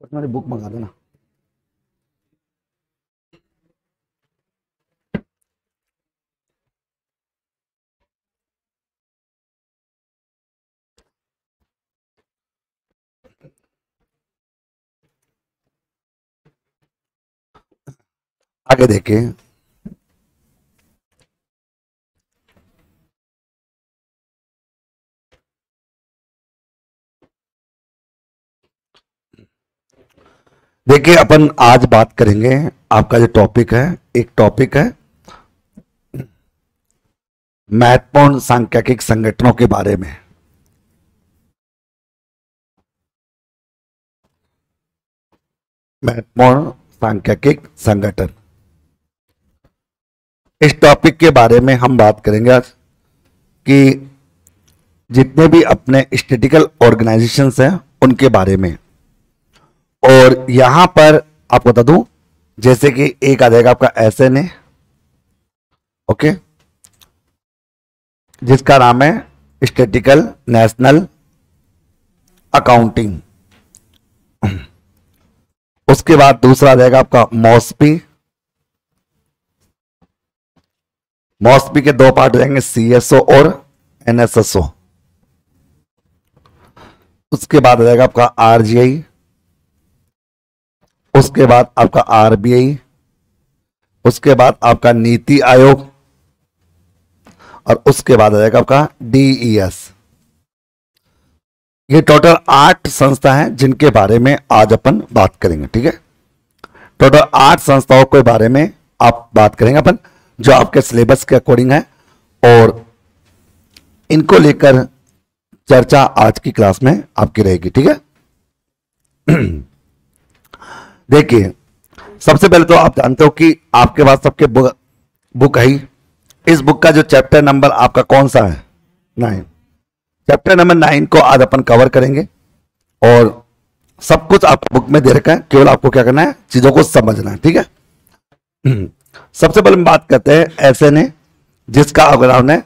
तुम्हारी बुक मंगा देना। आगे देखें। देखिए, अपन आज बात करेंगे, आपका जो टॉपिक है, एक टॉपिक है, महत्वपूर्ण सांख्यिक संगठनों के बारे में। महत्वपूर्ण सांख्यिक संगठन। इस टॉपिक के बारे में हम बात करेंगे आज, कि जितने भी अपने स्टेटिकल ऑर्गेनाइजेशंस हैं, उनके बारे में। और यहाँ पर आपको बता दूँ, जैसे कि एक आ जाएगा आपका एस एन ओके? जिसका नाम है स्टेटिकल नेशनल अकाउंटिंग उसके बाद दूसरा आ जाएगा आपका मॉस्पी मॉस्पी के दो पार्ट हो जाएँगे सीएसओ और एनएसएसओ उसके बाद आ जाएगा आपका आरजीआई उसके बाद आपका आरबीआई, उसके बाद आपका नीति आयोग, और उसके बाद आ जाएगा आपका डीईएस। ये टोटल आठ संस्था हैं जिनके बारे में आज अपन बात करेंगे, ठीक है? टोटल आठ संस्थाओं के बारे में आप बात करेंगे अपन, जो आपके सिलेबस के अकॉर्डिंग है, और इनको लेकर चर्चा आज की क्लास में आपकी रहेगी, ठीक है? देखिए, सबसे पहले तो आप जानते हो कि आपके पास सबके बुक बुक है इस बुक का जो चैप्टर नंबर आपका कौन सा है? नाइन। चैप्टर नंबर नाइन को आज अपन कवर करेंगे और सब कुछ आपको बुक में दे रखा है। केवल आपको क्या करना है? चीज़ों को समझना है, ठीक है? सबसे पहले हम बात करते हैं ऐसे ए जिसका अवग्राउंड है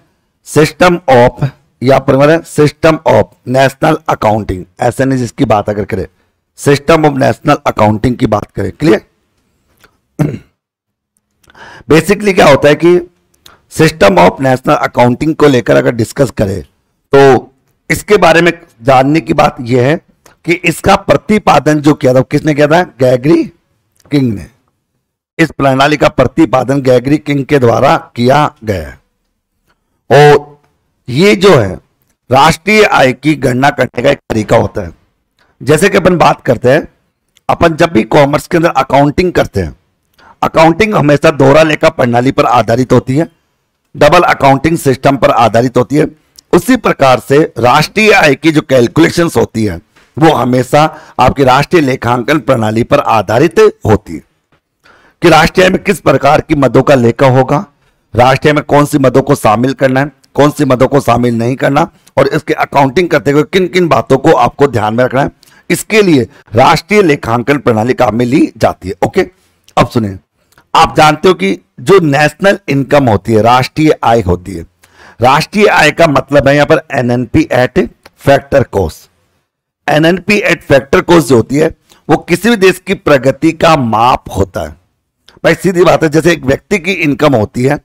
सिस्टम ऑफ़ या सिस्टम ऑफ़ नेशनल अकाउंटिंग ऐसे ए जिसकी बात अगर करें। सिस्टम ऑफ़ नेशनल अकाउंटिंग की बात करें, क्लियर? बेसिकली क्या होता है कि सिस्टम ऑफ़ नेशनल अकाउंटिंग को लेकर अगर डिस्कस करें तो इसके बारे में जानने की बात यह है कि इसका प्रतिपादन जो किया था किसने किया था? गैगरी किंग ने। इस प्रणाली का प्रतिपादन गैगरी किंग के द्वारा किया गया और ये जो है, राष्ट्रीय आय की गणना करने का एक तरीका होता है। जैसे कि अपन बात करते हैं, अपन जब भी कॉमर्स के अंदर अकाउंटिंग करते हैं अकाउंटिंग हमेशा दोहरा लेखा प्रणाली पर आधारित होती है डबल अकाउंटिंग सिस्टम पर आधारित होती है। उसी प्रकार से राष्ट्रीय आय की जो कैलकुलेशंस होती है, वो हमेशा आपकी राष्ट्रीय लेखांकन प्रणाली पर आधारित होती है। कि राष्ट्रीय में किस प्रकार की मदों का लेखा होगा, राष्ट्रीय में कौन सी मदों को शामिल करना है, कौन सी मदों को शामिल नहीं करना, और इसके अकाउंटिंग करते हुए किन किन बातों को आपको ध्यान में रखना है इसके लिए राष्ट्रीय लेखांकन प्रणाली काम में ली जाती है। ओके? अब सुनिए। आप जानते हो कि जो नेशनल इनकम होती है, राष्ट्रीय आय होती है। राष्ट्रीय आय का मतलब है यहाँ पर NNP at factor cost NNP at factor cost जो होती है, वो किसी भी देश की प्रगति का माप होता है। भाई, सीधी बात है, जैसे एक व्यक्ति की इनकम होती है,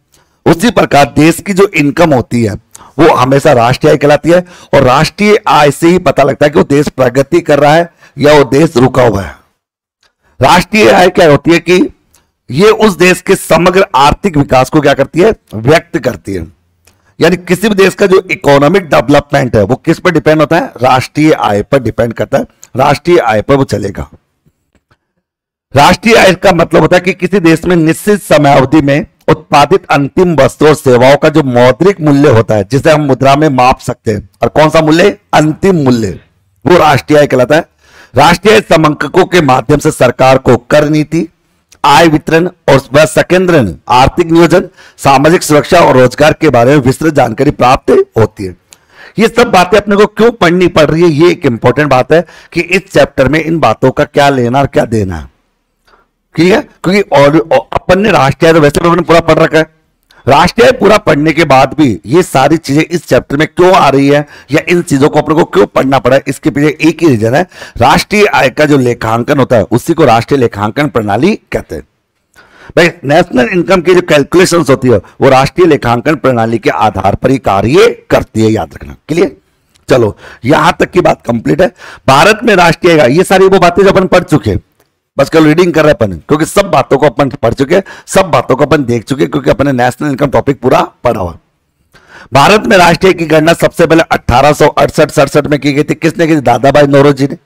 उसी प्रकार देश की जो इनकम होती है वो हमेशा राष्ट्रीय आय कहलाती है और राष्ट्रीय आय से ही पता लगता है कि वो देश प्रगति कर रहा है या वो देश रुका हुआ है। राष्ट्रीय आय क्या होती है कि ये उस देश के समग्र आर्थिक विकास को क्या करती है? व्यक्त करती है। यानी किसी भी देश का जो इकोनॉमिक डेवलपमेंट है, वो किस पर डिपेंड होता है? राष्ट्रीय आय पर डिपेंड करता है। राष्ट्रीय आय पर वो चलेगा। राष्ट्रीय आय का मतलब होता है कि किसी देश में निश्चित समय अवधि में उत्पादित अंतिम वस्तु और सेवाओं का जो मौद्रिक मूल्य होता है, जिसे हम मुद्रा में माप सकते हैं। और कौन सा मूल्य? अंतिम मूल्य। वो राष्ट्रीय आय कहलाता है। राष्ट्रीय समंककों के माध्यम से सरकार को कर नीति, आय वितरण और वह आर्थिक नियोजन, सामाजिक सुरक्षा और रोज़गार के बारे में विस्तृत जानकारी प्राप्त होती है। ये सब बातें अपने को क्यों पढ़नी पड़ रही है? ये एक इंपॉर्टेंट बात है कि इस चैप्टर में इन बातों का क्या लेना और क्या देना है। ठीक है? क्योंकि और अपन ने राष्ट्रीय तो वैसे भी पूरा पढ़ रखा है। राष्ट्रीय पूरा पढ़ने के बाद भी ये सारी चीज़ें इस चैप्टर में क्यों आ रही है या इन चीज़ों को अपने को क्यों पढ़ना पड़ा है, इसके पीछे एक ही रीजन है। राष्ट्रीय आय का जो लेखांकन होता है, उसी को राष्ट्रीय लेखांकन प्रणाली कहते हैं। भाई नेशनल इनकम की जो कैलकुलेशन होती है, वो राष्ट्रीय लेखांकन प्रणाली के आधार पर ही कार्य करती है, याद रखना। क्लियर चलो, यहाँ तक की बात कंप्लीट है। भारत में राष्ट्रीय ये सारी वो बातें जो अपन पढ़ चुके बस कल रीडिंग कर रहे अपन, क्योंकि सब बातों को अपन पढ़ चुके, सब बातों को अपन देख चुके, क्योंकि अपने नेशनल इनकम टॉपिक पूरा पढ़ा हुआ। भारत में राष्ट्रीय की गणना सबसे पहले अठारह सड़सठ में की गई थी। किसने की दादा भाई नौरोजी ने।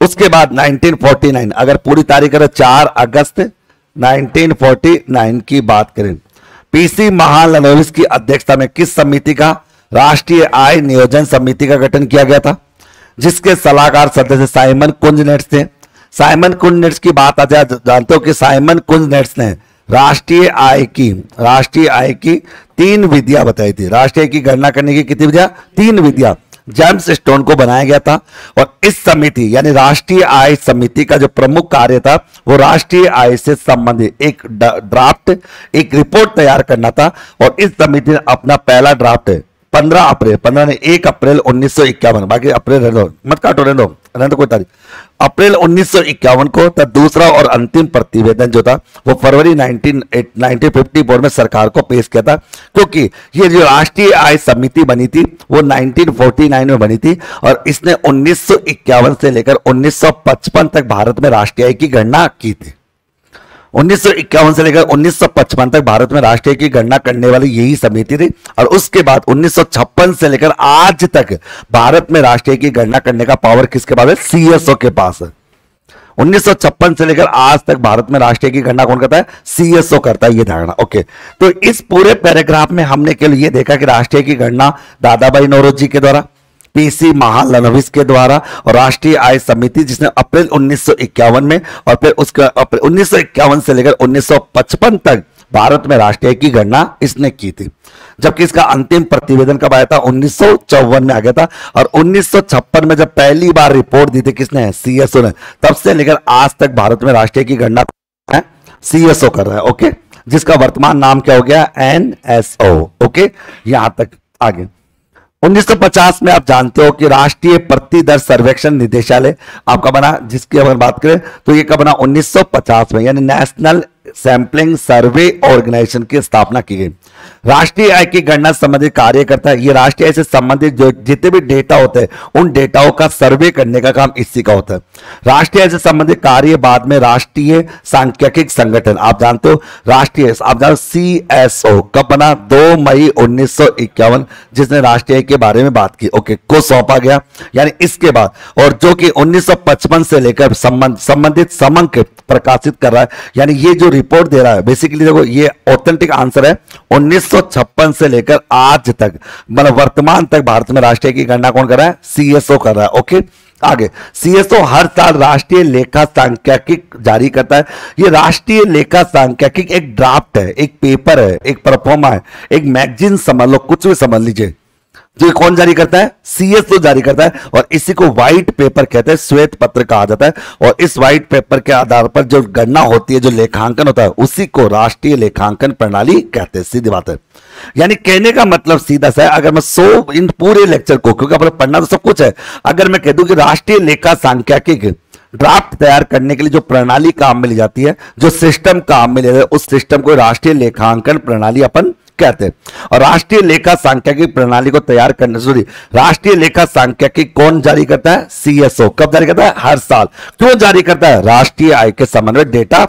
उसके बाद 1949 अगर पूरी तारीख करें चार अगस्त 1949 की बात करें। पीसी महालनोविस की अध्यक्षता में किस समिति का, राष्ट्रीय आय नियोजन समिति का गठन किया गया था, जिसके सलाहकार सदस्य साइमन कुंजनेट्स थे। साइमन कुंजनेट्स की बात आ जाए जानते हो कि साइमन कुंजनेट्स ने राष्ट्रीय आय की, राष्ट्रीय आय की तीन विधियाँ बताई थी। राष्ट्रीय की गणना करने की कितनी विधियाँ? तीन विधियाँ। जेम्स स्टोन को बनाया गया था और इस समिति, यानी राष्ट्रीय आय समिति का जो प्रमुख कार्य था, वो राष्ट्रीय आय से संबंधित एक ड्राफ्ट एक रिपोर्ट तैयार करना था और इस समिति ने अपना पहला ड्राफ्ट पंद्रह अप्रैल पंद्रह ने एक अप्रैल उन्नीस सौ इक्यावन बाकी अप्रैल रह दो मत काटो रह दो रहने कोई तारीख। अप्रैल उन्नीस सौ इक्यावन को तब दूसरा और अंतिम प्रतिवेदन जो था वो फरवरी 19, 1954 में सरकार को पेश किया था क्योंकि ये जो राष्ट्रीय आय समिति बनी थी वो 1949 में बनी थी और इसने उन्नीस सौ इक्यावन से लेकर 1955 तक भारत में राष्ट्रीय आय की गणना की थी। उन्नीस सौ इक्यावन से लेकर 1955 तक भारत में राष्ट्रीय की गणना करने वाली यही समिति थी और उसके बाद 1956 से लेकर आज तक भारत में राष्ट्रीय की गणना करने का पावर किसके पास है? सीएसओ के पास। है 1956 से लेकर आज तक भारत में राष्ट्रीय की गणना कौन करता है? सीएसओ करता है ये धारणा। ओके तो इस पूरे पैराग्राफ में हमने केवल ये देखा कि राष्ट्रीय की गणना दादा भाई नौरोजी के द्वारा पीसी महालनविस के द्वारा राष्ट्रीय आय समिति जिसने अप्रैल उन्नीस सौ इक्यावन में और फिर उसके अप्रैल उन्नीस सौ इक्यावन से लेकर 1955 तक भारत में राष्ट्रीय की गणना इसने की थी। जबकि इसका अंतिम प्रतिवेदन कब आया था? उन्नीस सौ चौवन में आ गया था और उन्नीस सौ छप्पन में जब पहली बार रिपोर्ट दी थी किसने? सीएसओ ने। तब से लेकर आज तक भारत में राष्ट्रीय की गणना सीएसओ कर रहा है, ओके? जिसका वर्तमान नाम क्या हो गया? NSO okay? यहाँ तक आगे। 1950 में आप जानते हो कि राष्ट्रीय प्रति दर सर्वेक्षण निदेशालय आपका बना, जिसकी अगर बात करें तो ये कब बना? 1950 में, यानी नेशनल सैंपलिंग सर्वे ऑर्गेनाइजेशन की स्थापना की गई। राष्ट्रीय आय की गणना संबंधित कार्य करता है। ये राष्ट्रीय आय से संबंधित जो जितने भी डेटा होते हैं, उन डेटाओं का सर्वे करने का काम इसी का होता है। राष्ट्रीय आय से संबंधित कार्य बाद में राष्ट्रीय सांख्यिक संगठन। आप जानते हो, राष्ट्रीय, आप जानते सी एस ओ कब बना दो मई उन्नीस सौ इक्यावन, जिसने राष्ट्रीय के बारे में बात की। ओके, को सौंपा गया, यानी इसके बाद। और जो कि 1955 से लेकर संबंधित समंक प्रकाशित कर रहा है। यानी ये जो रिपोर्ट दे रहा है बेसिकली देखो, ये ऑथेंटिक आंसर है। उन्नीस से लेकर आज तक मतलब वर्तमान तक भारत में राष्ट्रीय की गणना कौन कर रहा है? सीएसओ कर रहा है ओके आगे सीएसओ हर साल राष्ट्रीय लेखा सांख्यिक जारी करता है। ये राष्ट्रीय लेखा सांख्यिक एक ड्राफ्ट है, एक पेपर है, एक परफॉर्मा है, एक मैगजीन समझ लो, कुछ भी समझ लीजिए। जो कौन जारी करता है? सीएस सीएसओ जारी करता है और इसी को व्हाइट पेपर कहते हैं, श्वेत पत्र कहा जाता है। और इस व्हाइट पेपर के आधार पर जो गणना होती है, जो लेखांकन होता है, उसी को राष्ट्रीय लेखांकन प्रणाली कहते हैं। सीधी बात है। यानी कहने का मतलब सीधा सा है, अगर मैं सो इन पूरे लेक्चर को, क्योंकि अपने पढ़ना तो सब कुछ है, अगर मैं कह दूँ कि राष्ट्रीय लेखा सांख्यिक ड्राफ्ट तैयार करने के लिए जो प्रणाली काम में ली जाती है, जो सिस्टम काम में ले जाता है, उस सिस्टम को राष्ट्रीय लेखांकन प्रणाली अपन कहते हैं। और राष्ट्रीय लेखा सांख्यिकी प्रणाली को तैयार करने सॉरी राष्ट्रीय लेखा सांख्यिकी कौन जारी करता है? सीएसओ कब जारी करता है? हर साल। क्यों जारी करता है? राष्ट्रीय आय के समन्वय डेटा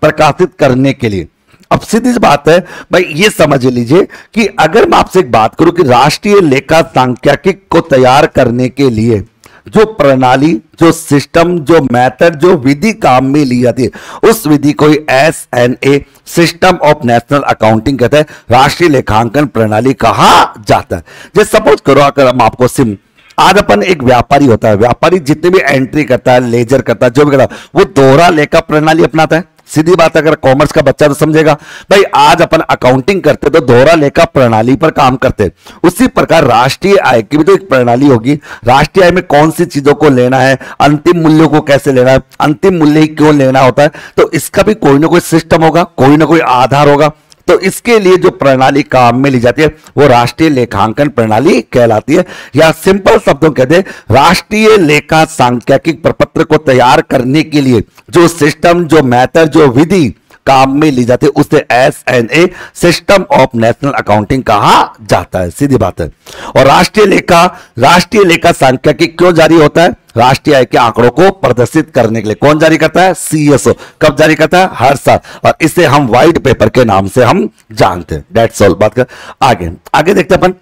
प्रकाशित करने के लिए। अब सीधी बात है, भाई, ये समझ लीजिए कि अगर मैं आपसे एक बात करूँ कि राष्ट्रीय लेखा सांख्यिकी को तैयार करने के लिए जो प्रणाली, जो सिस्टम, जो मेथड, जो विधि काम में ली जाती है, उस विधि को S N A system of national accounting कहते हैं। राष्ट्रीय लेखांकन प्रणाली कहा जाता है। जैसे सपोज़ करो, अगर हम आपको सिम, आज अपन एक व्यापारी होता है, व्यापारी जितने भी एंट्री करता है लेजर करता है, जो भी करता है, वो दोहरा लेखा प्रणाली अपनाता है। सीधी बात अगर कॉमर्स का बच्चा तो समझेगा, भाई, आज अपन अकाउंटिंग करते तो दोहरा लेखा प्रणाली पर काम करते। उसी प्रकार राष्ट्रीय आय की भी तो एक प्रणाली होगी। राष्ट्रीय आय में कौन सी चीज़ों को लेना है, अंतिम मूल्यों को कैसे लेना है, अंतिम मूल्य ही क्यों लेना होता है? तो इसका भी कोई ना कोई सिस्टम होगा, कोई ना कोई आधार होगा। तो इसके लिए जो प्रणाली काम में ली जाती है, वो राष्ट्रीय लेखांकन प्रणाली कहलाती है। या सिंपल शब्दों कहते हैं, राष्ट्रीय लेखा सांख्यिक प्रपत्र को तैयार करने के लिए जो सिस्टम, जो मैथड, जो विधि काम में ली जाती है, उसे S N A system of national accounting कहा जाता है। सीधी बात है। और राष्ट्रीय लेखा राष्ट्रीय लेखा सांख्यिकी क्यों जारी होता है? राष्ट्रीय आय के आंकड़ों को प्रदर्शित करने के लिए कौन जारी करता है? सीएसओ कब जारी करता है? हर साल। और इसे हम व्हाइट पेपर के नाम से हम जानते हैं। डेट ऑल बात कर। आगे। आगे देखते अपन।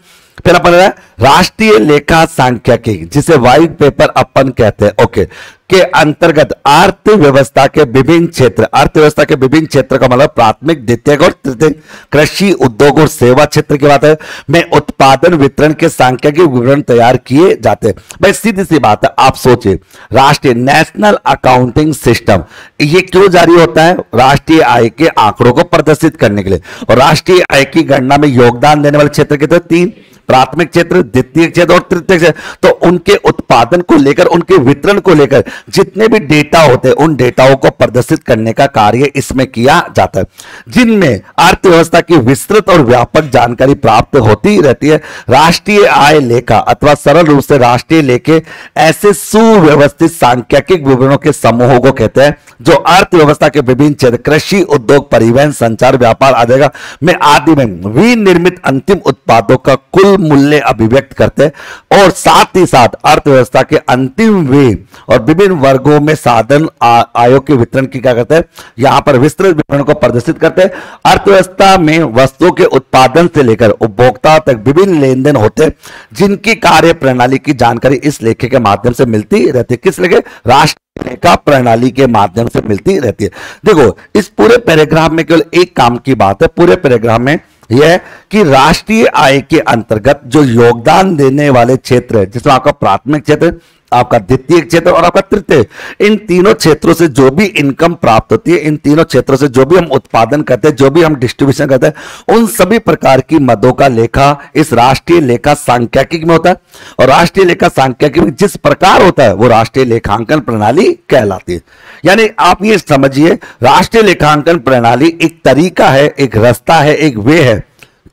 फिर अपन राष्ट्रीय लेखा सांख्यिकी जिसे व्हाइट पेपर अपन कहते हैं। ओके के अंतर्गत अर्थव्यवस्था के विभिन्न क्षेत्र, अर्थव्यवस्था के विभिन्न क्षेत्र का मतलब प्राथमिक, द्वितीय और तृतीय, कृषि उद्योग और सेवा क्षेत्र की बात है। में उत्पादन वितरण के सांख्यिकी विवरण तैयार किए जाते हैं। भाई, सीधी सी बात है, आप सोचिए, राष्ट्रीय नेशनल अकाउंटिंग सिस्टम, ये क्यों जारी होता है? राष्ट्रीय आय के आंकड़ों को प्रदर्शित करने के लिए। और राष्ट्रीय आय की गणना में योगदान देने वाले क्षेत्र के तीन। प्राथमिक क्षेत्र, द्वितीय क्षेत्र और तृतीय क्षेत्र। तो उनके उत्पादन को लेकर, उनके वितरण को लेकर जितने भी डेटा होते हैं, उन डेटाओं को प्रदर्शित करने का कार्य इसमें किया जाता है। जिनमें अर्थव्यवस्था की विस्तृत और व्यापक जानकारी प्राप्त होती रहती है, राष्ट्रीय आय लेखा अथवा सरल रूप से राष्ट्रीय लेखे, ऐसे सुव्यवस्थित सांख्यिक विवरणों के समूहों को कहते हैं, जो अर्थव्यवस्था के विभिन्न क्षेत्र, कृषि, उद्योग, परिवहन, संचार, व्यापार आदि में आदि में विनिर्मित अंतिम उत्पादों का कुल मूल्य अभिव्यक्त करते हैं, और साथ ही साथ अर्थव्यवस्था के अंतिम वे और विभिन्न वर्गों में साधन आयोग के वितरण की क्या करते हैं? यहाँ पर विस्तृत विवरण को प्रदर्शित करते हैं। अर्थव्यवस्था में वस्तुओं के उत्पादन से लेकर उपभोक्ता तक विभिन्न लेन देन होते जिनकी कार्य प्रणाली की जानकारी इस लेखे के माध्यम से मिलती रहती है। किस लेखे? राष्ट्र का प्रणाली के माध्यम से मिलती रहती है। देखो, इस पूरे पैराग्राफ में केवल एक काम की बात है। पूरे पैराग्राफ में यह कि राष्ट्रीय आय के अंतर्गत जो योगदान देने वाले क्षेत्र है, जिसमें आपका प्राथमिक क्षेत्र आपका द्वितीय क्षेत्र और आपका तृतीय। इन तीनों क्षेत्रों से जो भी इनकम प्राप्त होती है, इन तीनों क्षेत्रों से जो भी हम उत्पादन करते हैं, जो भी हम डिस्ट्रीब्यूशन करते हैं, उन सभी प्रकार की मदों का लेखा इस राष्ट्रीय लेखा सांख्यिकी में होता है। और राष्ट्रीय लेखा सांख्यिकी में जिस प्रकार होता है, वो राष्ट्रीय लेखांकन प्रणाली कहलाती है। यानी आप ये समझिए, राष्ट्रीय लेखांकन प्रणाली एक तरीका है, एक रास्ता है, एक वे है।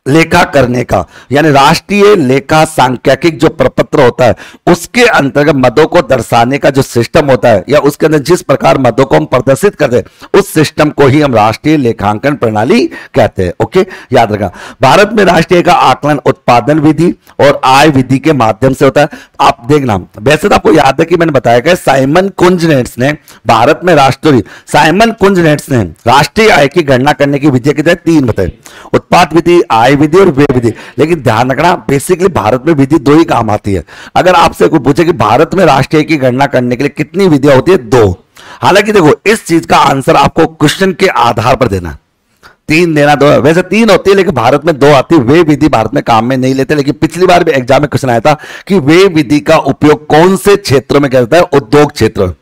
लेखा करने का, यानी राष्ट्रीय लेखा सांख्यिक जो प्रपत्र होता है, उसके अंतर्गत मदों को दर्शाने का जो सिस्टम होता है, या उसके अंदर जिस प्रकार मदों को हम प्रदर्शित करते हैं, उस सिस्टम को ही हम राष्ट्रीय लेखांकन प्रणाली कहते हैं। ओके याद रखा भारत में राष्ट्रीय का आकलन उत्पादन विधि और आय विधि के माध्यम से होता है। आप देखना, वैसे तो आपको याद है कि मैंने बताया कि साइमन कुंजनेट्स ने भारत में राष्ट्रीय, साइमन कुंजनेट्स ने राष्ट्रीय आय की गणना करने की विधि के तहत तीन बताए। उत्पाद विधि, आय विधि और वे विधि लेकिन ध्यान रखना बेसिकली भारत में विधि दो ही काम आती है। अगर आपसे कोई पूछे कि भारत में राष्ट्रीय की गणना करने के लिए कितनी विधियाँ होती है, दो। हालाँकि देखो, इस चीज़ का आंसर आपको क्वेश्चन के आधार पर देना तीन देना दो वैसे तीन होती है, लेकिन भारत में दो आती है। वे विधि भारत में काम में नहीं लेते, लेकिन पिछली बार भी एग्ज़ाम में क्वेश्चन आया था कि वे विधि का उपयोग कौन से क्षेत्रों में किया जाता है? उद्योग क्षेत्र।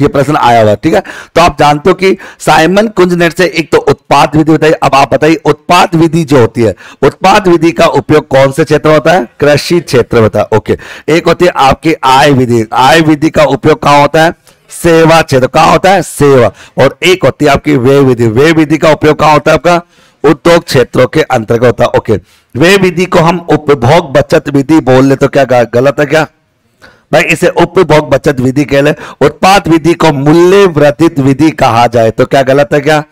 ये प्रश्न आया हुआ ठीक है? तो आप जानते हो कि साइमन कुंजनेट से एक तो उत्पाद विधि बताइए अब आप बताइए, उत्पाद विधि जो होती है, उत्पाद विधि का उपयोग कौन से क्षेत्र होता है? कृषि क्षेत्र होता है। ओके। एक होती है आपकी आय विधि। आय विधि का उपयोग कहाँ होता है? सेवा क्षेत्र। कहाँ होता है? सेवा। और एक होती है आपकी वे विधि। वे विधि का उपयोग कहाँ होता है आपका? उद्योग क्षेत्रों के अंतर्गत होता है। ओके। वे विधि को हम उपभोग बचत विधि बोल ले तो क्या गलत है क्या? भाई, इसे उपभोग बचत विधि कह ले, उत्पाद विधि को मूल्य वर्धित विधि कहा जाए तो क्या गलत है क्या?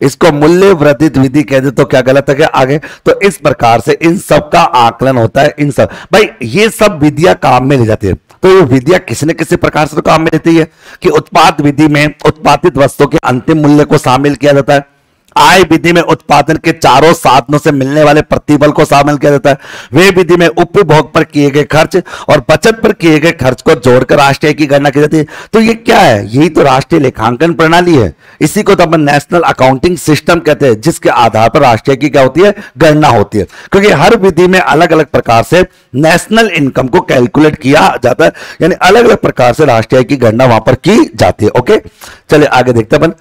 इसको मूल्य वर्धित विधि कह दे तो क्या गलत है क्या? आगे तो इस प्रकार से इन सब का आकलन होता है, इन सब। भाई, ये सब विधियाँ काम में ले जाती है। तो ये विधियाँ किसी न किसी प्रकार से तो काम में लेती है? कि उत्पाद विधि में उत्पादित वस्तु के अंतिम मूल्य को शामिल किया जाता है। आय विधि में उत्पादन के चारों साधनों से मिलने वाले प्रतिबल को शामिल किया जाता है। वे विधि में उपभोग पर किए गए खर्च और बचत पर किए गए खर्च को जोड़कर राष्ट्रीय की गणना की जाती है। तो ये क्या है? यही तो राष्ट्रीय लेखांकन प्रणाली है। इसी को तो अपन नेशनल अकाउंटिंग सिस्टम कहते हैं, जिसके आधार पर राष्ट्रीय की क्या होती है? गणना होती है। क्योंकि हर विधि में अलग अलग प्रकार से नेशनल इनकम को कैलकुलेट किया जाता है। यानी अलग अलग प्रकार से राष्ट्रीय की गणना वहाँ पर की जाती है। ओके? चलिए आगे देखते अपन।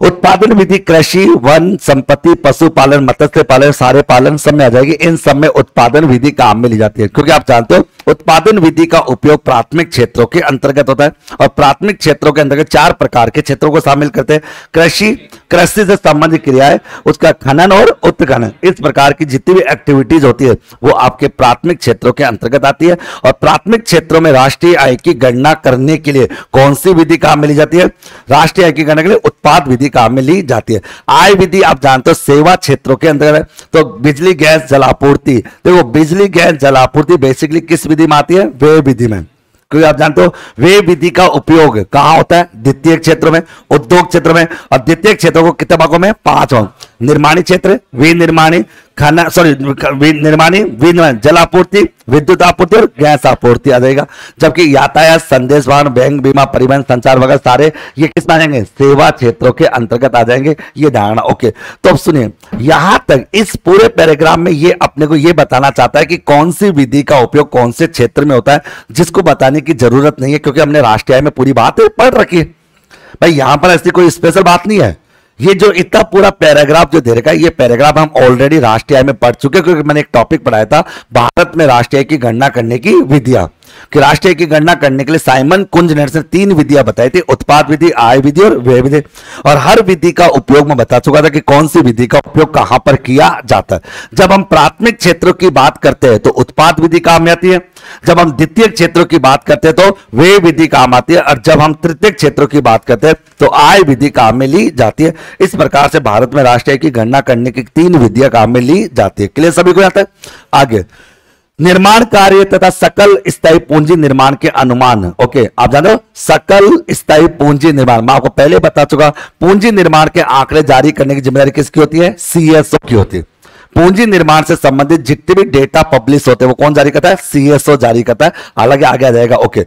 उत्पादन विधि, कृषि, वन, संपत्ति, पशुपालन, मत्स्य पालन, सारे पालन सब में आ जाएगी। इन सब में उत्पादन विधि काम में ली जाती है। क्योंकि आप जानते हो उत्पादन विधि का उपयोग प्राथमिक क्षेत्रों के अंतर्गत होता है और प्राथमिक क्षेत्रों के अंतर्गत चार प्रकार के क्षेत्रों को शामिल करते हैं। कृषि कृषि से संबंधित क्रियाएँ, उसका खनन और उत्खनन। इस प्रकार की जितनी भी एक्टिविटीज़ होती है, वो आपके प्राथमिक क्षेत्रों के अंतर्गत आती है। और प्राथमिक क्षेत्रों में राष्ट्रीय आय की गणना करने के लिए कौन सी विधि काम में ली जाती है? राष्ट्रीय आय की गणना के लिए उत्पाद विधि काम में ली जाती है। आय विधि आप जानते हो, सेवा क्षेत्रों के अंतर्गत तो बिजली, गैस, जलापूर्ति। देखो, बिजली, गैस, जलापूर्ति बेसिकली किस विधि में आती है? वे विधि में क्योंकि आप जानते हो, वे विधि का उपयोग कहाँ होता है? द्वितीय क्षेत्र में, उद्योग क्षेत्र में, और द्वितीय क्षेत्र को कितने भागों में? पाँच भाग। निर्माणी क्षेत्र, विनिर्माणी, खाना सॉरी निर्माणी, विनिर्माण, जलापूर्ति, विद्युत आपूर्ति और गैस आपूर्ति आ जाएगा। जबकि यातायात, संदेश वाहन, बैंक बीमा, परिवहन, संचार वगैरह सारे ये किसमें आ जाएँगे? सेवा क्षेत्रों के अंतर्गत आ जाएँगे। ये धारणा, ओके। तो अब सुनिए, यहाँ तक इस पूरे पैराग्राफ में ये अपने को ये बताना चाहता है कि कौन सी विधि का उपयोग कौन से क्षेत्र में होता है, जिसको बताने की ज़रूरत नहीं है, क्योंकि हमने राष्ट्रीय में पूरी बात पढ़ रखी है। भाई, यहाँ पर ऐसी कोई स्पेशल बात नहीं है। ये जो इतना पूरा पैराग्राफ जो दे रखा है, ये पैराग्राफ हम ऑलरेडी राष्ट्रीय में पढ़ चुके क्योंकि मैंने एक टॉपिक पढ़ाया था, भारत में राष्ट्रीय की गणना करने की विधियाँ। कि राष्ट्रीय की गणना करने के लिए साइमन कुंज ने तीन विधियाँ बताई थी, उत्पाद विधि, आय विधि और व्यय विधि। और हर विधि का उपयोग मैं बता चुका था कि कौन सी विधि का उपयोग कहाँ पर किया जाता है। जब हम प्राथमिक क्षेत्रों की बात करते हैं तो उत्पाद विधि काम में आती है। जब हम द्वितीय क्षेत्रों की बात करते हैं तो वे विधि काम आती है। और जब हम तृतीय क्षेत्रों की बात करते हैं तो आय विधि काम में ली जाती है। इस प्रकार से भारत में राष्ट्रीय की गणना करने की तीन विधियाँ काम में ली जाती है। क्लियर? सभी को आता है? आगे। निर्माण कार्य तथा सकल स्थायी पूंजी निर्माण के अनुमान। ओके आप जानो, सकल स्थायी पूंजी निर्माण। मैं आपको पहले बता चुका, पूंजी निर्माण के आंकड़े जारी करने की ज़िम्मेदारी किसकी होती है? सीएसओ की होती है। पूंजी निर्माण से संबंधित जितने भी डेटा पब्लिश होते हैं, वो कौन जारी करता है? सीएसओ जारी करता है। अलग आगे आ जाएगा ओके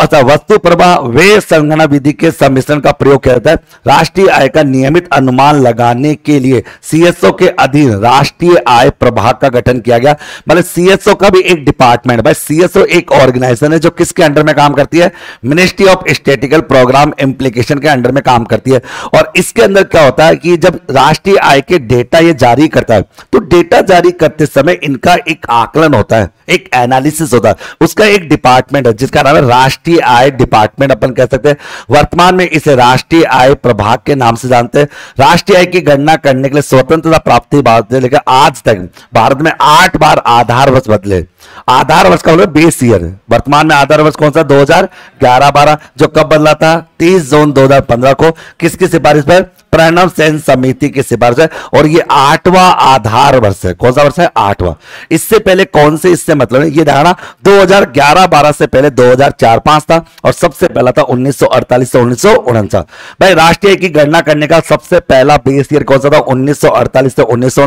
अच्छा वस्तु प्रवाह वे संगणना विधि के सम्मिश्रण का प्रयोग किया जाता है। राष्ट्रीय आय का नियमित अनुमान लगाने के लिए सीएसओ के अधीन राष्ट्रीय आय प्रभाग का गठन किया गया। मतलब सीएसओ का भी एक डिपार्टमेंट भाई सीएसओ एक ऑर्गेनाइजेशन है जो किसके अंडर में काम करती है? Ministry of statical programme implication के अंडर में काम करती है। और इसके अंदर क्या होता है कि जब राष्ट्रीय आय के डेटा ये जारी करता है तो डेटा जारी करते समय इनका एक आकलन होता है। एक एनालिसिस होता है। उसका एक डिपार्टमेंट है, जिसका नाम है राष्ट्रीय आय डिपार्टमेंट अपन कह सकते हैं। वर्तमान में इसे राष्ट्रीय आय प्रभाग के नाम से जानते हैं। राष्ट्रीय आय की गणना करने के लिए स्वतंत्रता प्राप्ति बाद लेकर आज तक भारत में आठ बार आधार वर्ष बदले। आधार वर्ष का मतलब बेस ईयर वर्तमान में आधार वर्ष कौन सा 2011 12 जो कब बदला था? 30 जून 2015 को। किसकी सिफारिश पर? प्रणव सेन समिति की सिफारिश है। और ये आठवां आधार वर्ष है। कौन सा वर्ष है? आठवां। इससे पहले कौन से इससे मतलब ये धारणा 2011-12 से पहले 2004-5 था और सबसे पहला था 1948 से उन्नीस भाई, राष्ट्रीय की गणना करने का सबसे पहला बेस ईयर कौन सा था? 1948 से उन्नीस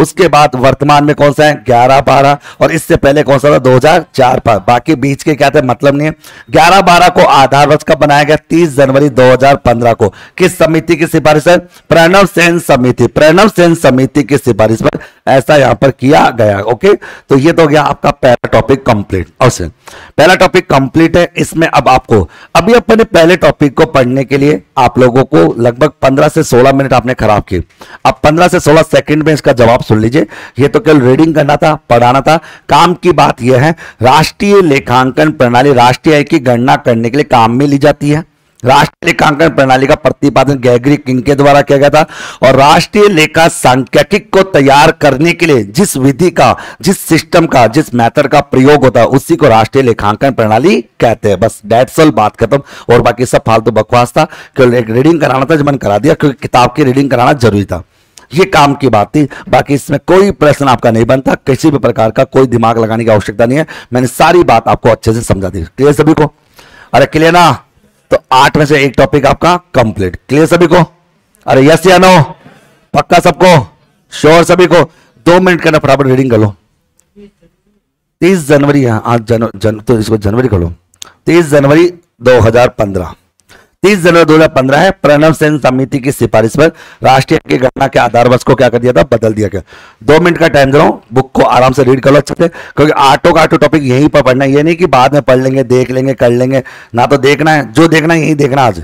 उसके बाद वर्तमान में कौन सा है? ग्यारह बारह। और इससे पहले कौन सा था? दो हज़ार बाकी बीच के क्या थे? मतलब नहीं है। ग्यारह बारह को आधार वर्ष कब बनाया गया, तीस जनवरी दो को। किस समिति की सिफारिश है? प्रणव सेन समिति। प्रणव सेन समिति की सिफारिश पर ऐसा यहाँ पर किया गया, ओके? तो ये तो गया आपका पहला टॉपिक कंप्लीट और पहला टॉपिक कंप्लीट है, इसमें अब आपको, अभी अपने पहले टॉपिक को पढ़ने के लिए आप लोगों को लगभग 15 से 16 मिनट आपने खराब किए। अब 15 से 16 सेकंड में इसका जवाब सुन लीजिए। ये तो केवल रीडिंग करना था, पढ़ाना था। काम की बात यह है, राष्ट्रीय लेखांकन प्रणाली, राष्ट्रीय आय की गणना करने के लिए काम में ली जाती है। राष्ट्रीय लेखांकन प्रणाली का प्रतिपादन गैगरी किंग के द्वारा किया गया था और राष्ट्रीय लेखा सांख्यिक को तैयार करने के लिए जिस विधि का, जिस सिस्टम का, जिस मैथड का प्रयोग होता है, उसी को राष्ट्रीय लेखांकन प्रणाली कहते हैं। बस डेट्स ऑल बात खत्म। और बाकी सब फालतू बकवास था, केवल एक रीडिंग कराना था जो मैंने करा दिया, क्योंकि किताब की रीडिंग कराना ज़रूरी था। ये काम की बात थी। बाकी इसमें कोई प्रश्न आपका नहीं बनता, किसी भी प्रकार का कोई दिमाग लगाने की आवश्यकता नहीं है। मैंने सारी बात आपको अच्छे से समझा दी। क्लियर सभी को? अरे क्लियर ना? तो आठ में से एक टॉपिक आपका कंप्लीट क्लियर सभी को? अरे यस या नो पक्का सबको? श्योर सभी को? दो मिनट के अंदर फटाफट रीडिंग कर लो। तीस जनवरी है आज जन, जन तो इसको जनवरी कर लो। तीस जनवरी 2015 तीस जनवरी दो हज़ार पंद्रह है। प्रणव सेन समिति की सिफारिश पर राष्ट्रीय की गणना के आधार वर्ष को क्या कर दिया था? बदल दिया गया। दो मिनट का टाइम दे रहा हूँ। बुक को आराम से रीड कर लो अच्छे से, क्योंकि आटो का आटो टॉपिक यहीं पर पढ़ना है। ये नहीं कि बाद में पढ़ लेंगे, देख लेंगे, कर लेंगे। ना तो देखना है। जो देखना है, यही देखना आज।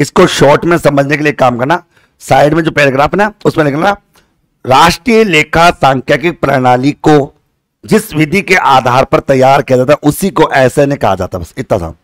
इसको शॉर्ट में समझने के लिए काम करना। साइड में जो पैराग्राफ ना, उसमें लिखना, राष्ट्रीय लेखा सांख्यिक प्रणाली को जिस विधि के आधार पर तैयार किया जाता है, उसी को ऐसे ने कहा जाता, बस इतना था।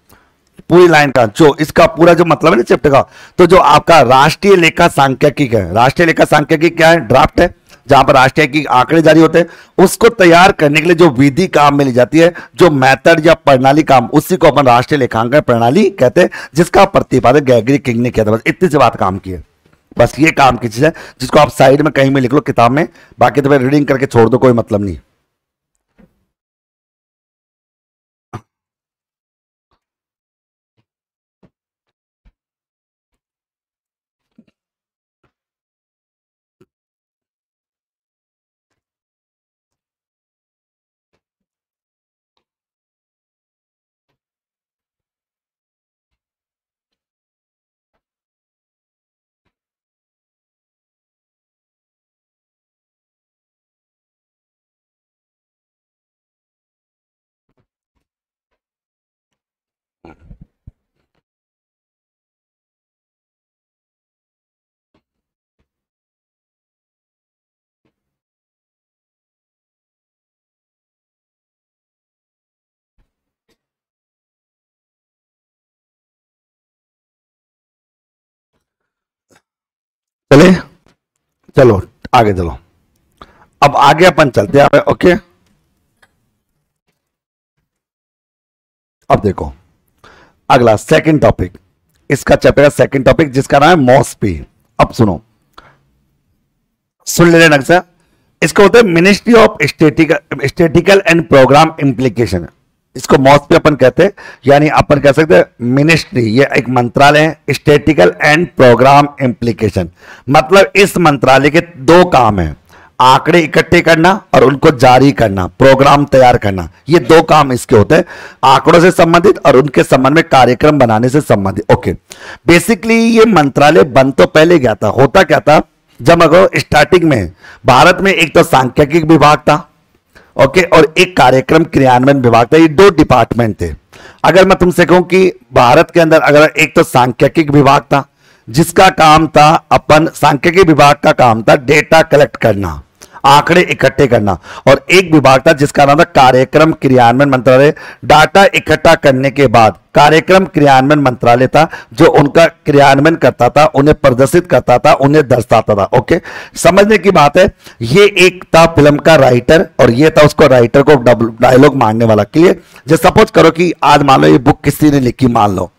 पूरी लाइन का, जो इसका पूरा जो मतलब है ना चैप्टर का तो जो आपका राष्ट्रीय लेखा सांख्यिकी है, राष्ट्रीय लेखा सांख्यिकी क्या है? ड्राफ्ट है। जहाँ पर राष्ट्रीय की आंकड़े जारी होते हैं, उसको तैयार करने के लिए जो विधि काम में ली जाती है, जो मैथड या प्रणाली काम, उसी को अपन राष्ट्रीय लेखांकन प्रणाली कहते हैं, जिसका प्रतिपादक गैगरी किंग ने किया था। बस इतनी से बात काम की है। बस ये काम की चीज़ है, जिसको आप साइड में कहीं में लिख लो किताब में, बाकी तो रीडिंग करके छोड़ दो, कोई मतलब नहीं। चले चलो, आगे चलो। अब आगे अपन चलते हैं, ओके? अब देखो, अगला सेकंड टॉपिक इसका चैप्टर का सेकंड टॉपिक जिसका नाम है मॉसपी अब सुनो। सुन ले नक्शा। इसको होता है ministry of statical statical and programme implication इसको मॉस पे अपन कहते हैं, यानी अपन कह सकते हैं मिनिस्ट्री ये एक मंत्रालय है स्टेटिकल एंड प्रोग्राम इम्प्लीकेशन मतलब इस मंत्रालय के दो काम है, आंकड़े इकट्ठे करना और उनको जारी करना प्रोग्राम तैयार करना। ये दो काम इसके होते हैं, आंकड़ों से संबंधित और उनके संबंध में कार्यक्रम बनाने से संबंधित। ओके बेसिकली ये मंत्रालय बन तो पहले गया था, होता क्या था? जब अगर स्टार्टिंग में, भारत में एक तो सांख्यिकी विभाग था ओके और एक कार्यक्रम क्रियान्वयन विभाग था, ये दो डिपार्टमेंट थे। अगर मैं तुमसे कहूँ कि भारत के अंदर अगर एक तो सांख्यिकी विभाग था, जिसका काम था अपन सांख्यिकी विभाग का काम था डेटा कलेक्ट करना, आंकड़े इकट्ठे करना, और एक विभाग था जिसका नाम था कार्यक्रम क्रियान्वयन मंत्रालय डाटा इकट्ठा करने के बाद। कार्यक्रम क्रियान्वयन मंत्रालय था, जो उनका क्रियान्वयन करता था, उन्हें प्रदर्शित करता था, उन्हें दर्शाता था, ओके? समझने की बात है, ये एक था फ़िल्म का राइटर, और ये था उसको राइटर को डायलॉग मारने वाला। क्लियर? जो सपोज़ करो कि आज मान लो ये बुक किसी ने लिखी, मान लो।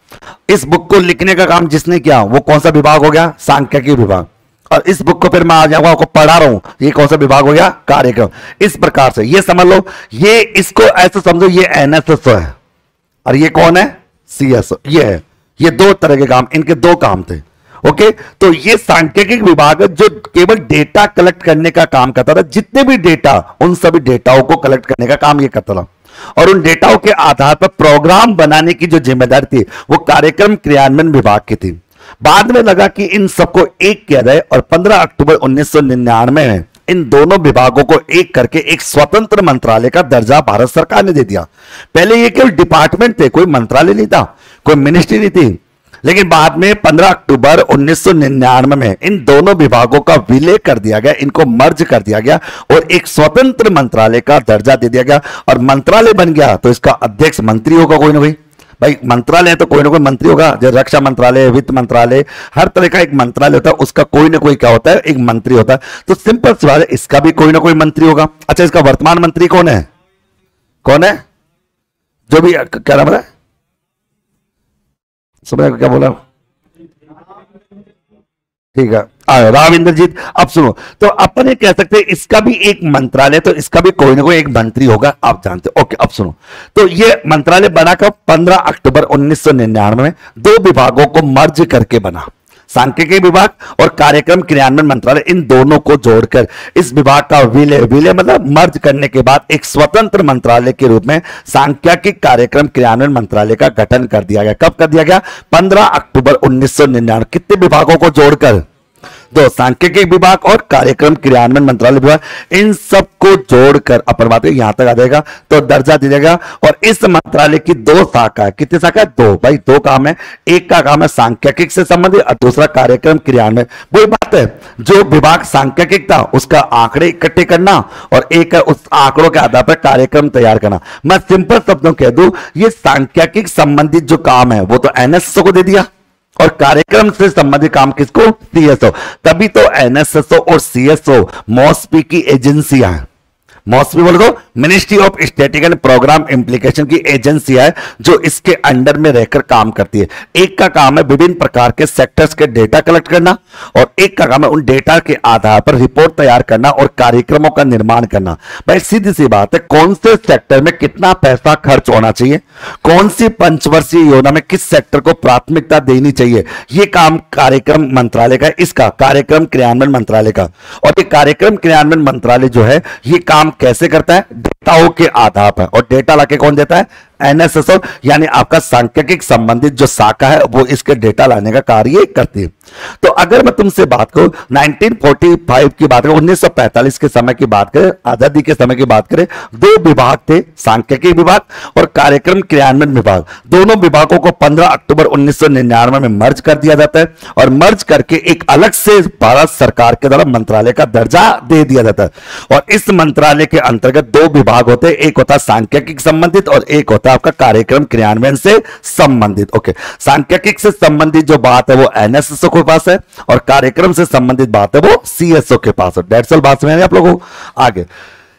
इस बुक को लिखने का काम जिसने किया, वो कौन सा विभाग हो गया? सांख्यिकी विभाग। और इस बुक को फिर मैं आ जाऊँगा आपको पढ़ा रहा हूँ, ये कौन सा विभाग हो गया? कार्यक्रम। इस प्रकार से, ये समझ लो, ये इसको ऐसे समझो, ये एनएसएस है। और ये कौन है? सीएस ये है। ये दो तरह के काम, इनके दो काम थे। ओके? तो ये सांख्यिक विभाग जो केवल डेटा कलेक्ट करने का काम करता था। जितने भी डेटा उन सभी डेटाओं को कलेक्ट करने का काम ये करता था। और उन डेटाओं के आधार पर प्रोग्राम बनाने की जो ज़िम्मेदारी थी, वो कार्यक्रम क्रियान्वयन विभाग की थी। बाद में लगा कि इन सबको एक किया जाए और 15 अक्टूबर 1999 में इन दोनों विभागों को एक करके एक स्वतंत्र मंत्रालय का दर्जा भारत सरकार ने दे दिया। पहले ये केवल डिपार्टमेंट थे, कोई मंत्रालय नहीं था, कोई मिनिस्ट्री नहीं थी। लेकिन बाद में 15 अक्टूबर 1999 में इन दोनों विभागों का विलय कर दिया गया, इनको मर्ज कर दिया गया और एक स्वतंत्र मंत्रालय का दर्जा दे दिया गया। और मंत्रालय बन गया तो इसका अध्यक्ष मंत्री होगा कोई ना कोई। भाई, मंत्रालय तो कोई ना कोई मंत्री होगा जैसे रक्षा मंत्रालय, वित्त मंत्रालय, हर तरह का एक मंत्रालय होता है, उसका कोई ना कोई क्या होता है, एक मंत्री होता है। तो सिंपल सवाल है, इसका भी कोई ना कोई मंत्री होगा। अच्छा इसका वर्तमान मंत्री कौन है? कौन है? जो भी, क्या नाम है? समझ क्या बोला? ठीक है। राम इंद्रजीत, अब सुनो तो अपन ये कह सकते हैं, इसका भी एक मंत्रालय तो इसका भी कोई ना कोई एक मंत्री होगा, आप जानते ओके, अब सुनो तो ये मंत्रालय बना कब? 15 अक्टूबर 1999 में, दो विभागों को मर्ज करके बना। सांख्यिकी विभाग और कार्यक्रम क्रियान्वयन मंत्रालय, इन दोनों को जोड़कर इस विभाग का विलय विलय मतलब मर्ज करने के बाद एक स्वतंत्र मंत्रालय के रूप में सांख्यिकी कार्यक्रम क्रियान्वयन मंत्रालय का गठन कर दिया गया। कब कर दिया गया? 15 अक्टूबर उन्नीस सौ निन्यानवे। कितने विभागों को जोड़कर? दो सांख्यिकी विभाग और कार्यक्रम क्रियान्वयन मंत्रालय विभाग, इन सबको जोड़कर अपन बात यहाँ तक आ जाएगा तो दर्जा दिया और इस मंत्रालय की दो शाखा है। कितनी शाखा है? दो। भाई, दो काम है। एक का काम है सांख्यिकी से संबंधित और दूसरा कार्यक्रम क्रियान्वयन। वही बात है, जो विभाग सांख्यिक था उसका आंकड़े इकट्ठे करना और एक है उस आंकड़ों के आधार पर कार्यक्रम तैयार करना। मैं सिंपल शब्दों कह दू, ये सांख्यिक संबंधित जो काम है, वो तो एनएसएसओ को दे दिया। और कार्यक्रम से संबंधित काम किसको? सीएसओ तभी तो एनएसएसओ और सीएसओ मॉस्पी की एजेंसियाँ हैं। मौसमी बोल दो ministry of static and programme implication की एजेंसी है, जो इसके अंडर में रहकर काम करती है। एक का काम है विभिन्न प्रकार के सेक्टर्स के डेटा कलेक्ट करना और एक का काम है उन डेटा के आधार पर रिपोर्ट तैयार करना और कार्यक्रमों का निर्माण करना। भाई, सीधी सी बात है, कौन से सेक्टर में कितना पैसा खर्च होना चाहिए? कौन सी पंचवर्षीय योजना में किस सेक्टर को प्राथमिकता देनी चाहिए? यह काम कार्यक्रम मंत्रालय का इसका, कार्यक्रम क्रियान्वयन मंत्रालय का। और ये कार्यक्रम क्रियान्वयन मंत्रालय जो है, ये काम कैसे करता है? डेटाओं के आधार पर। और डेटा लाके कौन देता है? एनएसएसओ यानी आपका सांख्यिक संबंधित जो शाखा है, वो इसके डेटा लाने का कार्य करती है। तो अगर मैं तुमसे बात करूँ 1945 की बात करें 1945 के समय की बात करें, आज़ादी के समय की बात करें, दो विभाग थे, सांख्यिकी विभाग और कार्यक्रम क्रियान्वयन विभाग। दोनों विभागों को 15 अक्टूबर 1999 में मर्ज कर दिया जाता है और मर्ज करके एक अलग से भारत सरकार के द्वारा मंत्रालय का दर्जा दे दिया जाता है। और इस मंत्रालय के अंतर्गत दो विभाग होते हैं, एक होता सांख्यिक संबंधित और एक होता तो आपका कार्यक्रम क्रियान्वयन से संबंधित। ओके, सांख्यिक से संबंधित जो बात है वो एनएसएसओ के पास है और कार्यक्रम से संबंधित बात है वो सीएसओ के पास है। डेढ़ बात समझ आप लोगों आगे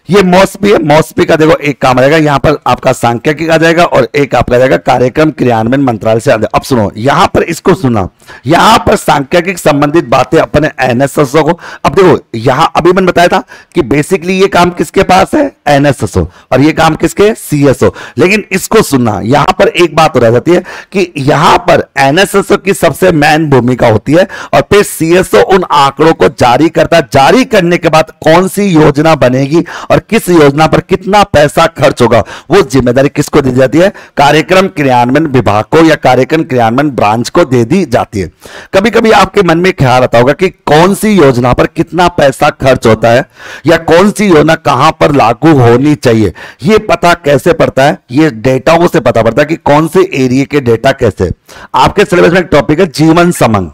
ये मॉस्पी है मॉस्पी का देखो, एक काम रहेगा यहाँ पर आपका सांख्यिकी आ जाएगा और एक आपका जाएगा कार्यक्रम क्रियान्वयन मंत्रालय से अब सुनो, यहाँ पर इसको सुना यहाँ पर सांख्यिक संबंधित बातें अपने एनएसएसओ को अब देखो, यहाँ अभी मैंने बताया था कि बेसिकली ये काम किसके पास है? एनएसएसओ। और ये काम किसके? सीएसओ लेकिन इसको सुनना, यहाँ पर एक बात रह जाती है कि यहाँ पर एनएसएसओ की सबसे मेन भूमिका होती है और फिर सीएसओ उन आंकड़ों को जारी करता। जारी करने के बाद कौन सी योजना बनेगी और और किस योजना पर कितना पैसा खर्च होगा? वो ज़िम्मेदारी किसको दी जाती है? कार्यक्रम क्रियान्वयन विभाग को या कार्यक्रम क्रियान्वयन ब्रांच को दे दी जाती है। कभी कभी आपके मन में ख्याल आता होगा कि कौन सी योजना पर कितना पैसा खर्च होता है या कौन सी योजना कहाँ पर लागू होनी चाहिए? ये पता कैसे पड़ता है? ये डेटाओं से पता पड़ता है कि कौन से एरिया के डेटा कैसे आपके सिलेबस में एक टॉपिक है जीवन समंग।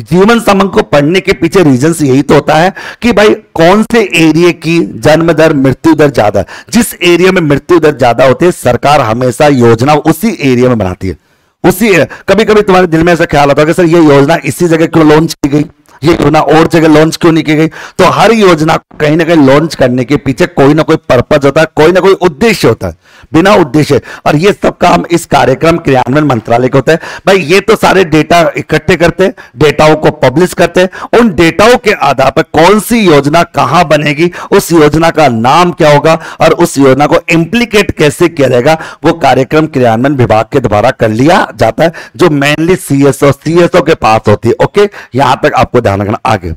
जीवन समंग को पढ़ने के पीछे रीजन यही तो होता है कि भाई, कौन से एरिए की जन्म दर, मृत्यु दर ज़्यादा जिस एरिया में मृत्यु दर ज़्यादा होती है, सरकार हमेशा योजना उसी एरिया में बनाती है। उसी कभी कभी तुम्हारे दिल में ऐसा ख्याल आता है कि सर, ये योजना इसी जगह क्यों लॉन्च की गई? ये योजना और जगह लॉन्च क्यों नहीं की गई? तो हर योजना कहीं ना कहीं लॉन्च करने के पीछे कोई ना कोई पर्पज होता है, कोई ना कोई उद्देश्य होता है, बिना उद्देश्य। और ये सब काम इस कार्यक्रम क्रियान्वयन मंत्रालय के होता है। भाई, ये तो सारे डेटा इकट्ठे करते डेटाओं को पब्लिश करते उन डेटाओं के आधार पर कौन सी योजना कहाँ बनेगी, उस योजना का नाम क्या होगा, और उस योजना को इंप्लीकेट कैसे किया जाएगा, वो कार्यक्रम क्रियान्वयन विभाग के द्वारा कर लिया जाता है, जो मेनली सीएसओ सीएसओ के पास होती है। ओके यहाँ तक आपको ध्यान रखना आगे।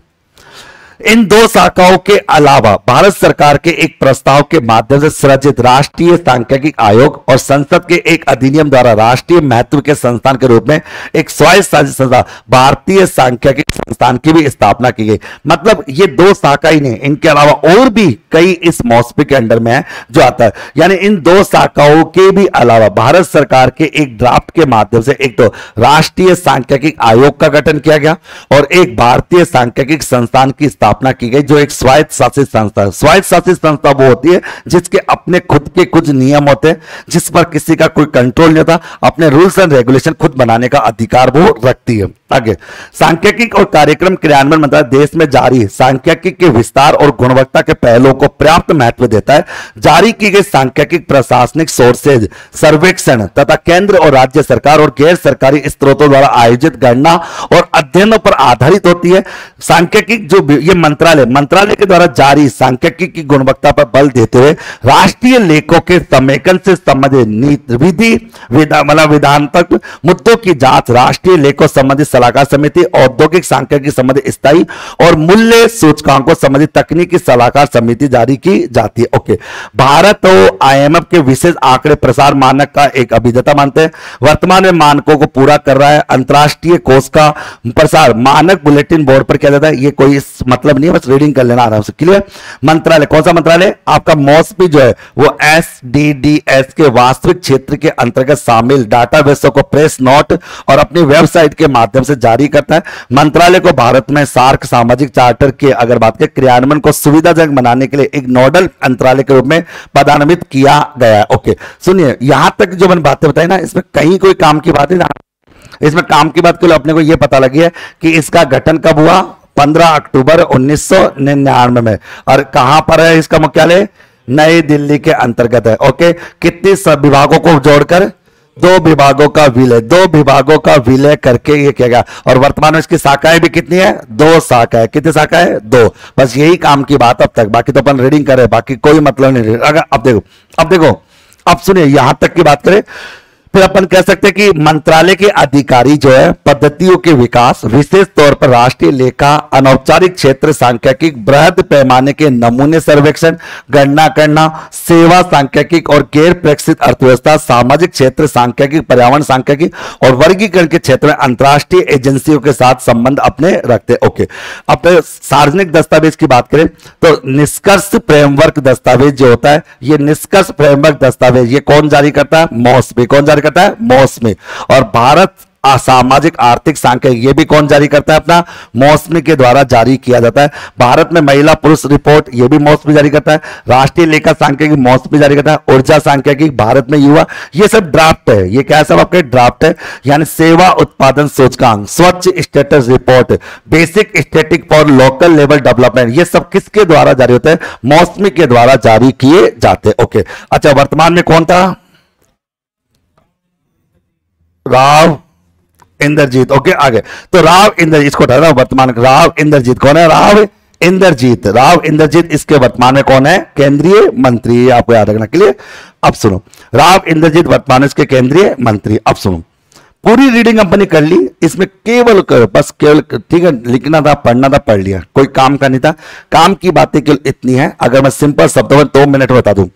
इन दो शाखाओं के अलावा भारत सरकार के एक प्रस्ताव के माध्यम से सृजित राष्ट्रीय सांख्यिकी आयोग और संसद के एक अधिनियम द्वारा राष्ट्रीय महत्व के संस्थान के रूप में एक स्वायत्त संस्था, भारतीय सांख्यिकी संस्थान की भी स्थापना की गई। मतलब ये दो शाखा ही नहीं, इनके अलावा और भी कई इस मौसमी के अंडर में है, जो आता है। यानी इन दो शाखाओं के भी अलावा भारत सरकार के एक ड्राफ्ट के माध्यम से एक तो राष्ट्रीय सांख्यिकी आयोग का गठन किया गया और एक भारतीय सांख्यिकी संस्थान की स्थापना की गई, जो एक स्वायत्त शासित संस्था स्वायत्त शासित संस्था वो होती है जिसके अपने खुद के कुछ नियम होते हैं, जिस पर किसी का कोई कंट्रोल नहीं होता, अपने रूल्स एंड रेगुलेशन खुद बनाने का अधिकार वो रखती है। आगे, सांख्यिकी और कार्यक्रम क्रियान्वयन मंत्रालय देश में जारी सांख्यिकी के विस्तार और गुणवत्ता के पहलों को पर्याप्त महत्व देता है। जारी की गई सांख्यिकी प्रशासनिक सोर्सेज सर्वेक्षण तथा केंद्र और राज्य सरकार और गैर सरकारी स्त्रोतों द्वारा आयोजित गणना और अध्ययनों पर आधारित होती है। सांख्यिकी जो ये मंत्रालय मंत्रालय के द्वारा जारी सांख्यिकी की गुणवत्ता पर बल देते हुए राष्ट्रीय लेखों के समेकन से संबंधित विधि मतलब विधान तक मुद्दों की जाँच, राष्ट्रीय लेखों संबंधित सलाहकार समिति, औद्योगिक सांख्यिकी संबंधित स्थायी और मूल्य सूचकांकों संबंधित तकनीकी सलाहकार समिति जारी की जाती है। ओके। भारत तो आईएमएफ के विशेष आंकड़े प्रसार मानक का एक अभिनेता मानते हैं। वर्तमान में मानकों को पूरा कर रहा है। अंतरराष्ट्रीय कोष का प्रसार मानक बुलेटिन बोर्ड पर किया जाता है, ये कोई मतलब नहीं है, बस रीडिंग कर लेना आराम से। क्लियर मंत्रालय, कौन सा मंत्रालय? आपका मौसमी जो है, वो एस डी डी एस के वास्तविक क्षेत्र के अंतर्गत शामिल डाटाबेसों को प्रेस नोट और अपनी वेबसाइट के माध्यम से जारी करता है। मंत्रालय को भारत में सार्क सामाजिक चार्टर के, अगर बात करें, क्रियान्वयन को सुविधाजनक बनाने के लिए एक नोडल मंत्रालय के रूप में पदान्वित किया गया है। ओके सुनिए, यहाँ तक जो मैंने बातें बताई ना, इसमें कहीं कोई काम की बात नहीं इसमें काम की बात के लिए अपने को यह पता लगी है कि इसका गठन कब हुआ? 15 अक्टूबर 1999 में। और कहाँ पर है इसका मुख्यालय? नई दिल्ली के अंतर्गत है। ओके? कितनी सब विभागों को जोड़कर? दो विभागों का विलय, दो विभागों का विलय करके ये किया गया। और वर्तमान में इसकी शाखाएँ भी कितनी है? दो शाखाएँ कितनी शाखा है दो। बस यही काम की बात अब तक। बाकी तो अपन रीडिंग करे बाकी कोई मतलब नहीं। अगर अब देखो। अब देखो। अब सुनिए, यहाँ तक की बात करें। फिर अपन कह सकते हैं कि मंत्रालय के अधिकारी जो है, पद्धतियों के विकास, विशेष तौर पर राष्ट्रीय लेखा, अनौपचारिक क्षेत्र, सांख्यिकी, बृहद पैमाने के नमूने सर्वेक्षण, गणना करना, सेवा सांख्यिकी और गैर प्रेक्षित अर्थव्यवस्था, सामाजिक क्षेत्र, सांख्यिकी, पर्यावरण सांख्यिकी और वर्गीकरण के क्षेत्र में अंतरराष्ट्रीय एजेंसियों के साथ संबंध अपने रखते ओके, अब सार्वजनिक दस्तावेज़ की बात करें तो निष्कर्ष फ्रेमवर्क दस्तावेज़ जो होता है, ये निष्कर्ष फ्रेमवर्क दस्तावेज़, ये कौन जारी करता है? मौसमी कौन जारी करता है मौसमी। और भारत असामाजिक आर्थिक सांख्यिक ये भी कौन जारी करता है अपना? मौसमी के द्वारा जारी किया जाता है। भारत में महिला पुरुष रिपोर्ट, ये भी मौसमी जारी करता है। राष्ट्रीय लेखा सांख्यिकी मौसमी जारी करता है। ऊर्जा सांख्यिकी भारत में युवा, ये सब ड्राफ्ट है। ये क्या सब आपके ड्राफ्ट है? यानी सेवा, उत्पादन सूचकांक स्वच्छ status report, basic static for local level development. ये सब किसके द्वारा जारी होते हैं? मौसमी के द्वारा जारी किए जाते ओके। अच्छा वर्तमान में कौन था? राव इंद्रजीत। ओके आगे। तो राव इंद्रजीत इसको हटा वर्तमान। राव इंद्रजीत कौन है? राव इंद्रजीत। राव इंद्रजीत इसके वर्तमान में कौन है? केंद्रीय मंत्री। आपको याद रखना के लिए अब सुनो। राव इंद्रजीत वर्तमान इसके केंद्रीय मंत्री। अब सुनो। पूरी रीडिंग अपनी कर ली। इसमें केवल कर, बस केवल ठीक है? लिखना था पढ़ना था पढ़ लिया। कोई काम का नहीं था। काम की बातें केवल इतनी है। अगर मैं सिंपल शब्दों में दो मिनट बता दूँ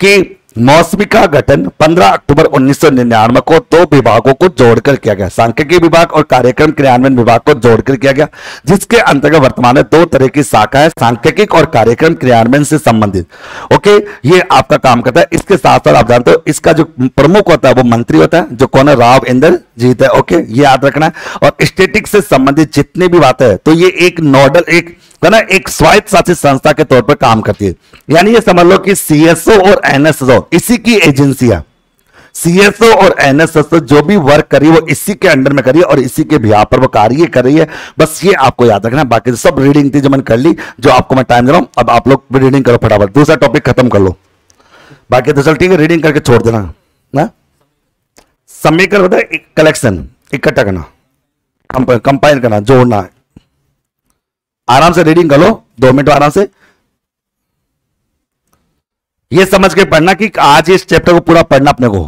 कि मौसमी का गठन 15 अक्टूबर 1999 को दो विभागों को जोड़कर किया गया। सांख्यिकी विभाग और कार्यक्रम क्रियान्वयन विभाग को जोड़कर किया गया, जिसके अंतर्गत वर्तमान में दो तरह की शाखा है, सांख्यिक और कार्यक्रम क्रियान्वयन से संबंधित। ओके, ये आपका काम करता है। इसके साथ साथ आप जानते हो, इसका जो प्रमुख होता है, वो मंत्री होता है, जो कौन है? राव इंदर जीत है ओके, ये याद रखना है। और स्टेटिक से संबंधित जितनी भी बातें है तो ये एक नोडल, एक है ना एक स्वायत्त शासित संस्था के तौर पर काम करती है। यानी ये समझ लो कि सीएसओ और एनएसओ इसी की एजेंसियाँ। सीएसओ और एनएसएसओ जो भी वर्क करी वो इसी के अंडर में करी और इसी के बिहार पर वो कार्य कर रही है। बस ये आपको याद रखना बाकी तो सब रीडिंग थी जो मैंने कर ली, जो आपको मैं टाइम दे रहा हूँ, अब आप लोग रीडिंग करो फटाफट। दूसरा टॉपिक खत्म कर लो। बाकी तो चल, ठीक है रीडिंग करके छोड़ देना। समीकरण होता है कलेक्शन इकट्ठा करना। कंपाइल करना, जोड़ना। आराम से रीडिंग कर लो, दो मिनट आराम से। ये समझ के पढ़ना कि आज इस चैप्टर को पूरा पढ़ना अपने को।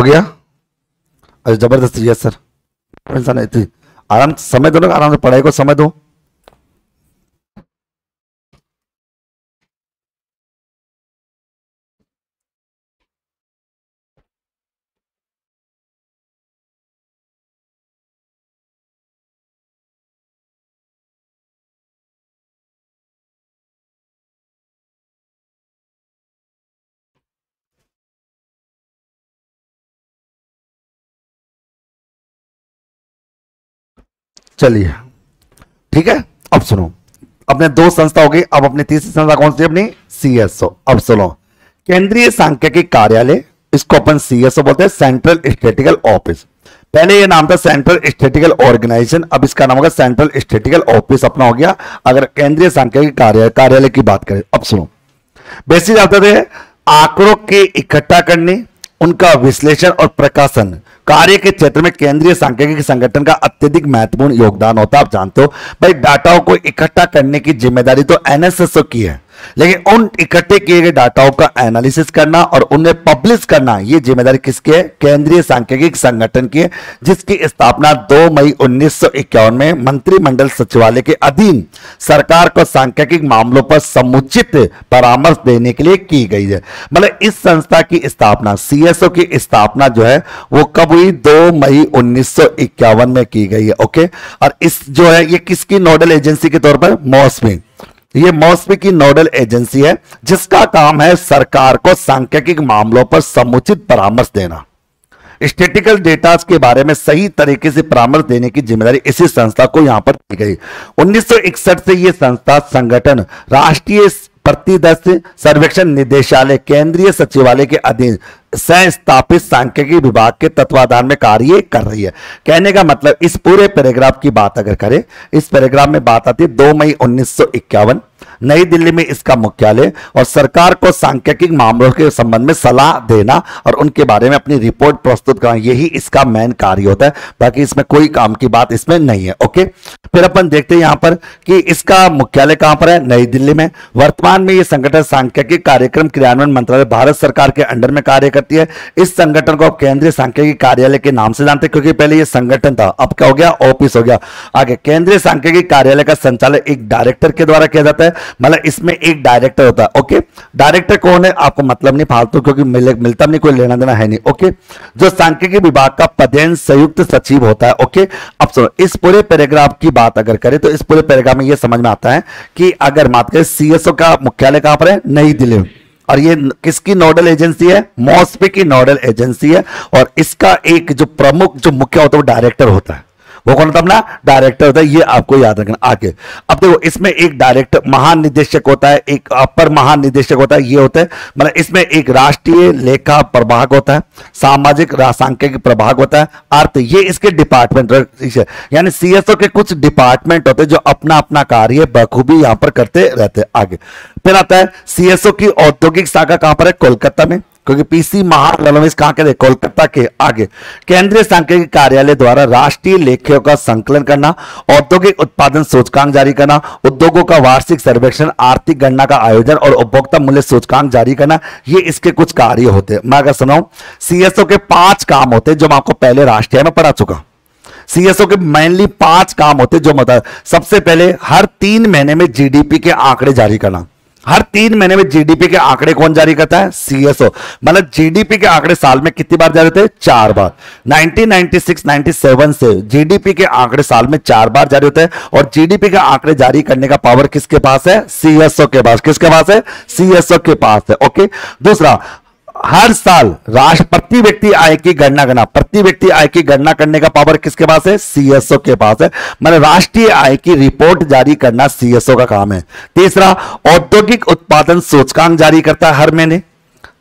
हो गया? अरे ज़बरदस्ती यस सर आराम समय दो ना, आराम से पढ़ाई को समय दो। चलिए। ठीक है? अब सुनो। अपने दो संस्था हो गई, अब अपनी तीसरी संस्था कौन सी अपनी सीएसओ अब सुनो। केंद्रीय सांख्यिकी कार्यालय, इसको अपन सीएसओ बोलते हैं सेंट्रल स्टेटिकल ऑफ़िस पहले ये नाम था सेंट्रल स्टेटिकल ऑर्गेनाइजेशन अब इसका नाम होगा सेंट्रल स्टेटिकल ऑफ़िस अपना हो गया। अगर केंद्रीय सांख्यिकी कार्यालय कार्यालय की बात करें, अब सुनो। बेसिक आता थे, आंकड़ों के इकट्ठा करने, उनका विश्लेषण और प्रकाशन। कार्य के क्षेत्र में केंद्रीय सांख्यिकी संगठन का अत्यधिक महत्वपूर्ण योगदान होता। है आप जानते हो, भाई, डाटाओं को इकट्ठा करने की ज़िम्मेदारी तो एनएसएसओ की है। लेकिन उन इकट्ठे किए गए डाटाओं का एनालिसिस करना और उन्हें पब्लिश करना, ये ज़िम्मेदारी किसकी है? केंद्रीय सांख्यिकी संगठन की है, जिसकी स्थापना 2 मई उन्नीस सौ इक्यावन में मंत्रिमंडल सचिवालय के अधीन सरकार को सांख्यिकी मामलों पर समुचित परामर्श देने के लिए की गई है। मतलब इस संस्था की स्थापना सीएसओ की स्थापना जो है, वो कब हुई? दो मई उन्नीस सौ इक्यावन में की गई है ओके और इस जो है, ये किसकी नोडल एजेंसी के तौर पर? मौसमी ये मौसमी की नोडल एजेंसी है, जिसका काम है सरकार को सांख्यिक मामलों पर समुचित परामर्श देना। स्टेटिकल डेटा के बारे में सही तरीके से परामर्श देने की ज़िम्मेदारी इसी संस्था को यहाँ पर दी गई। 1961 से यह संस्था संगठन राष्ट्रीय प्रतिदस्त सर्वेक्षण निदेशालय, केंद्रीय सचिवालय के अधीन सह स्थापित सांख्यिकी विभाग के तत्वाधान में कार्य कर रही है। कहने का मतलब इस पूरे पैराग्राफ की बात अगर करें, इस पैराग्राफ में बात आती है दो मई उन्नीस नई दिल्ली में इसका मुख्यालय और सरकार को सांख्यिकी मामलों के संबंध में सलाह देना और उनके बारे में अपनी रिपोर्ट प्रस्तुत करना, यही इसका मेन कार्य होता है। बाकी इसमें कोई काम की बात इसमें नहीं है, ओके? फिर अपन देखते हैं यहाँ पर कि इसका मुख्यालय कहाँ पर है? नई दिल्ली में। वर्तमान में यह संगठन सांख्यिकी कार्यक्रम क्रियान्वयन मंत्रालय भारत सरकार के अंडर में कार्य करती है। इस संगठन को केंद्रीय सांख्यिकी कार्यालय के नाम से जानते हैं, क्योंकि पहले यह संगठन था, अब क्या हो गया? ऑफ़िस हो गया। आगे, केंद्रीय सांख्यिकी कार्यालय का संचालन एक डायरेक्टर के द्वारा किया जाता है। मतलब इसमें एक डायरेक्टर होता है ओके डायरेक्टर कौन है? आपको मतलब नहीं फालतू क्योंकि मिल, मिलता नहीं कोई लेना देना है नहीं ओके जो सांख्यिकी विभाग का पदेन संयुक्त सचिव होता है ओके अब सुनो इस पूरे पैराग्राफ की बात अगर करें तो इस पूरे पैराग्राफ में यह समझ में आता है कि अगर बात करें सीएसओ का मुख्यालय कहाँ पर है? नई दिल्ली और ये किसकी नोडल एजेंसी है? मॉस्पे की नोडल एजेंसी है और इसका एक जो प्रमुख जो मुख्य होता है वो डायरेक्टर होता है। वो कौन होता अपना डायरेक्टर होता है, ये आपको याद रखना आगे। अब देखो, इसमें एक डायरेक्टर महानिदेशक होता है, एक अपर महानिदेशक होता है, ये होता है मतलब इसमें एक राष्ट्रीय लेखा प्रभाग होता है, सामाजिक सांख्यिक प्रभाग होता है, अर्थ, ये इसके डिपार्टमेंट यानी सीएसओ के कुछ डिपार्टमेंट होते हैं जो अपना अपना कार्य बखूबी यहाँ पर करते रहते आगे। फिर आता है सीएसओ की औद्योगिक शाखा कहाँ पर है? कोलकाता में। क्योंकि पीसी महालनोविस कहाँ के कोलकाता के आगे। केंद्रीय सांख्यिकी कार्यालय द्वारा राष्ट्रीय लेखियों का संकलन करना, औद्योगिक उत्पादन सूचकांक जारी करना, उद्योगों का वार्षिक सर्वेक्षण, आर्थिक गणना का आयोजन और उपभोक्ता मूल्य सूचकांक जारी करना, ये इसके कुछ कार्य होते। हैं मैं अगर सुनाऊ, सीएसओ के पाँच काम होते जो मैं आपको पहले राष्ट्रीय में पढ़ा चुका। सीएसओ के मेनली पाँच काम होते जो मतलब सबसे पहले हर तीन महीने में जीडीपी के आंकड़े जारी करना। हर तीन महीने में जीडीपी के आंकड़े कौन जारी करता है? सीएसओ मतलब जीडीपी के आंकड़े साल में कितनी बार जारी होते हैं? चार बार। 1996 97 से जीडीपी के आंकड़े साल में चार बार जारी होते हैं। और जीडीपी के आंकड़े जारी करने का पावर किसके पास है? सीएसओ के पास। किसके पास है? सीएसओ के पास है। ओके दूसरा हर साल राष्ट्र, प्रति व्यक्ति आय की गणना करना, प्रति व्यक्ति आय की गणना करने का पावर किसके पास है? सीएसओ के पास है। मतलब राष्ट्रीय आय की रिपोर्ट जारी करना सीएसओ का काम है। तीसरा, औद्योगिक उत्पादन सूचकांक जारी करता है हर महीने।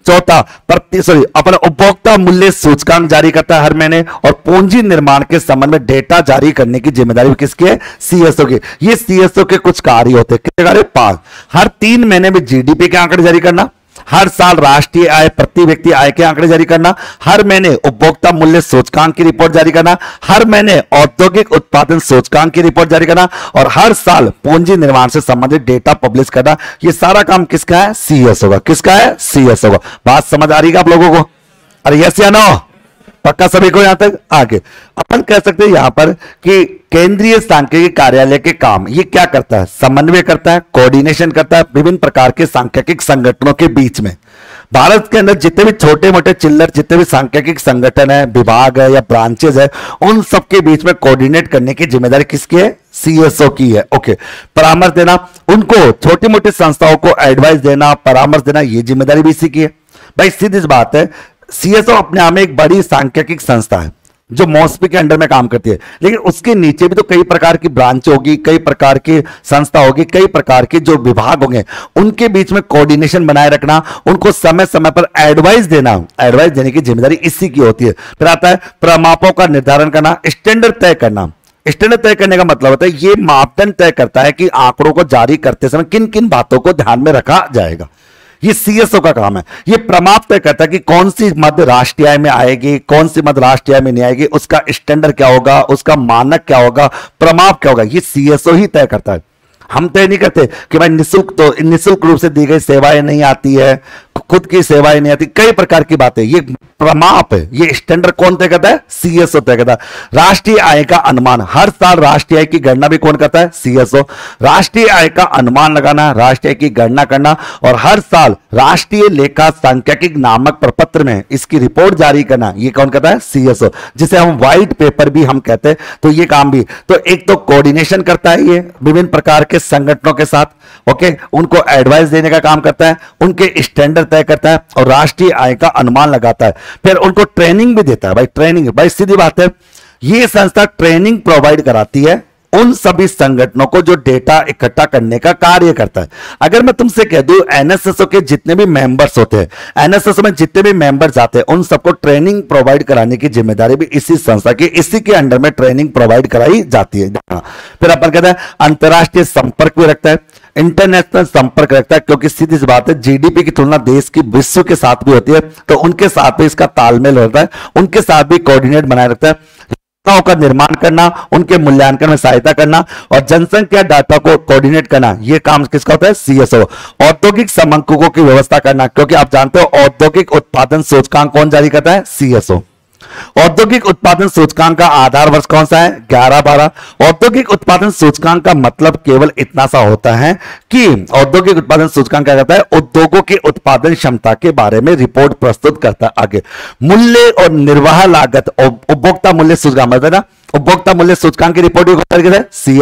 चौथा, प्रति सॉरी अपना उपभोक्ता मूल्य सूचकांक जारी करता है हर महीने। और पूंजी निर्माण के संबंध में डेटा जारी करने की ज़िम्मेदारी किसकी है? सीएसओ की। ये सीएसओ के कुछ कार्य होते हैं। कितने कार्य? पाँच। हर तीन महीने में जीडीपी के आंकड़े जारी करना। हर साल राष्ट्रीय आय, प्रति व्यक्ति आय के आंकड़े जारी करना, हर महीने उपभोक्ता मूल्य सूचकांक की रिपोर्ट जारी करना, हर महीने औद्योगिक उत्पादन सूचकांक की रिपोर्ट जारी करना, और हर साल पूंजी निर्माण से संबंधित डेटा पब्लिश करना। यह सारा काम किसका है? सीएस होगा किसका है? सीएस होगा बात समझ आ रही है आप लोगों को? अरे यस या नो पक्का सभी को यहाँ तक? आगे। अपन कह सकते हैं यहाँ पर कि केंद्रीय सांख्यिकी कार्यालय के काम, ये क्या करता है? समन्वय करता है कोऑर्डिनेशन करता है विभिन्न प्रकार के सांख्यिक संगठनों के बीच में। भारत के अंदर जितने भी छोटे मोटे चिल्लर, जितने भी सांख्यिक संगठन है, विभाग है या ब्रांचेज है, उन सबके बीच में कोऑर्डिनेट करने की ज़िम्मेदारी किसकी है? सीएसओ की है। ओके परामर्श देना। उनको छोटी मोटी संस्थाओं को एडवाइस देना, परामर्श देना, ये ज़िम्मेदारी भी इसी की है। भाई, सीधी बात है सीएसओ अपने आप में एक बड़ी सांख्यिक संस्था है, जो मॉस्पी के अंडर में काम करती है। लेकिन उसके नीचे भी तो कई प्रकार की ब्रांच होगी, कई प्रकार की संस्था होगी, कई प्रकार के जो विभाग होंगे, उनके बीच में कोऑर्डिनेशन बनाए रखना, उनको समय समय पर एडवाइस देना एडवाइस देने की ज़िम्मेदारी इसी की होती है। फिर आता है प्रमापों का निर्धारण करना स्टैंडर्ड तय करना। स्टैंडर्ड तय करने का मतलब होता है, ये मापदंड तय करता है कि आंकड़ों को जारी करते समय किन किन बातों को ध्यान में रखा जाएगा। ये सीएसओ का काम है। ये प्रमाप तय करता है कि कौन सी मद राष्ट्रीय में आएगी कौन सी मद राष्ट्रीय में नहीं आएगी, उसका स्टैंडर्ड क्या होगा, उसका मानक क्या होगा, प्रमाप क्या होगा, ये सीएसओ ही तय करता है। हम तय नहीं करते कि भाई निःशुल्क तो निःशुल्क रूप से दी गई सेवाएँ नहीं आती है खुद की सेवाएँ नहीं आती। कई प्रकार की बातें। ये प्रमाप है। ये स्टैंडर्ड कौन तय करता है? सीएसओ तय करता है। राष्ट्रीय आय का अनुमान। हर साल राष्ट्रीय आय की गणना भी कौन करता है? सीएसओ राष्ट्रीय आय का अनुमान लगाना, राष्ट्रीय की गणना करना और हर साल राष्ट्रीय लेखा सांख्यिक नामक प्रपत्र में इसकी रिपोर्ट जारी करना, ये कौन करता है? सीएसओ जिसे हम व्हाइट पेपर भी हम कहते हैं। तो ये काम भी। तो एक तो कोऑर्डिनेशन करता है ये विभिन्न प्रकार के संगठनों के साथ ओके उनको एडवाइस देने का काम करता है। उनके स्टैंडर्ड तय करता है और राष्ट्रीय आय का अनुमान लगाता है। फिर उनको ट्रेनिंग भी देता है। भाई ट्रेनिंग भाई सीधी बात है, ये संस्था ट्रेनिंग प्रोवाइड कराती है उन सभी संगठनों को जो डेटा इकट्ठा करने का कार्य करता है। अगर मैं तुमसे कह दूँ एनएसएसओ के जितने भी मेंबर्स होते हैं एनएसएसओ में जितने भी मेंबर्स आते हैं, उन सबको ट्रेनिंग प्रोवाइड कराने की ज़िम्मेदारी भी इसी संस्था की, इसी के अंडर में ट्रेनिंग प्रोवाइड कराई जाती है। फिर अपन कहते हैं, अंतर्राष्ट्रीय संपर्क भी रखता है। इंटरनेशनल संपर्क रखता है, क्योंकि सीधी सी बात है जीडीपी की तुलना देश की विश्व के साथ भी होती है तो उनके साथ भी इसका तालमेल होता है, उनके साथ भी कोऑर्डिनेट बनाए रखता है। का निर्माण करना, उनके मूल्यांकन में सहायता करना और जनसंख्या डाटा को कोऑर्डिनेट करना यह काम किसका होता है? सीएसओ औद्योगिक समंकों की व्यवस्था करना, क्योंकि आप जानते हो औद्योगिक उत्पादन, सूचकांक कौन जारी करता है? सीएसओ औद्योगिक उत्पादन सूचकांक का आधार वर्ष कौन सा है? ग्यारह, बारह। औद्योगिक उत्पादन सूचकांक का मतलब केवल इतना सा होता है कि औद्योगिक उत्पादन सूचकांक क्या कहता है? उद्योगों की उत्पादन क्षमता के बारे में रिपोर्ट प्रस्तुत करता है आगे। मूल्य और निर्वाह लागत उपभोक्ता मूल्य सूचकांक मतलब ना? उपभोक्ता मूल्य सूचकांक की रिपोर्ट भी सी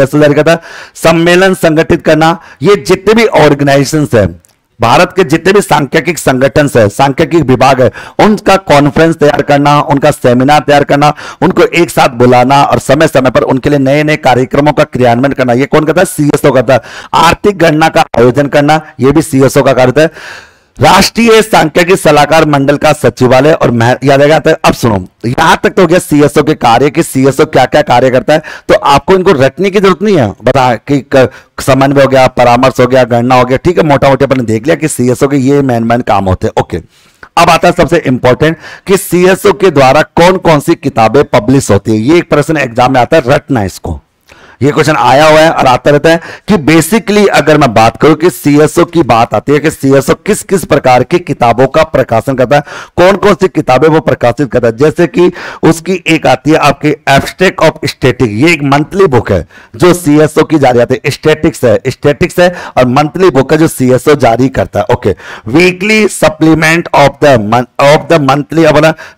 सम्मेलन संगठित करना, ये जितने भी ऑर्गेनाइजेशन है भारत के जितने भी सांख्यिक संगठन है सांख्यिक विभाग है, उनका कॉन्फ्रेंस तैयार करना, उनका सेमिनार तैयार करना, उनको एक साथ बुलाना और समय समय पर उनके लिए नए नए कार्यक्रमों का क्रियान्वयन करना, ये कौन करता है? सीएसओ करता है। आर्थिक गणना का आयोजन करना यह भी सीएसओ का कार्य है। राष्ट्रीय सांख्यिकी सलाहकार मंडल का सचिवालय और याद आएगा तो अब सुनो, यहाँ तक तो हो गया सीएसओ के कार्य कि सीएसओ क्या क्या कार्य करता है तो आपको इनको रटने की ज़रूरत नहीं है? बता कि समन्वय हो गया, परामर्श हो गया, गणना हो गया, ठीक है मोटा मोटे अपन देख लिया कि सीएसओ के ये मैन मैन काम होते हैं, ओके। अब आता है सबसे इंपॉर्टेंट कि सीएसओ के द्वारा कौन कौन सी किताबें पब्लिश होती है, ये एक प्रश्न एग्ज़ाम में आता है, रटना इसको। ये क्वेश्चन आया हुआ है और आता रहता है कि बेसिकली अगर मैं बात करूँ कि सीएसओ की बात आती है कि सीएसओ किस किस प्रकार की किताबों का प्रकाशन करता है कौन कौन सी किताबें वो प्रकाशित करता है? जैसे कि उसकी एक आती है आपकी एब्स्ट्रेक ऑफ़ स्टेटिक ये एक मंथली बुक है जो सीएसओ की जारी आती है। स्टेटिक्स है स्टेटिक्स है और मंथली बुक है जो सीएसओ जारी करता है। Okay weekly supplement of the of the monthly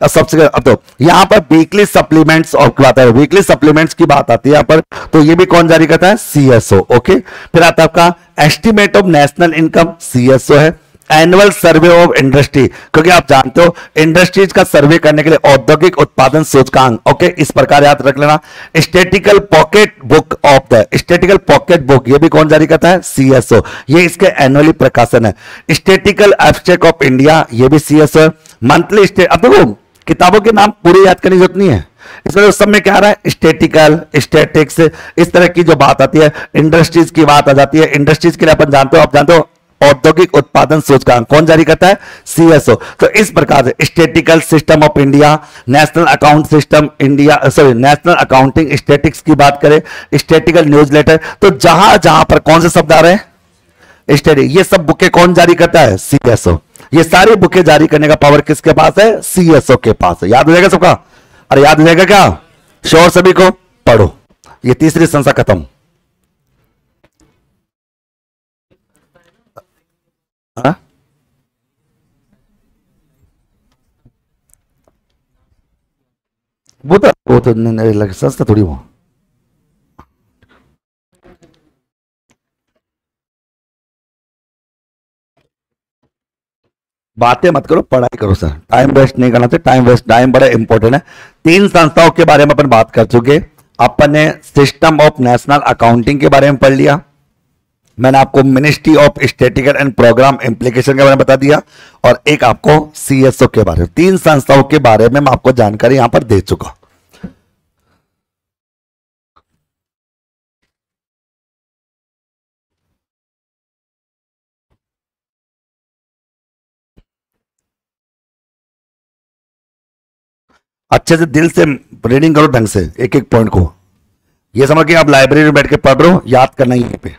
सबसे अब तो यहाँ पर वीकली सप्लीमेंट्स ऑफ़ बात है। वीकली सप्लीमेंट्स की बात आती है यहाँ पर तो ये भी कौन जारी करता है? सीएसओ ओके फिर आता आपका estimate of national income CSO है। एनुअल सर्वे ऑफ़ इंडस्ट्री क्योंकि आप जानते हो इंडस्ट्रीज़ का सर्वे करने के लिए औद्योगिक उत्पादन सूचकांक ओके इस प्रकार याद रख लेना। Statical pocket book of the statical pocket book ये भी कौन जारी करता है? सीएसओ ये इसके एनुअली प्रकाशन है। स्टेटिकल एब्स्ट्रैक्ट ऑफ़ इंडिया ये भी सीएसओ मंथली स्टेट अब देखो, किताबों के नाम पूरे याद करने ज़रूरत नहीं है। इसमें तो सब में क्या रहा है? स्टेटिकल स्टेटिक्स इस तरह की जो बात आती है इंडस्ट्रीज़ की बात आ जाती है। इंडस्ट्रीज़ के लिए अपन जानते हो, आप जानते हो, औद्योगिक उत्पादन सूचकांक कौन जारी करता है? सीएसओ तो इस प्रकार से statical system of India national account system India sorry national accounting statics की बात करें स्टेटिकल न्यूज़ लेटर तो जहाँ जहाँ पर कौन से शब्द आ रहे हैं? स्टेटिक ये सब बुके कौन जारी करता है? सीएसओ ये सारी बुके जारी करने का पावर किसके पास है? सीएसओ के पास है। याद हो जाएगा सबका? और याद रहेगा क्या? शोर सभी को पढ़ो। ये तीसरी संस्था खत्म। हाँ? वो तो वो तो संस्था थोड़ी वो। बातें मत करो, पढ़ाई करो सर। टाइम वेस्ट नहीं करना चाहिए टाइम वेस्ट टाइम बड़ा इंपॉर्टेंट है। तीन संस्थाओं के बारे में अपन बात कर चुके अपन ने सिस्टम ऑफ़ नेशनल अकाउंटिंग के बारे में पढ़ लिया। मैंने आपको ministry of statical and programme implication के बारे में बता दिया और एक आपको सीएसओ के बारे में। तीन संस्थाओं के बारे में मैं आपको जानकारी यहाँ पर दे चुका अच्छे से दिल से रीडिंग करो ढंग से एक एक पॉइंट को। ये समझ के आप लाइब्रेरी में बैठ के पढ़ रहे हो, याद करना ही पे।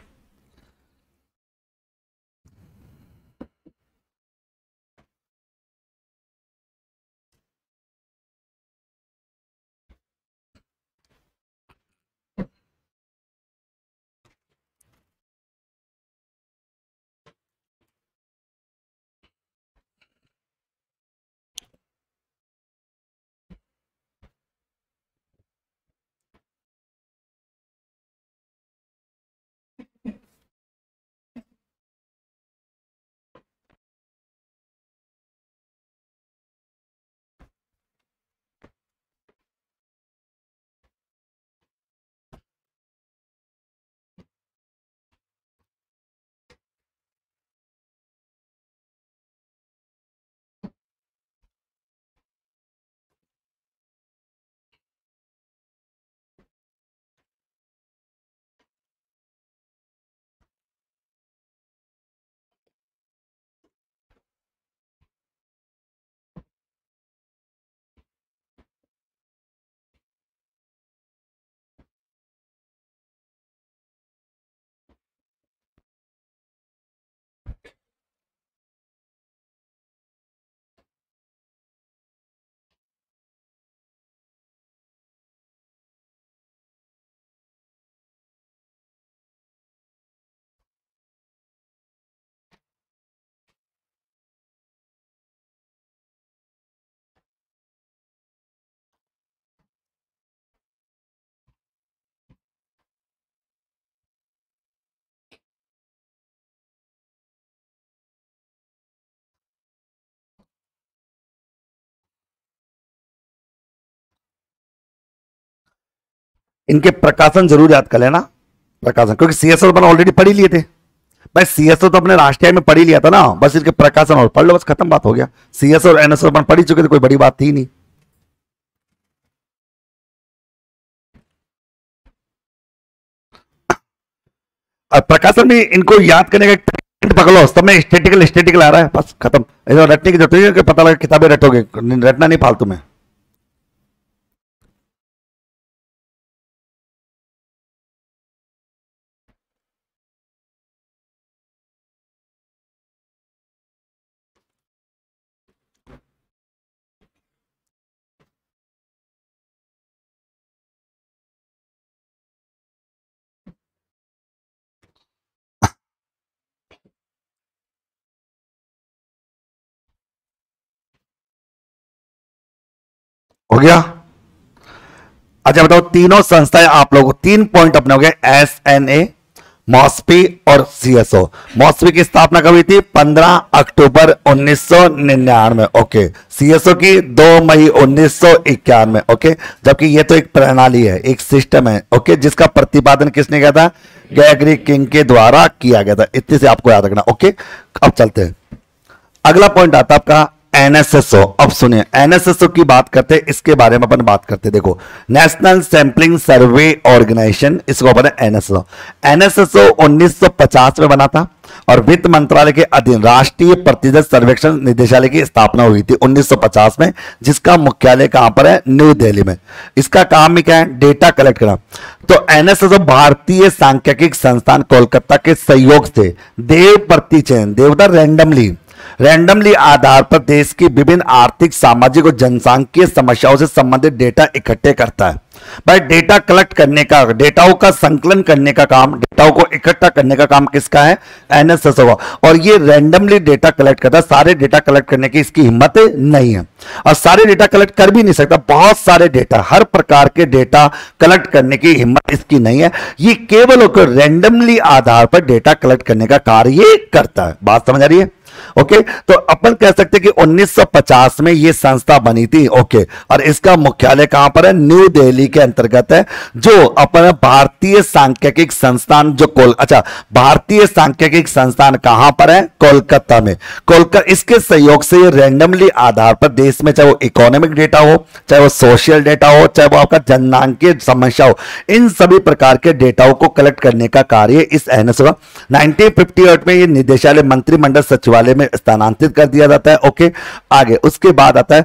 इनके प्रकाशन ज़रूर याद कर लेना। प्रकाशन, क्योंकि सीएसओ अपन ऑलरेडी पढ़ लिए थे। भाई सीएसओ तो अपने राष्ट्रीय में पढ़ लिया था ना, बस इनके प्रकाशन और पढ़ लो, बस खत्म बात हो गया। सीएसओ और एनएसओ अपन पढ़ चुके थे, कोई बड़ी बात थी नहीं। और प्रकाशन भी इनको याद करने का पकड़ लो सब में स्टेटिकल स्टेटिकल आ रहा है, बस खत्म। रटने की ज़रूरत है पता लगा किताबें रटोगे, रटना नहीं फालतू में। गया। अच्छा बताओ, तीनों संस्थाएँ आप लोगों तीन पॉइंट अपने हो गए एस एन ए मॉस्पी और सीएसओ मॉस्पी की स्थापना हुई थी? 15 अक्टूबर 1999 ओके सीएसओ की 2 मई उन्नीस सौ इक्यानवे ओके जबकि ये तो एक प्रणाली है, एक सिस्टम है ओके जिसका प्रतिपादन किसने किया था? गैगरी किंग के द्वारा किया गया था। इतने से आपको याद रखना ओके अब चलते हैं। अगला पॉइंट आता आपका एनएसएसओ। अब सुनिए, एनएसएसओ की बात करते हैं, इसके बारे में अपन बात करते हैं। देखो नेशनल सैंपलिंग सर्वे ऑर्गेनाइजेशन इसको अपन एनएसएसओ। एनएसएसओ 1950 में बना था और वित्त मंत्रालय के अधीन राष्ट्रीय प्रतिशत सर्वेक्षण निदेशालय की स्थापना हुई थी 1950 में, जिसका मुख्यालय कहाँ पर है? न्यू दिल्ली में। इसका काम ही क्या है? डेटा कलेक्ट करना। तो एनएसएसओ भारतीय सांख्यिकी संस्थान कोलकाता के सहयोग से देव प्रति चयन, देवता रैंडमली रैंडमली आधार पर देश की विभिन्न आर्थिक, सामाजिक और जनसांख्यिकीय समस्याओं से संबंधित डेटा इकट्ठे करता है। भाई डेटा कलेक्ट करने का डेटाओं का संकलन करने का काम डेटाओं को इकट्ठा करने का काम किसका है? एनएसएस का और ये रैंडमली डेटा कलेक्ट करता है। सारे डेटा कलेक्ट करने की इसकी हिम्मत नहीं है। और सारे डेटा कलेक्ट कर भी नहीं सकता। बहुत सारे डेटा हर प्रकार के डेटा कलेक्ट करने की हिम्मत इसकी नहीं है। ये केवल रैंडमली आधार पर डेटा कलेक्ट करने का कार्य करता है। बात समझ आ रही है? ओके? तो अपन कह सकते हैं कि 1950 में ये संस्था बनी थी, ओके? और इसका मुख्यालय कहाँ पर है? न्यू दिल्ली के अंतर्गत है, जो अपन भारतीय सांख्यिक संस्थान, जो कोल अच्छा भारतीय सांख्यिक संस्थान कहाँ पर है? कोलकाता में। कोलकाता इसके सहयोग से रैंडमली आधार पर देश में चाहे वो इकोनॉमिक डेटा हो, चाहे वो सोशल डेटा हो, चाहे वो आपका जननांकीय समस्या हो, इन सभी प्रकार के डेटाओं को कलेक्ट करने का कार्य इस एनएस होगा नाइनटीन में ये निदेशालय मंत्रिमंडल सचिवालय में स्थानांतरित कर दिया जाता है। ओके, आगे, उसके बाद आता है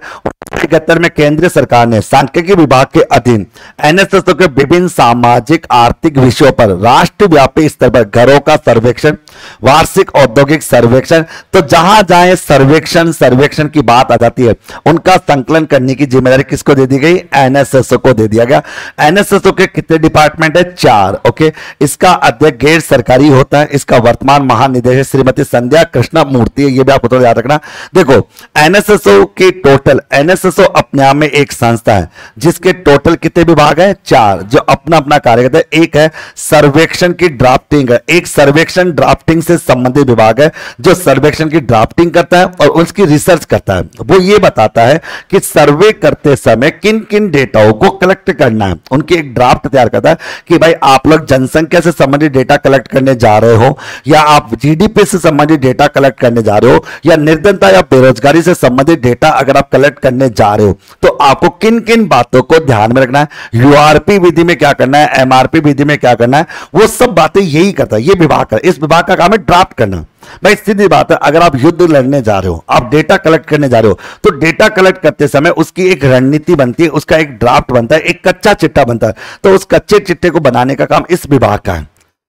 इकहत्तर में केंद्रीय सरकार ने सांख्यिकी विभाग के अधीन एनएसएस के विभिन्न सामाजिक, आर्थिक विषयों पर राष्ट्रव्यापी स्तर पर घरों का सर्वेक्षण, वार्षिक औद्योगिक सर्वेक्षण तो जहाँ जहाँ सर्वेक्षण सर्वेक्षण की बात आ जाती है, उनका संकलन करने की ज़िम्मेदारी किसको दे दी गई? एनएसएसओ को दे दिया गया। एनएसएसओ के कितने डिपार्टमेंट है? चार, ओके। इसका अध्यक्ष गैर सरकारी होता है, इसका वर्तमान महानिदेशक श्रीमती संध्या कृष्णा मूर्ति है, ये भी आपको थोड़ा याद रखना। देखो एनएसएसओ के टोटल एनएसएसओ अपने आप में एक संस्था है, जिसके टोटल कितने विभाग है? चार, जो अपना अपना कार्य करते हैं। एक है सर्वेक्षण की ड्राफ्टिंग है। एक सर्वेक्षण ड्राफ्टिंग से संबंधित विभाग है, जो सर्वेक्षण की ड्राफ्टिंग करता है और उसकी रिसर्च करता है। वो ये बताता है कि सर्वे करते समय किन किन डेटाओं को कलेक्ट करना है। उनकी एक ड्राफ्ट तैयार करता है कि भाई, आप लोग जनसंख्या से संबंधित डेटा कलेक्ट करने जा रहे हो, या आप जीडीपी से संबंधित डेटा कलेक्ट करने जा रहे हो या निर्धनता या बेरोजगारी से संबंधित डेटा अगर आप कलेक्ट करने जा रहे हो तो आपको किन किन बातों को ध्यान में रखना है? यूआरपी विधि में क्या करना है? एमआरपी विधि में क्या करना है? वो सब बातें यही करता है, ये विभाग का, इस विभाग का काम है ड्राफ्ट करना। भाई, सीधी बात है, अगर आप युद्ध लड़ने जा रहे हो, आप डेटा कलेक्ट करने जा रहे हो तो डेटा कलेक्ट करते समय उसकी एक रणनीति बनती है, उसका एक ड्राफ्ट बनता है, एक कच्चा चिट्टा बनता है। तो उस कच्चे चिट्टे को बनाने का काम इस विभाग का है।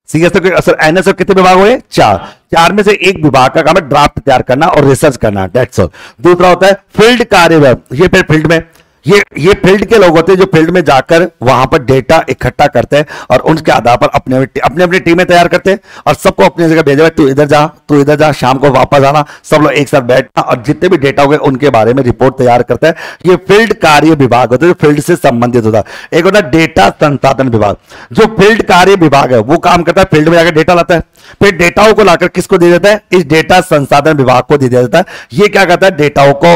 सीएसओ असर एनएसओ कितने विभाग हुए? चार। चार में से एक विभाग का काम है ड्राफ्ट तैयार करना और रिसर्च करना डेट्स दूसरा होता है फ़ील्ड कार्य ये फिर फ़ील्ड में ये ये फ़ील्ड के लोग होते हैं जो फ़ील्ड में जाकर वहाँ पर डेटा इकट्ठा करते हैं और उनके आधार पर अपने अपने, अपनी टीमें तैयार करते हैं और सबको अपनी जगह भेजे तू इधर जा, तू इधर जा, शाम को वापस आना। सब लोग एक साथ बैठना और जितने भी डेटा हो गए उनके बारे में रिपोर्ट तैयार करते हैं। ये फ़ील्ड कार्य विभाग होता है, जो फ़ील्ड से संबंधित होता है। एक होता है डेटा संसाधन विभाग। जो फ़ील्ड कार्य विभाग है, वो काम करता है, फ़ील्ड में जाकर डेटा लाता है। फिर डेटाओं को लाकर किसको दे देता है? इस डेटा संसाधन विभाग को दे दिया जाता है। ये क्या करता है? डेटाओं को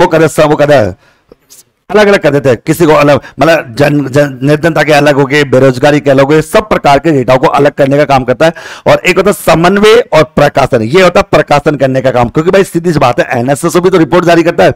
वो करता वो करता है। अलग अलग कर देते हैं किसी को अलग मतलब जन, जन निर्धनता के अलग हो गए बेरोजगारी के अलग हो गए सब प्रकार के डेटा को अलग करने का काम करता है। और एक होता है समन्वय और प्रकाशन। ये होता है प्रकाशन करने का काम। क्योंकि भाई सीधी बात है एनएसएसओ भी तो रिपोर्ट जारी करता है।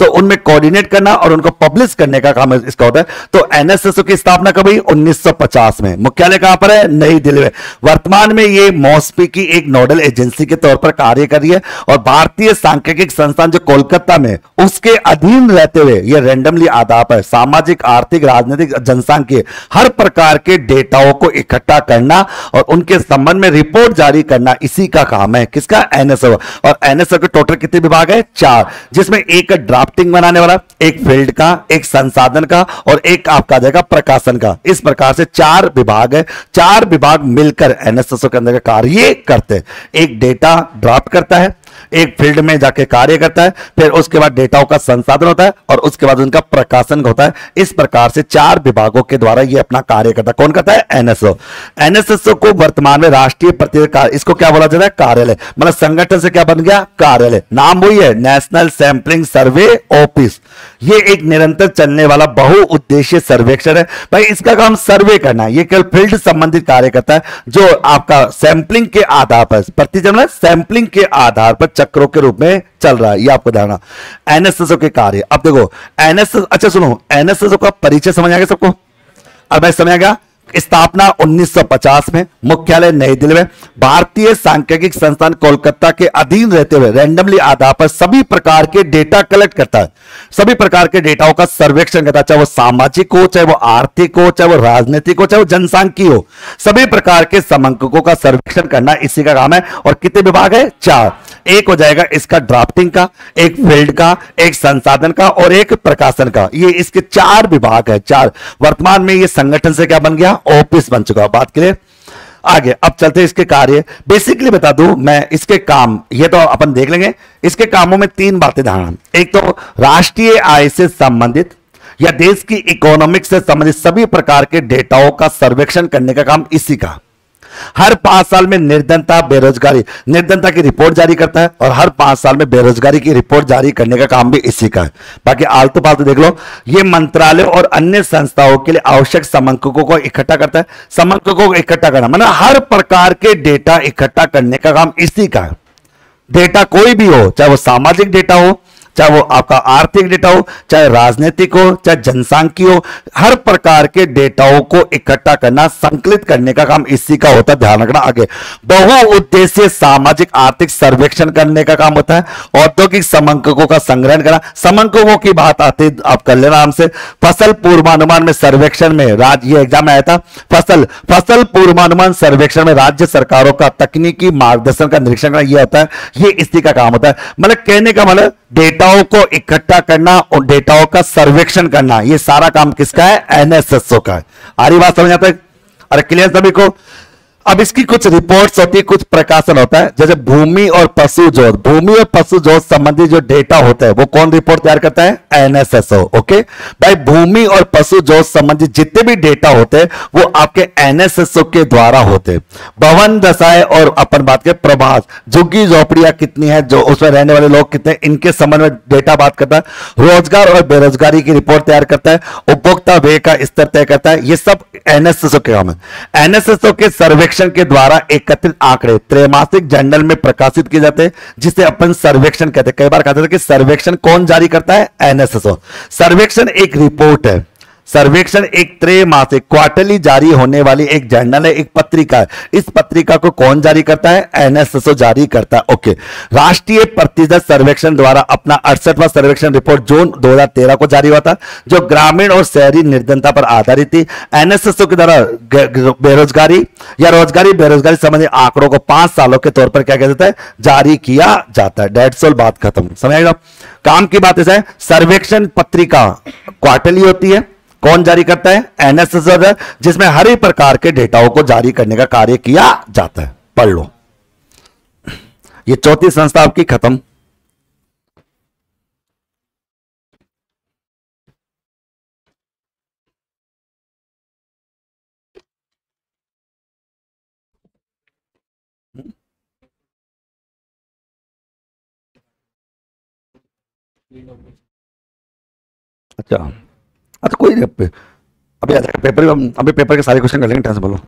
तो उनमें कोऑर्डिनेट करना और उनको पब्लिश करने का काम इसका होता है। तो एनएसएसओ की स्थापना कभी 1950 में। मुख्यालय कहाँ पर है? नई दिल्ली में। वर्तमान में ये मॉस्पी की एक नोडल एजेंसी के तौर पर कार्य कर रही है और भारतीय सांख्यिक संस्थान जो कोलकाता में, उसके अधीन रहते हुए ये रेंडमली आधार पर सामाजिक, आर्थिक, राजनीतिक जनसंख्या हर प्रकार के डेटाओं को इकट्ठा करना और उनके संबंध में रिपोर्ट जारी करना इसी का काम है। किसका? एनएसओ और एनएसओ के टोटल कितने विभाग है? चार, जिसमें एक ड्राफ्ट ड्राफ्टिंग बनाने वाला, एक फ़ील्ड का, एक संसाधन का और एक आपका जाएगा प्रकाशन का। इस प्रकार से चार विभाग है। चार विभाग मिलकर एनएसएसओ के अंदर कार्य करते हैं। एक डेटा ड्राफ्ट करता है एक फ़ील्ड में जाके कार्य करता है, फिर उसके बाद डेटाओं का संसाधन होता है और उसके बाद उनका प्रकाशन होता है। इस प्रकार से चार विभागों के द्वारा ये अपना कार्य करता है। कौन करता है? एनएसओ। एनएसएसओ को वर्तमान में राष्ट्रीय प्रतिनिधि इसको क्या बोला जाता है? कार्यालय। मतलब संगठन से क्या बन गया? कार्यालय। नाम वही है नेशनल सैंपलिंग सर्वे ऑफ़िस ये एक निरंतर चलने वाला बहुउद्देशीय सर्वेक्षण है। भाई, इसका काम सर्वे करना है। ये केवल फ़ील्ड संबंधित कार्य करता है, जो आपका सैंपलिंग के आधार पर प्रति सैंपलिंग के आधार पर चक्रों के रूप में चल रहा है, ये आपको ध्यान एनएसएसओ के कार्य। अब देखो एनएसएस अच्छा सुनो एनएसएसओ का परिचय समझ आ गया सबको? अब मैं समझ आ गया? स्थापना 1950 में, मुख्यालय नई दिल्ली में। भारतीय सांख्यिक संस्थान कोलकाता के अधीन रहते हुए रैंडमली आधार पर सभी प्रकार के डेटा कलेक्ट करता है। सभी प्रकार के डेटाओं का सर्वेक्षण करता है, चाहे वो सामाजिक हो, चाहे वो आर्थिक हो, चाहे वो राजनीतिक हो, चाहे वो जनसांख्यिकी हो। सभी प्रकार के समंककों का सर्वेक्षण करना इसी का काम है। और कितने विभाग है? चार। एक हो जाएगा इसका ड्राफ्टिंग का, एक फ़ील्ड का, एक संसाधन का और एक प्रकाशन का। ये इसके चार विभाग है, चार। वर्तमान में ये संगठन से क्या बन गया? ऑफ़िस बन चुका बात क्लियर आगे, अब चलते इसके कार्य। बेसिकली बता दूँ, मैं इसके काम, ये तो अपन देख लेंगे। इसके कामों में तीन बातें ध्यान। एक तो राष्ट्रीय आय से संबंधित या देश की इकोनॉमिक से संबंधित सभी प्रकार के डेटाओं का सर्वेक्षण करने का काम इसी का। हर पाँच साल में निर्धनता, बेरोजगारी, निर्धनता की रिपोर्ट जारी करता है और हर पाँच साल में बेरोजगारी की रिपोर्ट जारी करने का काम भी इसी का है। बाकी आलतू पालतू देख लो, ये मंत्रालय और अन्य संस्थाओं के लिए आवश्यक समंकों को इकट्ठा करता है। समंककों को इकट्ठा करना मतलब हर प्रकार के डेटा इकट्ठा करने का काम इसी का है। डेटा कोई भी हो, चाहे वो सामाजिक डेटा हो चाहे वो आपका आर्थिक डेटा हो, चाहे राजनीतिक हो, चाहे जनसांख्यिक हो, हर प्रकार के डेटाओं को इकट्ठा करना, संकलित करने का काम इसी का होता है। ध्यान रखना आगे। बहु उद्देश्य सामाजिक आर्थिक सर्वेक्षण करने का काम होता है। औद्योगिक समंककों का संग्रहण करना। समंककों की बात आती आप कर लेना हमसे फ़सल पूर्वानुमान में सर्वेक्षण में राज्य एग्ज़ाम में आया था। फ़सल फ़सल पूर्वानुमान सर्वेक्षण में राज्य सरकारों का तकनीकी मार्गदर्शन का निरीक्षण करना यह होता है। ये इसी का काम होता है। मतलब कहने का मतलब डेटाओं को इकट्ठा करना और डेटाओं का सर्वेक्षण करना, ये सारा काम किसका है? एनएसएसओ का है। आ रही बात समझ आता है? अरे क्लियर सभी को? अब इसकी कुछ रिपोर्ट्स होती है, कुछ प्रकाशन होता है। जैसे भूमि और पशु जोत। भूमि और पशु जोत संबंधी जो डेटा होता है, वो कौन रिपोर्ट तैयार करता है? एनएसएसओ ओके भाई, भूमि और पशु जोत संबंधी जितने भी डेटा होते हैं, वो आपके एनएसएसओ के द्वारा होते हैं। भवन दशाएँ और अपन बात के प्रभास। झुग्गी, झोपड़ियाँ कितनी है, जो उसमें रहने वाले लोग कितने इनके संबंध में डेटा बात करता है। रोज़गार और बेरोजगारी की रिपोर्ट तैयार करता है। उपभोक्ता व्यय का स्तर तय करता है। ये सब एनएसएसओ के काम है। एनएसएसओ के सर्वेक्षण के द्वारा एकत्रित आंकड़े त्रैमासिक जर्नल में प्रकाशित किए जाते हैं, जिसे अपन सर्वेक्षण कहते हैं। कई बार कहते हैं कि सर्वेक्षण कौन जारी करता है? एनएसएसओ। सर्वेक्षण एक रिपोर्ट है। सर्वेक्षण एक त्रैमासिक क्वार्टरली जारी होने वाली एक जर्नल है, एक पत्रिका है। इस पत्रिका को कौन जारी करता है? एनएसएसओ जारी करता है। ओके राष्ट्रीय प्रतिशत सर्वेक्षण द्वारा अपना अड़सठवा सर्वेक्षण रिपोर्ट जून 2013 को जारी हुआ था, जो ग्रामीण और शहरी निर्धनता पर आधारित थी। एनएसएसओ के द्वारा बेरोजगारी या रोजगारी, बेरोजगारी संबंधी आंकड़ों को पाँच सालों के तौर पर क्या कहते है? जारी किया जाता है। डेढ़ सोल बात खत्म। समझ काम की बात है, सर्वेक्षण पत्रिका क्वार्टरली होती है। कौन जारी करता है? एनएसएस जिसमें हर एक प्रकार के डेटाओं को जारी करने का कार्य किया जाता है। पढ़ लो। ये चौथी संस्था आपकी खत्म। अच्छा। अच्छा कोई नहीं अभी पेपर हम अभी पेपर के सारे क्वेश्चन कर लेंगे टेंशन बोलो।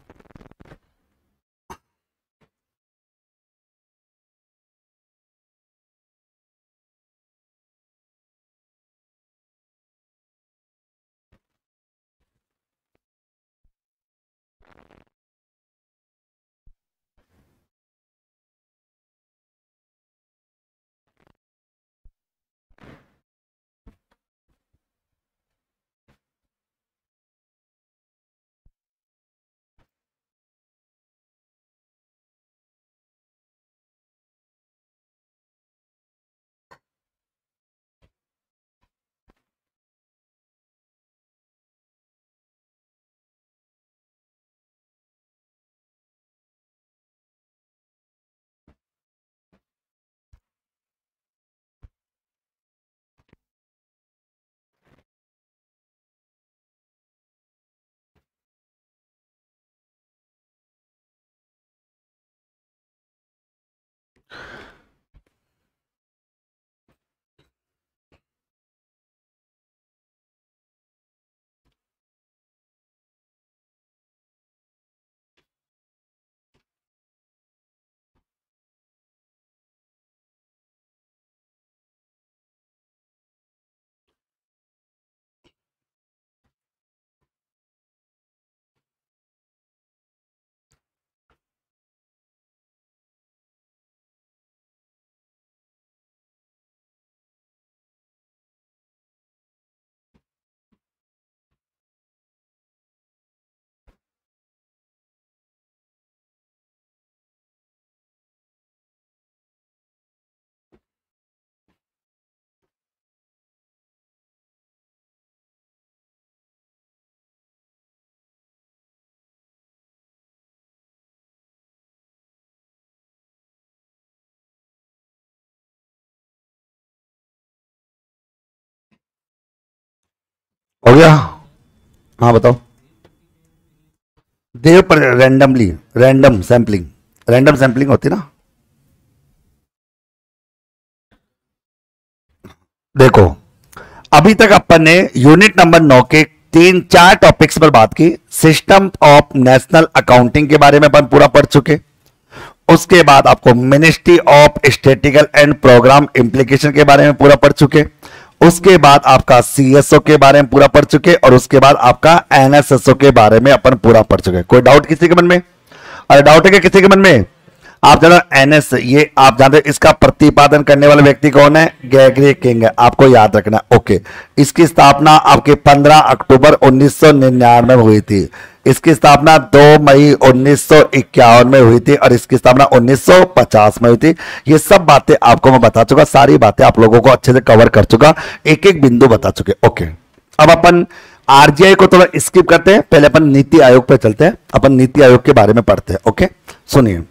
हो गया? हाँ बताओ। देव पर randomly random sampling random sampling होती ना? देखो, अभी तक अपन ने यूनिट नंबर नौ के तीन चार टॉपिक्स पर बात की। सिस्टम ऑफ़ नेशनल अकाउंटिंग के बारे में अपन पूरा पढ़ चुके। उसके बाद आपको ministry of statical and programme implication के बारे में पूरा पढ़ चुके। उसके बाद आपका सीएसओ के बारे में पूरा पढ़ चुके और उसके बाद आपका एनएसएसओ के बारे में अपन पूरा पढ़ चुके। कोई डाउट किसी के मन में? अरे डाउट है क्या किसी के मन में? आप जानो एनएस ये आप जानते इसका प्रतिपादन करने वाला व्यक्ति कौन है? गैगरी किंग है। आपको याद रखना। ओके इसकी स्थापना आपके 15 अक्टूबर 1999 में हुई थी। इसकी स्थापना 2 मई उन्नीस सौ इक्यावन में हुई थी और इसकी स्थापना 1950 में हुई थी। ये सब बातें आपको मैं बता चुका, सारी बातें आप लोगों को अच्छे से कवर कर चुका। एक एक बिंदु बता चुके। ओके अब अपन आरजीआई को थोड़ा स्किप करते हैं। पहले अपन नीति आयोग पर चलते हैं। अपन नीति आयोग के बारे में पढ़ते हैं। ओके सुनिए।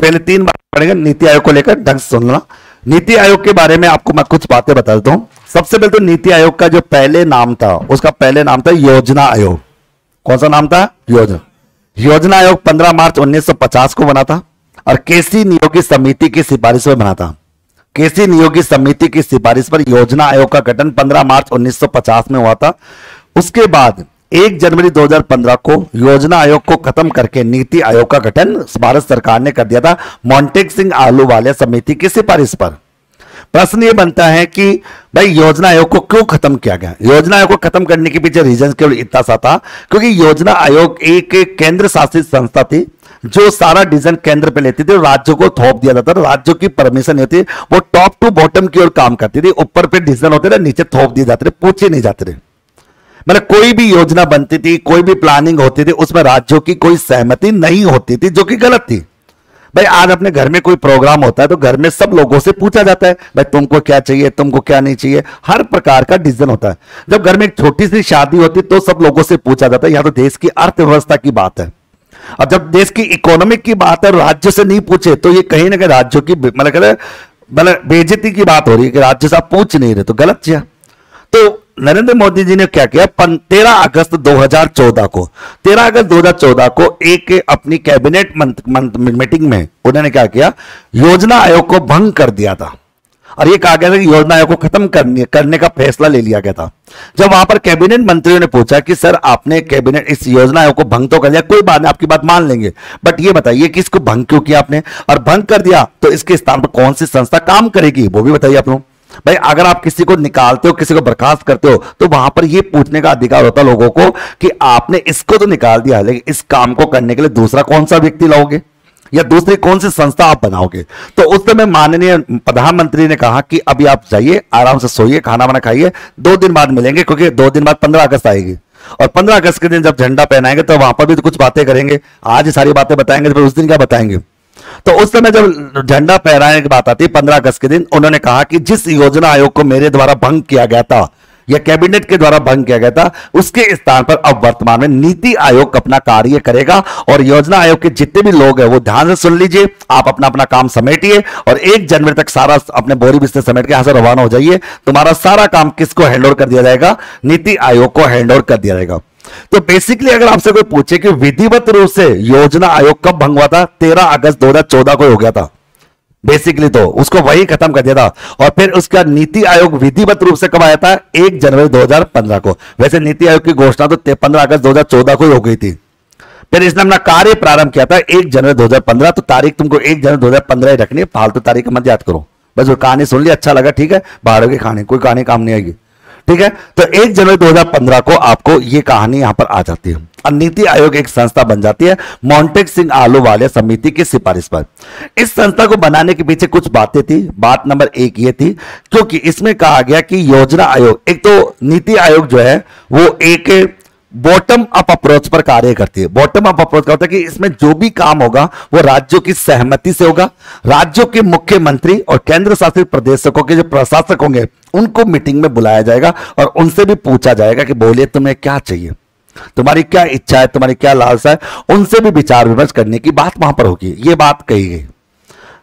पहले तीन बार पढ़ेंगे, नीति आयोग को लेकर ढंग से सुनना नीति आयोग के बारे में आपको मैं कुछ बातें बता देता हूँ। सबसे पहले तो नीति आयोग का जो पहले नाम था, उसका पहले नाम था योजना आयोग। कौन सा नाम था? योजना। योजना आयोग 15 मार्च 1950 को बना था और केसी नियोगी समिति की सिफारिश पर बना था। केसी नियोगी समिति की सिफारिश पर योजना आयोग का गठन 15 मार्च 1950 में हुआ था। उसके बाद एक जनवरी 2015 को योजना आयोग को खत्म करके नीति आयोग का गठन भारत सरकार ने कर दिया था। मोन्टेक सिंह आलू वाले समिति की सिफारिश पर। प्रश्न ये बनता है कि भाई, योजना आयोग को क्यों खत्म किया गया? योजना आयोग को खत्म करने के पीछे रीजन केवल इतना सा था, क्योंकि योजना आयोग एक केंद्र शासित संस्था थी, जो सारा डिसीज़न केंद्र पे लेती थी, राज्यों को थोप दिया जाता था, राज्यों की परमिशन होती वो टॉप टू बॉटम की ओर काम करती थी, ऊपर पे डिसीज़न होते थे, नीचे थोप दिए जाते थे, पूछे नहीं जाते थे। मतलब कोई भी योजना बनती थी, कोई भी प्लानिंग होती थी, उसमें राज्यों की कोई सहमति नहीं होती थी, जो कि गलत थी। भाई, आज अपने घर में कोई प्रोग्राम होता है तो घर में सब लोगों से पूछा जाता है, भाई, तुमको क्या चाहिए, तुमको क्या नहीं चाहिए? हर प्रकार का डिसीज़न होता है। जब घर में एक छोटी सी शादी होती तो सब लोगों से पूछा जाता है, यहाँ तो देश की अर्थव्यवस्था की बात है। अब जब देश की इकोनॉमिक की बात है, राज्य से नहीं पूछे तो ये कहीं ना कहीं राज्यों की मतलब मतलब बेजती की बात हो रही है कि राज्य से आप पूछ नहीं रहे तो गलत किया। तो नरेंद्र मोदी जी ने क्या किया? तेरह अगस्त 2014 को 13 अगस्त 2014 को एक अपनी कैबिनेट मीटिंग में उन्होंने क्या किया? योजना आयोग को भंग कर दिया था। और ये कहा गया था कि योजना आयोग को खत्म करने करने का फैसला ले लिया गया था। जब वहाँ पर कैबिनेट मंत्रियों ने पूछा कि, सर, आपने कैबिनेट इस योजना आयोग को भंग तो कर दिया? कोई बात नहीं, आपकी बात मान लेंगे। बट ये बताइए कि इसको भंग क्यों किया आपने? और भंग कर दिया तो इसके स्थान पर कौन सी संस्था काम करेगी? वो भी बताइए आप लोग भाई, अगर आप किसी को निकालते हो, किसी को बर्खास्त करते हो तो वहाँ पर यह पूछने का अधिकार होता लोगों को कि आपने इसको तो निकाल दिया, लेकिन इस काम को करने के लिए दूसरा कौन सा व्यक्ति लाओगे? या दूसरी कौन सी संस्था आप बनाओगे? तो उस समय माननीय प्रधानमंत्री ने कहा कि अभी आप जाइए, आराम से सोइए खाना वाना खाइए, दो दिन बाद मिलेंगे, क्योंकि दो दिन बाद पंद्रह अगस्त आएगी। और पंद्रह अगस्त के दिन जब झंडा पहनाएँगे तो वहाँ पर भी तो कुछ बातें करेंगे। आज सारी बातें बताएँगे तो उस दिन क्या बताएँगे? तो उस समय जब झंडा फहराने की बात आती है पंद्रह अगस्त के दिन, उन्होंने कहा कि जिस योजना आयोग को मेरे द्वारा भंग किया गया था, या कैबिनेट के द्वारा भंग किया गया था, उसके स्थान पर अब वर्तमान में नीति आयोग अपना कार्य करेगा और योजना आयोग के जितने भी लोग हैं, वो ध्यान से सुन लीजिए, आप अपना अपना काम समेटिए और एक जनवरी तक सारा अपने बोरी बिस्तर समेट के यहाँ से रवाना हो जाइए। तुम्हारा सारा काम किसको हैंड कर दिया जाएगा? नीति आयोग को हैंड कर दिया जाएगा। तो बेसिकली अगर आपसे कोई पूछे कि विधिवत रूप से योजना आयोग कब भंग हुआ था, तेरह अगस्त 2014 को हो गया था। बेसिकली तो उसको वही खत्म कर दिया था। और फिर उसका नीति आयोग विधिवत रूप से कब आया था? एक जनवरी 2015 को। वैसे नीति आयोग की घोषणा तो पंद्रह अगस्त 2014 को ही हो गई थी। फिर इसने अपना कार्य प्रारंभ किया था एक जनवरी 2015 तो तारीख तुमको एक जनवरी 2015 ही रखनी है। फालतू तो तारीख मत याद करो। बस वो कहानी सुन ली अच्छा लगा, ठीक है? बाहर की कहानी कोई कहानी काम नहीं आएगी। ठीक है? तो एक जनवरी 2015 को आपको ये कहानी यहाँ पर आ जाती है। और नीति आयोग एक संस्था बन जाती है मोन्टेक सिंह आलू वाले समिति की सिफारिश पर। इस संस्था को बनाने के पीछे कुछ बातें थी। बात नंबर एक ये थी, क्योंकि इसमें कहा गया कि योजना आयोग, एक तो नीति आयोग जो है, वो एक बॉटम अप अप्रोच पर कार्य करती है। बॉटम अप अप्रोच का होता है कि इसमें जो भी काम होगा, वो राज्यों की सहमति से होगा। राज्यों के मुख्यमंत्री और केंद्र शासित प्रदेशों के जो प्रशासक होंगे, उनको मीटिंग में बुलाया जाएगा और उनसे भी पूछा जाएगा कि बोलिए, तुम्हें क्या चाहिए? तुम्हारी क्या इच्छा है? तुम्हारी क्या लालसा है? उनसे भी विचार विमर्श करने की बात वहाँ पर होगी। ये बात कही गई।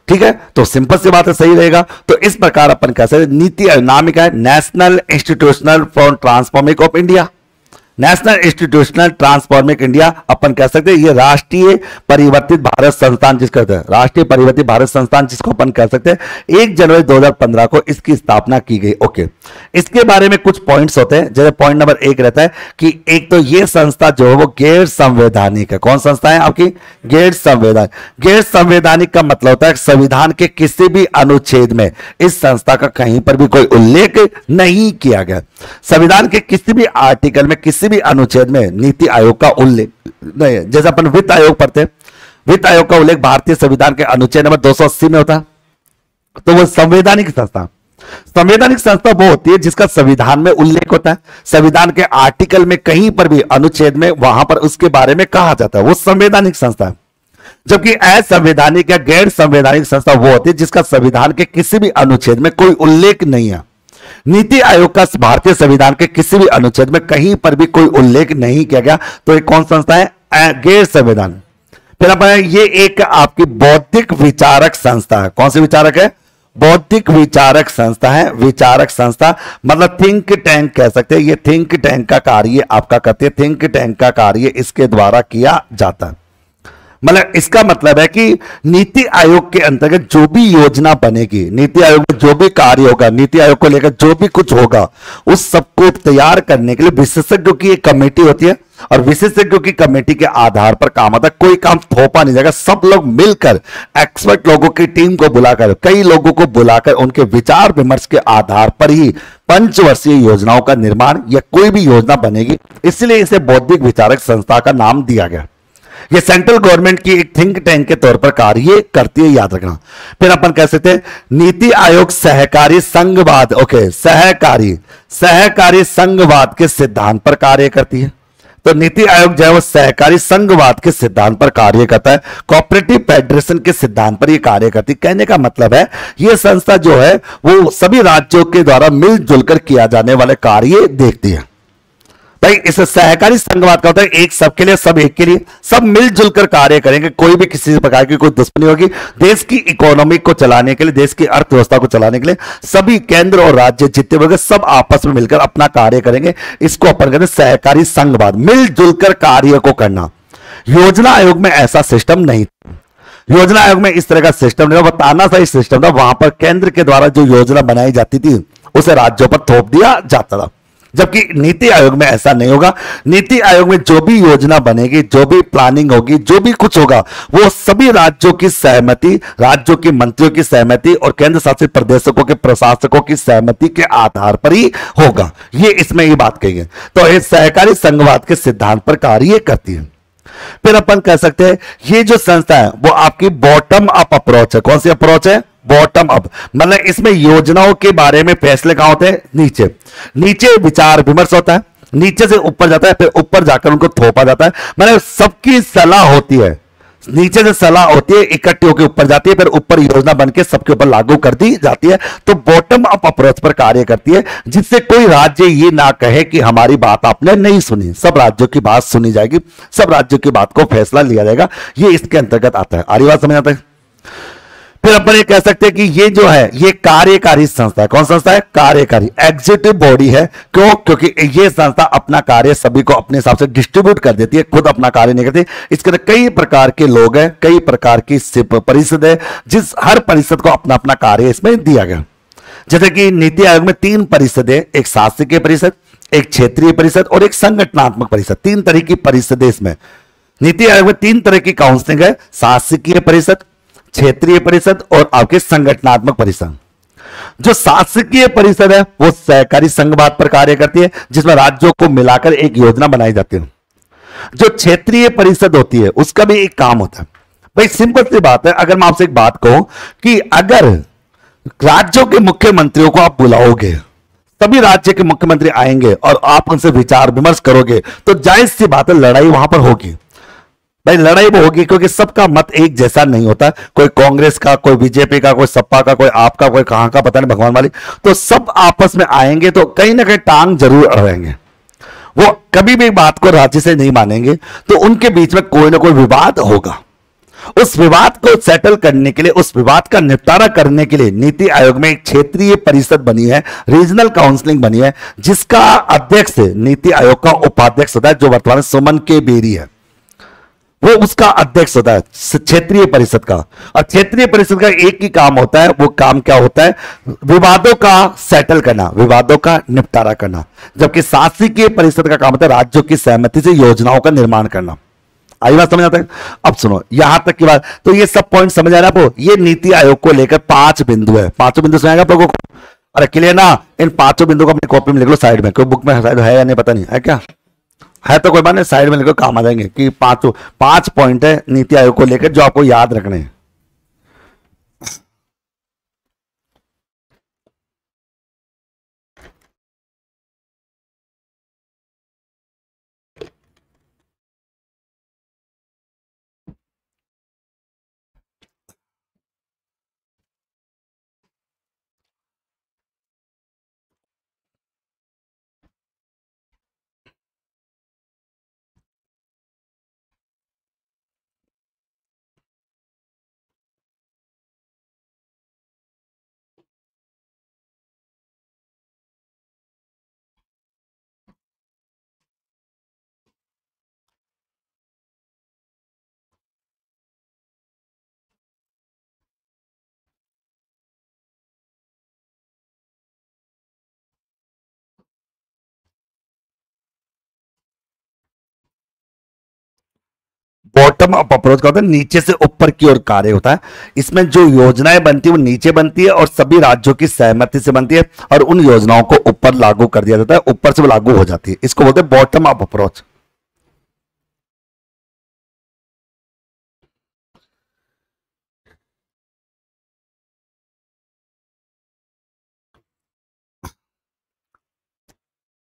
ठीक है? तो सिंपल सी बात है, सही रहेगा। तो इस प्रकार अपन कह सकते नीति नाम क्या है national institutional for transforming of India national institutional transforming India अपन कह सकते हैं, ये राष्ट्रीय परिवर्तित भारत संस्थान जिसको कहते हैं राष्ट्रीय परिवर्तित भारत संस्थान जिसको अपन कह सकते हैं, एक जनवरी 2015 को इसकी स्थापना की गई, ओके। इसके बारे में कुछ पॉइंट्स होते हैं, जैसे पॉइंट नंबर एक रहता है कि एक तो ये संस्था जो है वो गैर संवैधानिक है। कौन संस्था है आपकी? गैर संवैधानिक। गैर संवैधानिक का मतलब होता है संविधान के किसी भी अनुच्छेद में इस संस्था का कहीं पर भी कोई उल्लेख नहीं किया गया। संविधान के किसी भी आर्टिकल में किसी भी अनुच्छेद में नीति आयोग का उल्लेख नहीं, जैसे अपन वित्त आयोग पढ़ते वित्त आयोग का उल्लेख भारतीय संविधान के अनुच्छेद नंबर 280 में होता। है तो वो संवैधानिक संस्था। संवैधानिक संस्था वो होती है जिसका संविधान में उल्लेख होता है। संविधान के आर्टिकल में कहीं पर भी अनुच्छेद में, वहाँ पर उसके बारे में कहा जाता है। वो संवैधानिक संस्था है। जबकि असंवैधानिक या गैर संवैधानिक संस्था वो होती है जिसका संविधान के किसी भी अनुच्छेद में कोई उल्लेख नहीं है। नीति आयोग का भारतीय संविधान के किसी भी अनुच्छेद में कहीं पर भी कोई उल्लेख नहीं किया गया तो एक कौन संस्था है? गैर संविधान। फिर आप ये एक आपकी बौद्धिक विचारक संस्था है। कौन सी विचारक है? बौद्धिक विचारक संस्था है। विचारक संस्था मतलब थिंक टैंक कह सकते हैं। ये थिंक टैंक का कार्य आपका करते हैं। थिंक टैंक का कार्य इसके द्वारा किया जाता है। मतलब इसका मतलब है कि नीति आयोग के अंतर्गत जो भी योजना बनेगी, नीति आयोग में जो भी कार्य होगा, नीति आयोग को लेकर जो भी कुछ होगा, उस सबको तैयार करने के लिए विशेषज्ञों की एक कमेटी होती है और विशेषज्ञों की कमेटी के आधार पर काम आता है। कोई काम थोपा नहीं जाएगा। सब लोग मिलकर एक्सपर्ट लोगों की टीम को बुलाकर, कई लोगों को बुलाकर उनके विचार विमर्श के आधार पर ही पंचवर्षीय योजनाओं का निर्माण या कोई भी योजना बनेगी। इसलिए इसे बौद्धिक विचारक संस्था का नाम दिया गया। ये सेंट्रल गवर्नमेंट की एक थिंक टैंक के तौर पर कार्य करती है, याद रखना। फिर अपन कह सकते हैं, नीति आयोग सहकारी संघवाद ओके सहकारी सहकारी संघवाद के सिद्धांत पर कार्य करती है। तो नीति आयोग जो है वो सहकारी संघवाद के सिद्धांत पर कार्य करता है कॉपरेटिव फेडरेशन के सिद्धांत पर ये कार्य करती है। कहने का मतलब है, ये संस्था जो है, वो सभी राज्यों के द्वारा मिलजुल कर किया जाने वाले कार्य देखती है। भाई इस सहकारी संघवाद का होता है, एक सबके लिए, सब एक के लिए, सब मिलजुल कर कार्य करेंगे, कोई भी किसी प्रकार की कोई दुश्मनी होगी। देश की इकोनॉमी को चलाने के लिए, देश की अर्थव्यवस्था को चलाने के लिए, सभी केंद्र और राज्य जितने वर्ग सब आपस में मिलकर अपना कार्य करेंगे। इसको अपन कहते सहकारी संघवाद मिलजुल कर कार्य को करना। योजना आयोग में ऐसा सिस्टम नहीं योजना आयोग में इस तरह का सिस्टम नहीं बताना सही सिस्टम था, वहाँ पर केंद्र के द्वारा जो योजना बनाई जाती थी, उसे राज्यों पर थोप दिया जाता था। जबकि नीति आयोग में ऐसा नहीं होगा। नीति आयोग में जो भी योजना बनेगी, जो भी प्लानिंग होगी, जो भी कुछ होगा, वो सभी राज्यों की सहमति, राज्यों की मंत्रियों की सहमति और केंद्र शासित प्रदेशों के प्रशासकों की सहमति के आधार पर ही होगा। ये इसमें ये बात कही है। तो ये सहकारी संघवाद के सिद्धांत पर कार्य करती है। फिर अपन कह सकते हैं, ये जो संस्था है, वो आपकी बॉटम अप अप्रोच है। कौन सी अप्रोच है? बॉटम अप मतलब इसमें योजनाओं के बारे में फैसले कहा होते हैं? नीचे। नीचे विचार विमर्श होता है। नीचे से ऊपर जाता है, फिर ऊपर जाकर उनको थोपा जाता है। मतलब सबकी सलाह होती है। नीचे से सलाह होती है, इकट्ठी होकर ऊपर जाती है, फिर ऊपर योजना बनकर सबके ऊपर लागू कर दी जाती है। तो बॉटम अप अप्रोच पर कार्य करती है, जिससे कोई राज्य ये ना कहे कि हमारी बात आपने नहीं सुनी। सब राज्यों की बात सुनी जाएगी। सब राज्यों की बात को फैसला लिया जाएगा। ये इसके अंतर्गत आता है। आरी बात समझ आता है। फिर अपन ये कह सकते हैं कि ये जो है, ये कार्यकारी संस्था है। कौन संस्था है? कार्यकारी। एग्जीक्यूटिव बॉडी है। क्यों? क्योंकि ये संस्था अपना कार्य सभी को अपने हिसाब से डिस्ट्रीब्यूट कर देती है, खुद अपना कार्य नहीं करती। इसके अंदर कई प्रकार के लोग हैं, कई प्रकार की परिषद है, जिस हर परिषद को अपना अपना कार्य इसमें दिया गया। जैसे कि नीति आयोग में तीन परिषद है एक शासकीय परिषद, एक क्षेत्रीय परिषद और एक संगठनात्मक परिषद। तीन तरह की परिषद इसमें। नीति आयोग में तीन तरह की काउंसलिंग है, शासकीय परिषद क्षेत्रीय परिषद और आपके संगठनात्मक परिषद जो शासकीय परिषद है, वो सहकारी संघवाद पर कार्य करती है, जिसमें राज्यों को मिलाकर एक योजना बनाई जाती है। जो क्षेत्रीय परिषद होती है, उसका भी एक काम होता है। भाई, सिंपल सी बात है, अगर मैं आपसे एक बात कहूँ कि अगर राज्यों के मुख्यमंत्रियों को आप बुलाओगे, तभी राज्य के मुख्यमंत्री आएँगे और आप उनसे विचार विमर्श करोगे तो जायज़ सी बात है, लड़ाई वहाँ पर होगी। लड़ाई भी होगी क्योंकि सबका मत एक जैसा नहीं होता। कोई कांग्रेस का, कोई बीजेपी का, कोई सपा का, कोई आपका, कोई कहाँ का, पता नहीं, भगवान वाली। तो सब आपस में आएँगे तो कहीं ना कहीं टांग ज़रूर अड़ेंगे वो कभी भी बात को राज्य से नहीं मानेंगे तो उनके बीच में कोई ना कोई विवाद होगा। उस विवाद को सेटल करने के लिए, उस विवाद का निपटारा करने के लिए नीति आयोग में एक क्षेत्रीय परिषद बनी है रीजनल काउंसलिंग बनी है, जिसका अध्यक्ष नीति आयोग का उपाध्यक्ष होता है, जो वर्तमान सुमन के बेरी है। वो उसका अध्यक्ष होता है क्षेत्रीय परिषद का। और क्षेत्रीय परिषद का एक ही काम होता है, वो काम क्या होता है? विवादों का सेटल करना, विवादों का निपटारा करना। जबकि शासकीय परिषद का काम होता है, राज्यों की सहमति से योजनाओं का निर्माण करना। आई बात समझ आता है? अब सुनो, यहाँ तक की बात। तो ये सब पॉइंट समझ आ रहा है आपको? ये नीति आयोग को लेकर पाँच बिंदु है। पाँचों बिंदु सुनाएगा आप लोगों को? अरे क्लियर ना? इन पाँचों बिंदु को अपनी कॉपी में लिख लो साइड में। कोई बुक में है या नहीं, पता नहीं, है क्या? है तो कोई बात नहीं, साइड में लेकर काम आ जाएँगे कि पाँच पाँच पॉइंट है नीति आयोग को लेकर जो आपको याद रखने हैं। बॉटम अप अप्रोच का होता है, नीचे से ऊपर की ओर कार्य होता है। इसमें जो योजनाएँ बनती है, वो नीचे बनती है और सभी राज्यों की सहमति से बनती है और उन योजनाओं को ऊपर लागू कर दिया जाता है, ऊपर से लागू हो जाती है। इसको बोलते हैं बॉटम अप अप्रोच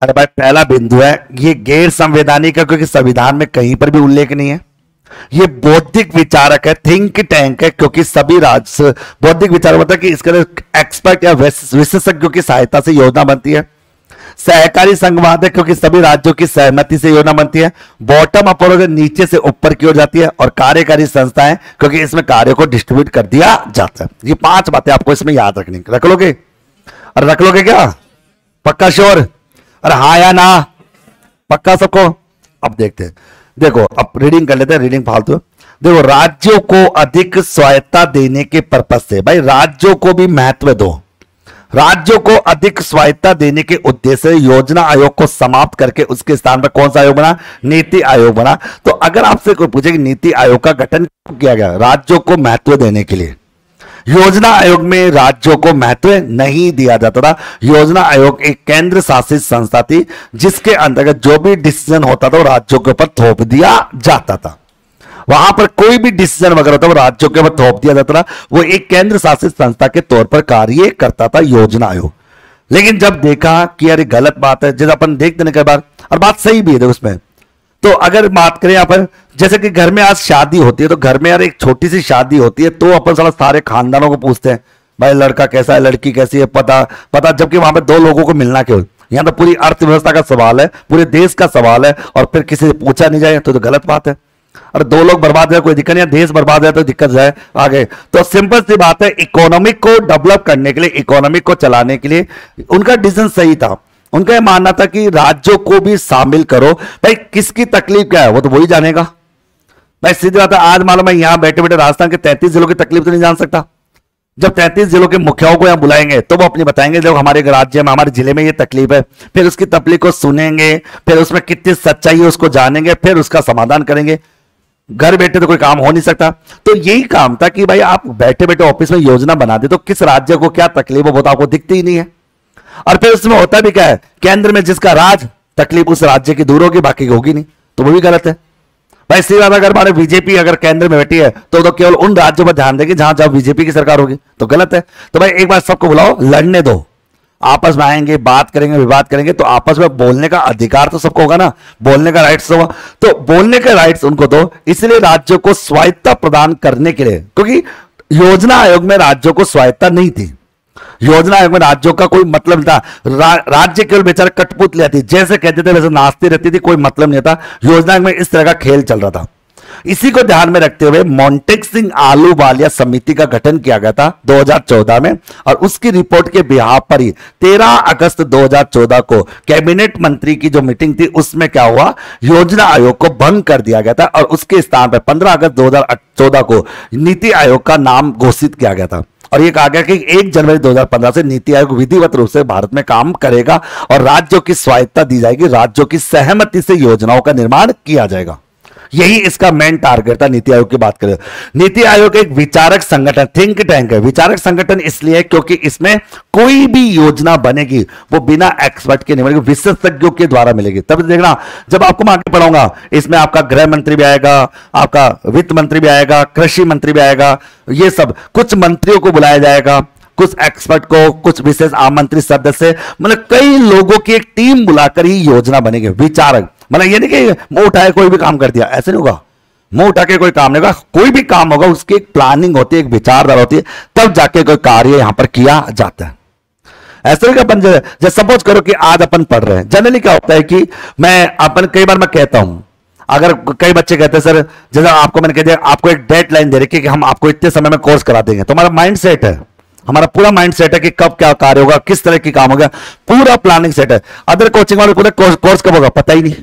अरे भाई, पहला बिंदु है, ये गैर संवैधानिक है, क्योंकि संविधान में कहीं पर भी उल्लेख नहीं है। ये बौद्धिक विचारक है थिंक टैंक है, क्योंकि सभी राज्य बौद्धिक विचारक है कि इसके अंदर एक्सपर्ट या विशेषज्ञों की सहायता से योजना बनती है। सहकारी संघवाद है, क्योंकि सभी राज्यों की सहमति से योजना बनती है। बॉटम अप्रोच नीचे से ऊपर की ओर जाती है, और कार्यकारी संस्थाएँ, क्योंकि इसमें कार्य को डिस्ट्रीब्यूट कर दिया जाता है। ये पाँच बातें आपको इसमें याद रखनी रख लोगे? और रख लोगे क्या? पक्का श्योर अरे हाँ या ना? पक्का सबको? अब देखते हैं। देखो, अब रीडिंग कर लेते हैं रीडिंग फालतू। देखो, राज्यों को अधिक स्वायत्ता देने के पर्पज से, भाई, राज्यों को भी महत्व दो। राज्यों को अधिक स्वायत्ता देने के उद्देश्य योजना आयोग को समाप्त करके उसके स्थान पर कौन सा आयोग बना? नीति आयोग बना। तो अगर आपसे कोई पूछे कि नीति आयोग का गठन किया गया? राज्यों को महत्व देने के लिए। योजना आयोग में राज्यों को महत्व नहीं दिया जाता था। योजना आयोग एक केंद्र शासित संस्था थी, जिसके अंतर्गत जो भी डिसीज़न होता था वो राज्यों के ऊपर थोप दिया जाता था। वहाँ पर कोई भी डिसीज़न वगैरह था, वो राज्यों के ऊपर थोप दिया जाता था। वो एक केंद्र शासित संस्था के तौर पर कार्य करता था योजना आयोग। लेकिन जब देखा कि यार गलत बात है जब अपन देख देने के बाद और बात सही भी है उसमें। तो अगर बात करें यहाँ पर जैसे कि घर में आज शादी होती है तो घर में यार एक छोटी सी शादी होती है तो अपन सारा सारे खानदानों को पूछते हैं भाई लड़का कैसा है लड़की कैसी है पता पता जबकि वहाँ पर दो लोगों को मिलना केवल यहाँ तो पूरी अर्थव्यवस्था का सवाल है पूरे देश का सवाल है और फिर किसी से पूछा नहीं जाए तो, तो गलत बात है। अरे दो लोग बर्बाद है कोई दिक्कत नहीं देश बर्बाद है तो दिक्कत जाए आगे। तो सिंपल सी बात है इकोनॉमिक को डेवलप करने के लिए इकोनॉमिक को चलाने के लिए उनका डिसीज़न सही था। उनका यह मानना था कि राज्यों को भी शामिल करो। भाई, किसकी तकलीफ़ क्या है? वो तो वही जानेगा। भाई, सीधी बात है, आज मालूम है यहाँ बैठे बैठे राजस्थान के तैंतीस जिलों की तकलीफ़ तो नहीं जान सकता। जब तैंतीस जिलों के मुखियाओं को यहाँ बुलाएँगे तो वो अपने बताएँगे जब हमारे राज्य में, हमारे ज़िले में ये तकलीफ़ है। फिर उसकी तकलीफ़ को सुनेंगे, फिर उसमें कितनी सच्चाई है उसको जानेंगे, फिर उसका समाधान करेंगे। घर बैठे तो कोई काम हो नहीं सकता। तो यही काम था कि भाई, आप बैठे बैठे ऑफ़िस में योजना बना दे तो किस राज्य को क्या तकलीफ़ हो वो तो आपको दिखती ही नहीं है। और फिर उसमें होता भी क्या है? केंद्र में जिसका राज तकलीफ़ उस राज्य की दूर होगी बाकी होगी नहीं। तो वो भी गलत है। भाई सीधा अगर हमारे बीजेपी अगर केंद्र में बैठी है तो, तो केवल उन राज्यों पर ध्यान देगी जहाँ जहाँ बीजेपी की सरकार होगी। तो गलत है। तो भाई एक बार सबको बुलाओ लड़ने दो। आपस में आएँगे बात करेंगे विवाद करेंगे तो आपस में बोलने का अधिकार तो सबको होगा ना। बोलने का राइट्स होगा। तो बोलने के राइट्स उनको दो इसलिए राज्यों को स्वायत्ता प्रदान करने के लिए। क्योंकि योजना आयोग में राज्यों को स्वायत्ता नहीं थी। योजना में राज्यों का कोई मतलब नहीं था। रा, राज्य केवल बेचारा कठपुत लेती जैसे कहते थे वैसे नाचती रहती थी कोई मतलब नहीं था। योजना में इस तरह का खेल चल रहा था। इसी को ध्यान में रखते हुए मोन्टेक सिंह आलूवालिया समिति का गठन किया गया था 2014 में और उसकी रिपोर्ट के बिहार पर ही 13 अगस्त 2014 को कैबिनेट मंत्री की जो मीटिंग थी उसमें क्या हुआ? योजना आयोग को भंग कर दिया गया था और उसके स्थान पर 15 अगस्त 2014 को नीति आयोग का नाम घोषित किया गया था। और ये कहा गया कि एक जनवरी 2015 से नीति आयोग विधिवत रूप से भारत में काम करेगा और राज्यों की स्वायत्ता दी जाएगी, राज्यों की सहमति से योजनाओं का निर्माण किया जाएगा। यही इसका मेन टारगेट था, नीति आयोग की बात करें। नीति आयोग एक विचारक संगठन थिंक टैंक है। विचारक संगठन इसलिए क्योंकि इसमें कोई भी योजना बनेगी, वो बिना एक्सपर्ट के नहीं बनेगी, विशेषज्ञों के द्वारा मिलेगी। तब देखना, जब आपको मैं आगे पढ़ाऊँगा, इसमें आपका गृह मंत्री भी आएगा, आपका वित्त मंत्री भी आएगा, कृषि मंत्री भी आएगा, ये सब, कुछ मंत्रियों को बुलाया जाएगा, कुछ एक्सपर्ट को, कुछ विशेष आमंत्रित सदस्य मतलब कई लोगों की एक टीम बुलाकर ही योजना बनेगी, विचारक। मतलब ये नहीं कि मुँह उठाए कोई भी काम कर दिया, ऐसे नहीं होगा। मुँह उठा के कोई काम नहीं होगा, कोई भी काम होगा, उसकी एक प्लानिंग होती है, एक विचारधारा होती है, तब जाके कोई कार्य यहाँ पर किया जाता है। ऐसे भी अपन जैसे सपोज़ करो कि आज अपन पढ़ रहे हैं जनरली क्या होता है कि मैं, अपन कई बार मैं कहता हूँ, अगर कई बच्चे कहते हैं, सर, जैसे आपको मैंने कह दिया, आपको एक डेड लाइन दे रही कि हम आपको इतने समय में कोर्स करा देंगे। तो हमारा माइंड सेट है। हमारा पूरा माइंड सेट है कि कब क्या कार्य होगा, किस तरह की काम होगा। पूरा प्लानिंग सेट है। अदर कोचिंग वाले पूरे कोर्स कब होगा? पता ही नहीं।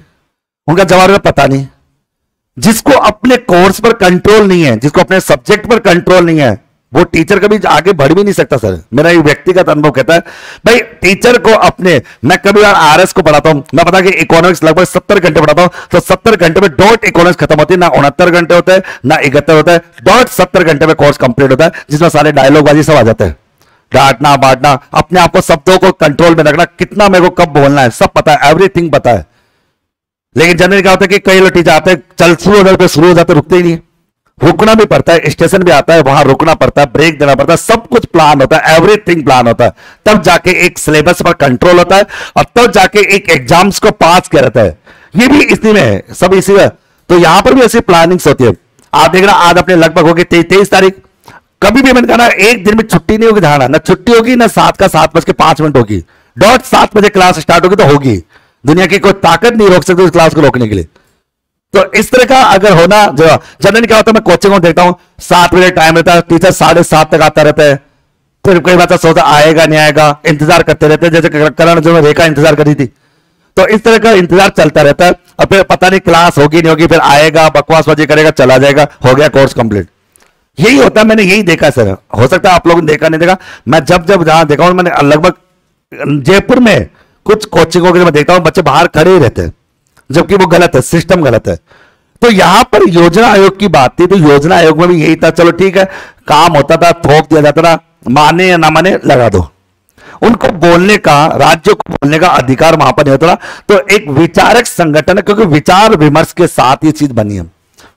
उनका जवाब है, पता नहीं। जिसको अपने कोर्स पर कंट्रोल नहीं है, जिसको अपने सब्जेक्ट पर कंट्रोल नहीं है, वो टीचर कभी आगे बढ़ भी नहीं सकता सर मेरा ये व्यक्तिगत अनुभव कहता है, भाई टीचर को अपने, मैं कभी बार आरएस को पढ़ाता हूँ, मैं पता कि इकोनॉमिक्स लगभग सत्तर घंटे पढ़ाता हूँ तो सत्तर घंटे में डॉट इकोनॉमिक्स खत्म होती है, ना उनहत्तर घंटे होते हैं, ना इकहत्तर होता है डॉट सत्तर घंटे में कोर्स कंप्लीट होता है, जिसमें सारे डायलॉग बाजी सब आ जाते हैं। डांटना, बांटना, अपने आप को शब्दों को कंट्रोल में रखना, कितना मेरे को कब बोलना है, सब पता है एवरीथिंग पता है। लेकिन जनरल क्या होता है कि कई लोग टीचर आते हैं, चल शुरू हो जाते शुरू हो जाते रुकते ही नहीं रुकना भी पड़ता है, स्टेशन भी आता है, वहाँ रुकना पड़ता है, ब्रेक देना पड़ता है, सब कुछ प्लान होता है एवरीथिंग प्लान होता है। तब जाके एक सिलेबस पर कंट्रोल होता है और तब जाके एक एग्ज़ाम्स को पास किया रहता है। ये भी इसी में है, सब इसी में। तो यहाँ पर भी ऐसी प्लानिंग्स होती है। आप देख रहे आज अपने लगभग होगी तेईस तारीख। कभी भी मैंने कहा एक दिन में छुट्टी नहीं होगी धारणा ना छुट्टी होगी, ना सात का सात बज के पाँच मिनट होगी। डॉट सात बजे क्लास स्टार्ट होगी तो होगी। दुनिया की कोई ताकत नहीं रोक सकती उस क्लास को रोकने के लिए। तो इस तरह का अगर होना, जो जनरली क्या होता है, मैं कोचिंग देखता हूँ, सात बजे टाइम रहता है टीचर साढ़े सात तक आता रहता है। फिर कोई बार सोचता आएगा, नहीं आएगा, इंतज़ार करते रहते हैं, जैसे करण जो रेखा इंतज़ार करी थी। तो इस तरह का इंतज़ार चलता रहता है, और फिर पता नहीं क्लास होगी, नहीं होगी, फिर आएगा बकवास बाजी करेगा, चला जाएगा, हो गया कोर्स कंप्लीट यही होता है, मैंने यही देखा सर। हो सकता है आप लोगों ने देखा, नहीं देखा। मैं जब जब जहाँ देखा हूँ, मैंने लगभग जयपुर में कुछ कोचिंगों के मैं देखता हूँ, बच्चे बाहर खड़े ही रहते हैं, जबकि वो गलत है सिस्टम गलत है। तो यहाँ पर योजना आयोग की बात थी तो योजना आयोग में भी यही था, चलो ठीक है, काम होता था, थोक दिया जाता था, माने या ना माने लगा दो। उनको बोलने का, राज्यों को बोलने का अधिकार वहाँ पर नहीं होता तो एक विचारक संगठन है, क्योंकि विचार विमर्श के साथ ये चीज़ बनी है।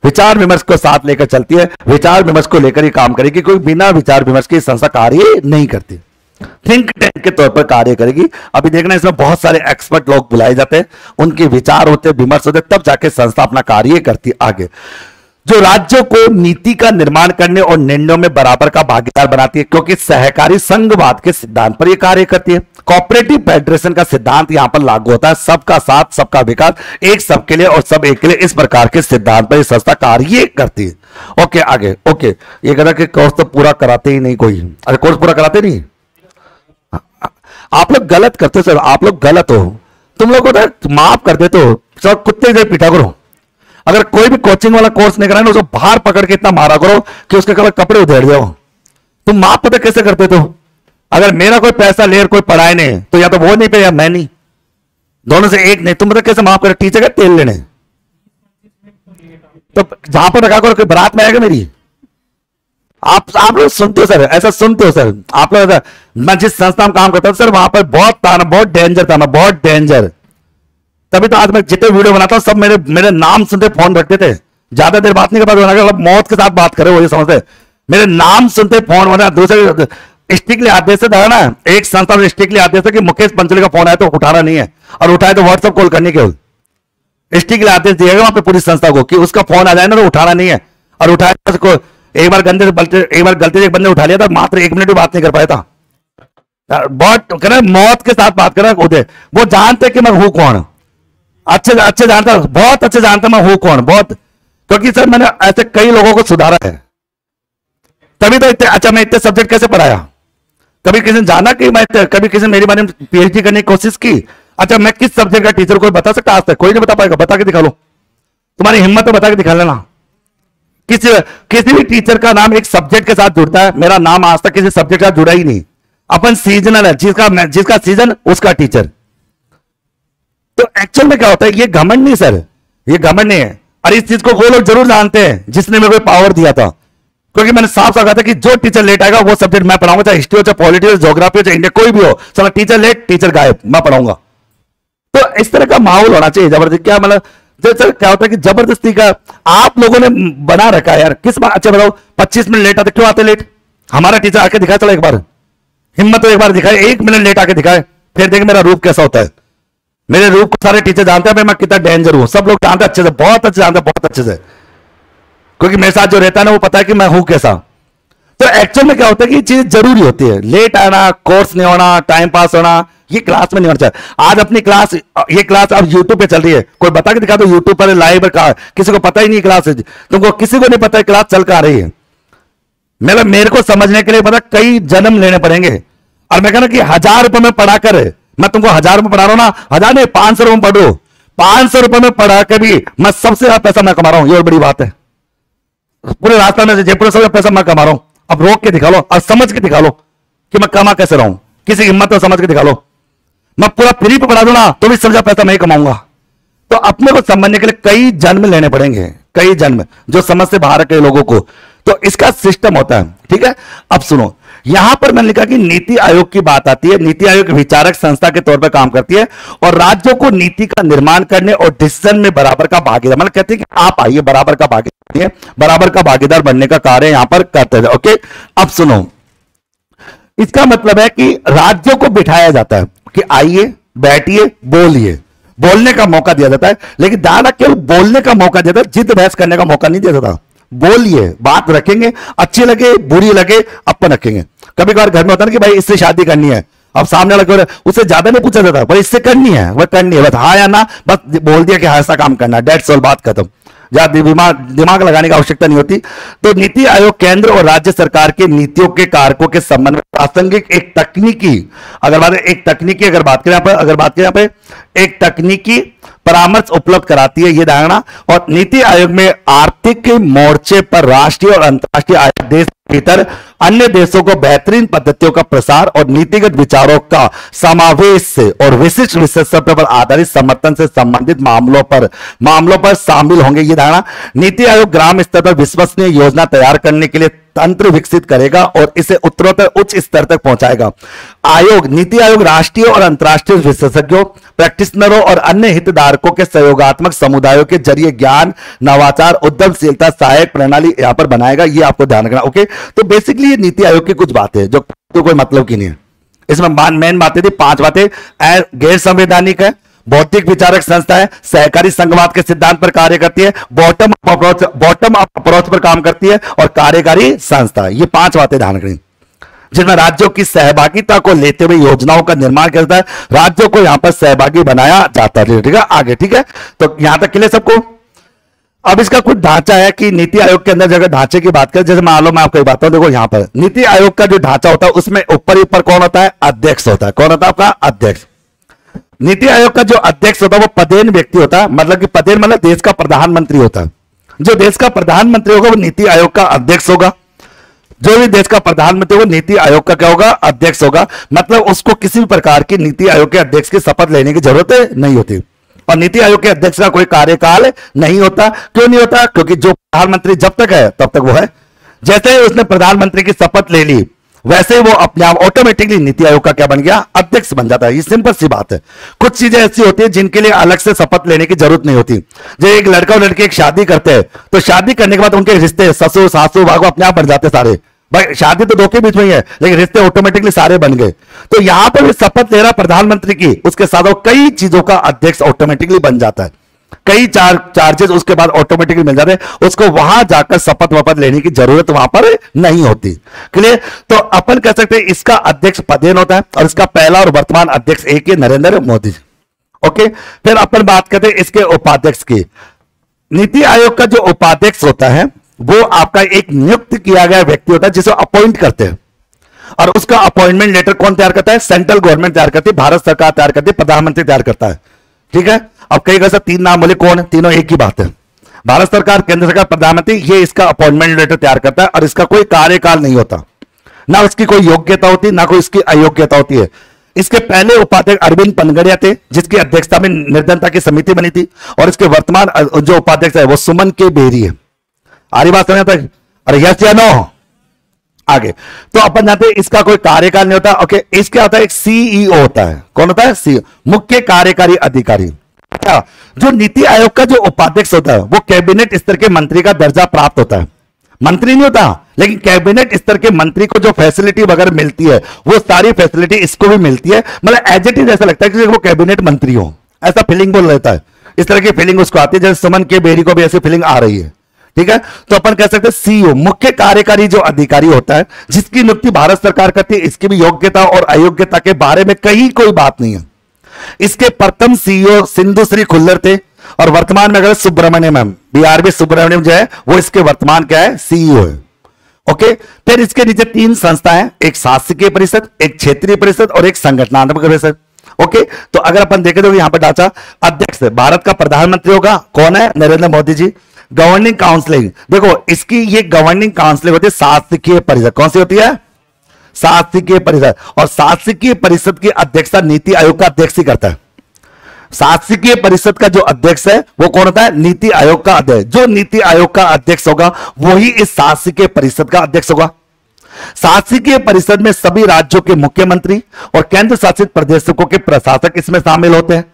विचार विमर्श को साथ लेकर चलती है, विचार विमर्श को लेकर ही काम करेगी कोई बिना विचार विमर्श की संस्था कार्य नहीं करती। थिंक टैंक के तौर पर कार्य करेगी। अभी देखना इसमें बहुत सारे एक्सपर्ट लोग बुलाए जाते हैं। उनके विचार होते विमर्श होते तब जाके संस्था अपना कार्य करती आगे। जो राज्यों को नीति का निर्माण करने और निर्णयों में बराबर का भागीदार बनाती है, क्योंकि सहकारी संघवाद के सिद्धांत पर यह कार्य करती है। कोऑपरेटिव फेडरेशन का सिद्धांत यहाँ पर लागू होता है। सबका साथ, सबका विकास, एक सबके लिए और सब एक के लिए इस प्रकार के सिद्धांत पर यह संस्था कार्य करती है। ओके, आगे, ओके। ये कहता कि कोर्स तो पूरा कराते ही नहीं कोई। अरे कोर्स पूरा कराते नहीं? आप लोग गलत करते सर आप लोग गलत हो। तुम लोग को माफ़ कर देते हो सर कुत्ते से पीटा करो अगर कोई भी कोचिंग वाला कोर्स नहीं कराए ना उसको बाहर पकड़ के इतना मारा करो कि उसके कभी कपड़े उधेड़ जाओ। तुम माफ़ पता कैसे करते तो अगर मेरा कोई पैसा ले, कोई पढ़ाए नहीं तो या तो वो नहीं पे या मैं नहीं। दोनों से एक नहीं। तुम पता कैसे माफ़ करे टीचर का तेल लेने। तो जहाँ पर रखा करो कोई बरात में आएगा मेरी। आप आप लोग सुनते हो सर, ऐसा सुनते हो सर। आप लोग मैं जिस संस्था में काम करता हूँ, सर, वहाँ पर बहुत था ना बहुत डेंजर था ना बहुत डेंजर तभी तो आज मैं जितने वीडियो बनाता हूँ, सब मेरे मेरे नाम सुनते फ़ोन रखते थे। ज़्यादा देर बात नहीं कर पाते मौत के साथ बात करे, वो ये समझते मेरे नाम सुनते फ़ोन बना, दूसरे स्टिकली आदेश था ना, एक संस्था में स्टिकली आदेश है कि मुकेश पंचोली का फ़ोन आया तो उठाना नहीं है, और उठाए तो व्हाट्सएप कॉल करने के स्टिकली आदेश दिएगा वहाँ पे पूरी संस्था को कि उसका फ़ोन आ जाए ना तो उठाना नहीं है, और उठाए तो एक बार गंदे से एक बार गलती से एक बंदे उठा लिया था, मात्र एक मिनट भी बात नहीं कर पाया था। बहुत, कह रहे मौत के साथ बात कर रहा उदय। वो जानते कि मैं हूँ कौन। अच्छे अच्छे जानता, बहुत अच्छे जानता मैं हूँ कौन, बहुत। क्योंकि सर, मैंने ऐसे कई लोगों को सुधारा है। तभी तो इतने अच्छा मैं इतने सब्जेक्ट कैसे पढ़ाया? कभी किसी ने जाना कि मैं कभी किसी ने मेरे बारे में पीएचडी करने की कोशिश की? अच्छा मैं किस सब्जेक्ट का टीचर कोई बता सकता? आज तक कोई नहीं बता पाएगा, बता के दिखा लो। तुम्हारी हिम्मत तो बता के दिखा लेना। किसी किसी भी टीचर का नाम एक सब्जेक्ट के साथ जुड़ता है, मेरा नाम आज तक किसी सब्जेक्ट के जुड़ा ही नहीं। अपन सीजनल है, जिसका जिसका सीज़न उसका टीचर तो एक्चुअल में क्या होता है, ये घमंड नहीं सर ये घमंड नहीं है। अरे इस चीज़ को वो लोग ज़रूर जानते हैं, जिसने मेरे को पावर दिया था। क्योंकि मैंने साफ़ साफ़ कहा था कि जो टीचर लेट आएगा, वो सब्जेक्ट मैं पढ़ाऊँगा, चाहे हिस्ट्री हो, चाहे पॉलिटिक्स जोग्राफी हो, चाहे इंडिया कोई भी हो। चलो टीचर लेट टीचर गायब, मैं पढ़ाऊँगा। तो इस तरह का माहौल होना चाहिए, ज़बरदस्ती। क्या मतलब जैसे क्या होता है कि ज़बरदस्ती का आप लोगों ने बना रखा है यार। किस बात अच्छा बताओ, पच्चीस मिनट लेट आते, क्यों आते लेट? हमारा टीचर आके दिखाए, चलो एक बार। हिम्मत तो एक बार दिखाए, एक मिनट लेट आके दिखाए। फिर देखे मेरा रूप कैसा होता है। मेरे रूप को सारे टीचर जानते हैं मैं कितना डेंजर हूँ। सब लोग जानते अच्छे से, बहुत अच्छे जानते बहुत अच्छे से। क्योंकि मेरे साथ जो रहता है ना, वो पता है कि मैं हूँ कैसा। तो एक्चुअल में क्या होता है कि चीज़ ज़रूरी होती है। लेट आना कोर्स नहीं होना टाइम पास होना ये क्लास में नहीं होना चाहिए। आज अपनी क्लास ये क्लास अब यूट्यूब पे चल रही है। कोई बता के दिखा दो यूट्यूब पर लाइव पर कहा? किसी को पता ही नहीं क्लास तुमको किसी को नहीं पता क्लास चल कर आ रही है। मेरा मेरे को समझने के लिए पता कई जन्म लेने पड़ेंगे। और मैं कहना कि हज़ार रुपए में पढ़ा कर मैं तुमको हज़ार रुपए पढ़ा रहा हूँ ना, हज़ार नहीं, पाँच सौ रुपए में पढ़। पाँच सौ रुपए में पढ़ा के भी मैं सबसे ज़्यादा पैसा मैं कमा रहा हूँ, ये बड़ी बात है। पूरे रास्ता में जयपुर से पैसा मैं कमा रहा हूँ। अब रोक के दिखा लो और समझ के दिखा लो कि मैं कमा कैसे रहा हूँ। किसी हिम्मत में समझ के दिखा लो। मैं पूरा फ्री पे पढ़ा दू ना तो भी समझा पैसा मैं कमाऊँगा। तो अपने को समझने के लिए कई जन्म लेने पड़ेंगे, कई जन्म, जो समझ से बाहर के लोगों को। तो इसका सिस्टम होता है, ठीक है? अब सुनो, यहाँ पर मैंने लिखा कि नीति आयोग की बात आती है, नीति आयोग विचारक संस्था के तौर पर काम करती है, और राज्यों को नीति का निर्माण करने और डिसीज़न में बराबर का भागीदार मतलब कहते हैं कि आप आइए, बराबर का भागीदार बराबर का भागीदार बनने का कार्य यहाँ पर करते थे, ओके? अब सुनो, इसका मतलब है कि राज्यों को बिठाया जाता है। कि आइए, बैठिए, बोलिए। बोलने का मौका दिया जाता है, लेकिन दादा केवल बोलने का मौका दिया जाता है, जिद बहस करने का मौका नहीं दिया जाता। बोलिए, बात रखेंगे, अच्छी लगे, बुरी लगे, अपन रखेंगे। कभी कभार घर में होता है कि भाई, इससे शादी करनी है। अब सामने लगे उससे ज़्यादा नहीं पूछा जाता भाई इससे करनी है, वह करनी है। बस हाँ या ना, बस बोल दिया कि हाँ ऐसा काम करना डेट सोल बात खत्म। ज़्यादा दिमाग लगाने की आवश्यकता नहीं होती। तो नीति आयोग केंद्र और राज्य सरकार के नीतियों के कारकों के संबंध में प्रासंगिक एक तकनीकी, अगर बात एक तकनीकी अगर बात करें पर, अगर बात करें यहाँ पर एक तकनीकी परामर्श उपलब्ध कराती है ये धारणा। और नीति आयोग में आर्थिक मोर्चे पर राष्ट्रीय और अंतर्राष्ट्रीय आयोग देश भीतर अन्य देशों को बेहतरीन पद्धतियों का प्रसार और नीतिगत विचारों का समावेश और विशिष्ट विशेषत्व पर आधारित समर्थन से संबंधित मामलों पर मामलों पर शामिल होंगे ये धारणा। नीति आयोग ग्राम स्तर पर विश्वसनीय योजना तैयार करने के लिए तंत्र विकसित करेगा और इसे उत्तरोत्तर उच्च स्तर तक पहुंचाएगा। आयोग, नीति आयोग, राष्ट्रीय और अंतर्राष्ट्रीय विशेषज्ञों, प्रैक्टिशनरों और अन्य हितधारकों के सहयोगात्मक समुदायों के ज़रिए ज्ञान, नवाचार, उद्यमशीलता सहायक प्रणाली यहाँ पर बनाएगा, ये आपको ध्यान रखना, ओके? तो बेसिकली ये नीति आयोग की कुछ बातें जो तो कोई मतलब की नहीं है। इसमें मेन बातें थी, पाँच बातें। गैर संवैधानिक है भौतिक विचारक संस्था है, सहकारी संघवाद के सिद्धांत पर कार्य करती है बॉटम अप्रोच बॉटम अप्रोच पर काम करती है, और कार्यकारी संस्था ये पाँच बातें ध्यान रखनी। जिनमें राज्यों की सहभागिता को लेते हुए योजनाओं का निर्माण करता है। राज्यों को यहाँ पर सहभागी बनाया जाता है। ठीक है? आगे, ठीक है? तो यहाँ तक के लिए सबको? अब इसका कुछ ढांचा है कि नीति आयोग के अंदर जगह ढांचे की बात करें, जैसे मान लो मैं आपको बात हूँ देखो यहाँ पर। नीति आयोग का जो ढांचा होता है, उसमें ऊपर ऊपर कौन होता है? अध्यक्ष होता है। कौन होता है आपका? अध्यक्ष। नीति आयोग का जो अध्यक्ष होता है, वो पदेन व्यक्ति होता है। मतलब कि पदेन मतलब देश का प्रधानमंत्री होता है। जो देश का प्रधानमंत्री होगा, वो नीति आयोग का अध्यक्ष होगा। जो भी देश का प्रधानमंत्री होगा, नीति आयोग का क्या होगा, अध्यक्ष होगा मतलब उसको किसी भी प्रकार की नीति आयोग के अध्यक्ष की शपथ लेने की ज़रूरत नहीं होती। और नीति आयोग के अध्यक्ष का कोई कार्यकाल नहीं होता। क्यों नहीं होता? क्योंकि जो प्रधानमंत्री जब तक है, तब तक वो है। जैसे ही उसने प्रधानमंत्री की शपथ ले ली वैसे वो अपने आप ऑटोमेटिकली नीति आयोग का क्या बन गया? अध्यक्ष बन जाता है। ये सिंपल सी बात है। कुछ चीज़ें ऐसी होती है जिनके लिए अलग से शपथ लेने की ज़रूरत नहीं होती। जो एक लड़का और लड़की एक शादी करते हैं तो शादी करने के बाद उनके रिश्ते ससुर, सासू भागो अपने आप बन जाते सारे। भाई, शादी तो दो के बीच में ही है, लेकिन रिश्ते ऑटोमेटिकली सारे बन गए। तो यहाँ पर शपथ ले रहा प्रधानमंत्री की, उसके साथ कई चीज़ों का अध्यक्ष ऑटोमेटिकली बन जाता है। कई चार चार्जेस उसके बाद ऑटोमेटिकली मिल जाते हैं। उसको वहाँ जाकर शपथ वपथ लेने की ज़रूरत वहाँ पर नहीं होती। क्लियर तो अपन कह सकते हैं इसका अध्यक्ष पदेन होता है और इसका पहला और वर्तमान अध्यक्ष एक ही नरेंद्र मोदी ओके फिर अपन बात करते हैं इसके उपाध्यक्ष की। नीति आयोग का जो उपाध्यक्ष होता है, वो आपका एक नियुक्त किया गया व्यक्ति होता है जिसे अपॉइंट करते हैं। और उसका अपॉइंटमेंट लेटर कौन तैयार करता है? सेंट्रल गवर्नमेंट तैयार करती है, भारत सरकार तैयार करती है, प्रधानमंत्री तैयार करता है। ठीक है? अब कई कैसे तीन नाम बोले कौन है? तीनों एक ही बात है। भारत सरकार, केंद्र सरकार, प्रधानमंत्री, ये इसका अपॉइंटमेंट लेटर तैयार करता है और इसका कोई कार्यकाल नहीं होता। ना उसकी कोई योग्यता होती, ना कोई इसकी अयोग्यता होती है। इसके पहले उपाध्यक्ष अरविंद पनगड़िया थे, जिसकी अध्यक्षता में निर्धनता की समिति बनी थी, और इसके वर्तमान जो उपाध्यक्ष है, वो सुमन के बेरी है। आरी बात समझ तक अरे यस या नो आगे। तो अपन जानते हैं, इसका कोई कार्यकाल नहीं होता। ओके, इसके आता है एक सीईओ होता है। कौन होता है? सी मुख्य कार्यकारी अधिकारी। अच्छा जो नीति आयोग का जो उपाध्यक्ष होता है, वो कैबिनेट स्तर के मंत्री का दर्जा प्राप्त होता है। मंत्री नहीं होता, लेकिन कैबिनेट स्तर के मंत्री को जो फैसिलिटी वगैरह मिलती है, वो सारी फैसिलिटी इसको भी मिलती है। मतलब एज इट इज़ ऐसा लगता है कि वो कैबिनेट मंत्री हो। ऐसा फीलिंग बोल रहता है। इस तरह की फीलिंग उसको आती है, जैसे सुमन के बेरी को भी ऐसी फीलिंग आ रही है। ठीक है? तो अपन कह सकते हैं सीईओ, मुख्य कार्यकारी जो अधिकारी होता है, जिसकी नियुक्ति भारत सरकार करती है, इसकी भी योग्यता और अयोग्यता के बारे में कहीं कोई बात नहीं है। इसके प्रथम सीईओ सिंधु श्री खुल्लर थे, और वर्तमान में अगर सुब्रमण्यम बीआरबी सुब्रमण्यम जो है, वो इसके वर्तमान क्या है? सीईओ है। ओके? फिर इसके नीचे तीन संस्थाएँ एक शासकीय परिषद, एक क्षेत्रीय परिषद और एक संगठनात्मक परिषद। ओके? तो अगर अपन देखें तो यहाँ पर डाचा, अध्यक्ष, भारत का प्रधानमंत्री होगा। कौन है? नरेंद्र मोदी जी। गवर्निंग काउंसिलिंग देखो, इसकी ये गवर्निंग काउंसिलिंग होती है शासकीय परिषद। कौन सी होती है? शासकीय परिषद। और शासकीय परिषद की अध्यक्षता नीति आयोग का अध्यक्ष ही करता है। शासकीय परिषद का जो अध्यक्ष है, वो कौन होता है? नीति आयोग का अध्यक्ष जो नीति आयोग का अध्यक्ष होगा, वही इस शासकीय परिषद का अध्यक्ष होगा। शासकीय परिषद में सभी राज्यों के मुख्यमंत्री और केंद्र शासित प्रदेशों के प्रशासक इसमें शामिल होते हैं।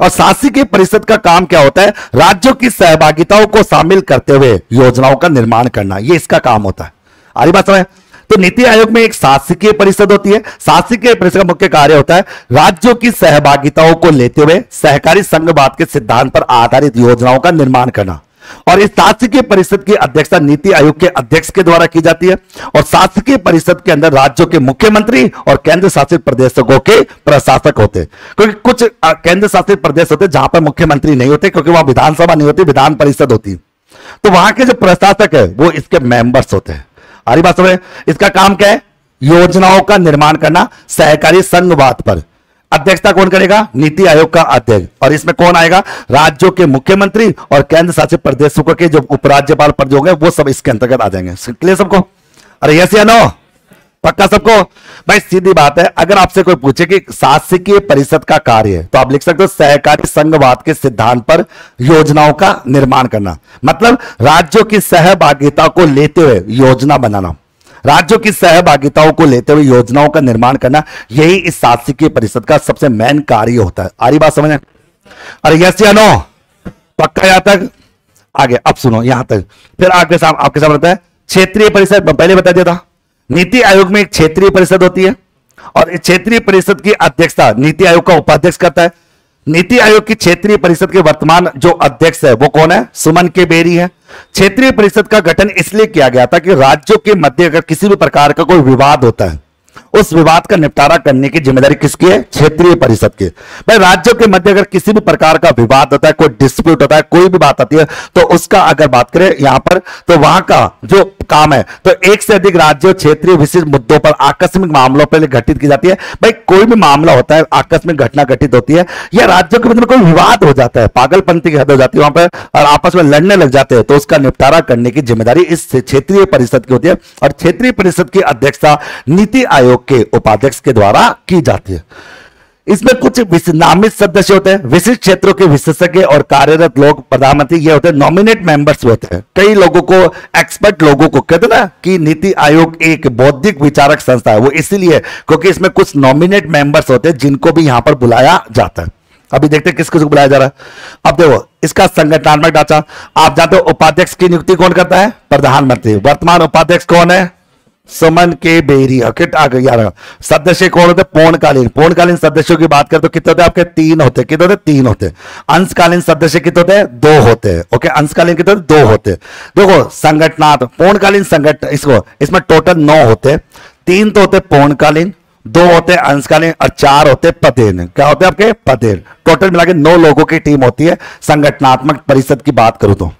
और शासकीय परिषद का काम क्या होता है? राज्यों की सहभागिताओं को शामिल करते हुए योजनाओं का निर्माण करना यह इसका काम होता है। आरी बात समय तो नीति आयोग में एक शासकीय परिषद होती है। शासकीय परिषद का मुख्य कार्य होता है राज्यों की सहभागिताओं को लेते हुए सहकारी संघवाद के सिद्धांत पर आधारित योजनाओं का निर्माण करना। और इस शासकीय परिषद की अध्यक्षता नीति आयोग के अध्यक्ष के द्वारा की जाती है। और शासकीय परिषद के अंदर राज्यों के मुख्यमंत्री और केंद्र शासित प्रदेशों के प्रशासक होते। हैं क्योंकि कुछ केंद्र शासित प्रदेश होते जहाँ पर मुख्यमंत्री नहीं होते, क्योंकि वहाँ विधानसभा नहीं होती, विधान परिषद होती। तो वहाँ के जो प्रशासक है, वो इसके मेंबर्स होते हैं। आरी बात समझ? इसका काम क्या है? योजनाओं का निर्माण करना, सहकारी संघवाद पर। अध्यक्षता कौन करेगा? नीति आयोग का अध्यक्ष। और इसमें कौन आएगा? राज्यों के मुख्यमंत्री और केंद्र शासित प्रदेशों के जो उपराज्यपाल पद होंगे, वो सब इसके अंतर्गत आ जाएँगे। क्लियर सबको? अरे यस या नो पक्का सबको? भाई, सीधी बात है, अगर आपसे कोई पूछे कि शासकीय परिषद का कार्य है तो आप लिख सकते हो, सहकारी संघवाद के सिद्धांत पर योजनाओं का निर्माण करना। मतलब राज्यों की सहभागिता को लेते हुए योजना बनाना। राज्यों की सहभागिताओं को लेते हुए योजनाओं का निर्माण करना, यही इस शासकीय परिषद का सबसे मेन कार्य होता है। आरी बात समझ अरे यस या नो पक्का यहाँ तक? आगे, अब सुनो, यहाँ तक। फिर आपके सामने आपके सामने है क्षेत्रीय परिषद पहले बता दिया था नीति आयोग में एक क्षेत्रीय परिषद होती है, और क्षेत्रीय परिषद की अध्यक्षता नीति आयोग का उपाध्यक्ष करता है। नीति आयोग की क्षेत्रीय परिषद के वर्तमान जो अध्यक्ष है, वो कौन है? सुमन के बेरी है। क्षेत्रीय परिषद का गठन इसलिए किया गया था कि राज्यों के मध्य अगर किसी भी प्रकार का कोई विवाद होता है, उस विवाद का निपटारा करने की ज़िम्मेदारी किसकी है? क्षेत्रीय परिषद की। भाई, राज्यों के मध्य अगर किसी भी प्रकार का विवाद होता है, कोई डिस्प्यूट होता है, कोई भी बात आती है तो उसका अगर बात करें यहाँ पर तो वहाँ का जो काम है। तो एक से अधिक राज्य क्षेत्रीय विशिष्ट मुद्दों पर आकस्मिक मामलों पर घटित की जाती है। भाई, कोई भी मामला होता है, आकस्मिक घटना घटित होती है, या राज्यों के मध्य में कोई विवाद हो जाता है, पागलपंथी की हद हो जाती है वहाँ पर, और आपस में लड़ने लग जाते हैं तो उसका निपटारा करने की ज़िम्मेदारी इस क्षेत्रीय परिषद की होती है, और क्षेत्रीय परिषद की अध्यक्षता नीति आयोग के उपाध्यक्ष के द्वारा की जाती है। इसमें कुछ नामित सदस्य होते हैं, विशिष्ट क्षेत्रों के विशेषज्ञ और कार्यरत लोग, प्रधानमंत्री ये होते हैं नॉमिनेट मेंबर्स होते हैं। कई लोगों को एक्सपर्ट लोगों को, कहते ना कि नीति आयोग एक बौद्धिक विचारक संस्था है, वो इसीलिए क्योंकि इसमें कुछ नॉमिनेट मेंबर्स होते हैं, जिनको भी यहाँ पर बुलाया जाता है। अभी देखते हैं किस को बुलाया जा रहा है। अब देखो, इसका संगठनात्मक ढांचा, आप जानते हो उपाध्यक्ष की नियुक्ति कौन करता है? प्रधानमंत्री। वर्तमान उपाध्यक्ष कौन है? सुमन के बेरी किट आ गया सदस्य कौन होते? पूर्णकालीन पूर्णकालीन सदस्यों की बात करें तो कितने होते आपके? तीन होते। कितने होते? तीन होते। अंशकालीन सदस्य कितने होते? दो होते। ओके, अंशकालीन कितने दो होते। देखो संगठनात् पूर्णकालीन संगठन इसको इसमें टोटल नौ होते। तीन तो होते पूर्णकालीन दो होते हैं अंशकालीन, और चार होते हैं पदेन। क्या होते आपके? पदेन। टोटल मिला के नौ लोगों की टीम होती है। संगठनात्मक परिषद की बात करूँ तो।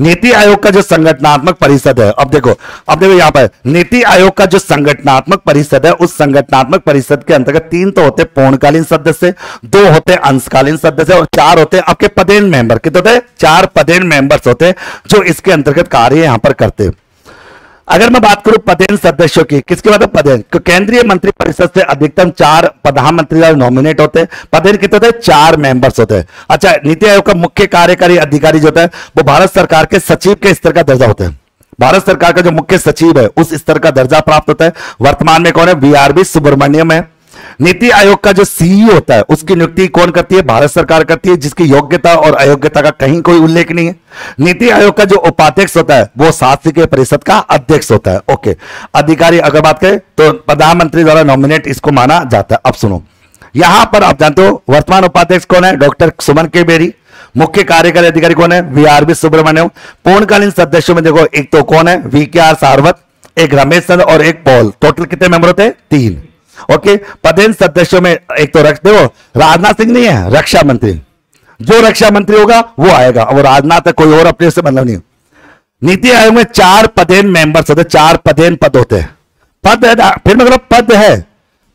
नीति आयोग का जो संगठनात्मक परिषद है, अब देखो अब देखो यहाँ पर, नीति आयोग का जो संगठनात्मक परिषद है, उस संगठनात्मक परिषद के अंतर्गत तीन तो होते पूर्णकालीन सदस्य, दो होते अंशकालीन सदस्य और चार होते आपके पदेन मेंबर। कितने होते चार पदेन मेंबर्स होते जो इसके अंतर्गत कार्य यहाँ पर करते हैं। अगर मैं बात करूँ पदेन सदस्यों की, किसके बाद पदेन? केंद्रीय मंत्री परिषद से अधिकतम चार प्रधानमंत्री नॉमिनेट होते हैं। पदेन कितने होते हैं? चार मेंबर्स होते हैं। अच्छा नीति आयोग का मुख्य कार्यकारी अधिकारी जो होता है, वो भारत सरकार के सचिव के स्तर का दर्जा होते हैं। भारत सरकार का जो मुख्य सचिव है, उस स्तर का दर्जा प्राप्त होता है। वर्तमान में कौन है? वीआरबी सुब्रमण्यम है। नीति आयोग का जो सीईओ होता है, उसकी नियुक्ति कौन करती है? भारत सरकार करती है, जिसकी योग्यता और अयोग्यता का कहीं कोई उल्लेख नहीं है। नीति आयोग का जो उपाध्यक्ष होता है, वो शासकीय परिषद का अध्यक्ष होता है। ओके अधिकारी अगर बात करें तो प्रधानमंत्री द्वारा नॉमिनेट इसको माना जाता है। अब सुनो। यहाँ पर आप जानते हो, वर्तमान उपाध्यक्ष कौन है? डॉक्टर सुमन के बेरी। मुख्य कार्यकारी अधिकारी कौन है? वीआरबी सुब्रमण्यम। पूर्णकालीन सदस्यों में देखो, एक तो कौन है? वी के आर सारवत, एक रमेश चंद्र और एक पॉल। टोटल कितने मेंबर होते हैं? तीन। ओके पदेन सदस्यों में एक तो रख देखो राजनाथ सिंह नहीं है, रक्षा मंत्री। जो रक्षा मंत्री होगा, वो आएगा। और राजनाथ है, कोई और अपने से मतलब नहीं नीति आयोग में चार पदेन मेंबर्स होते, चार पदेन पद होते हैं। पद है, फिर मतलब पद है।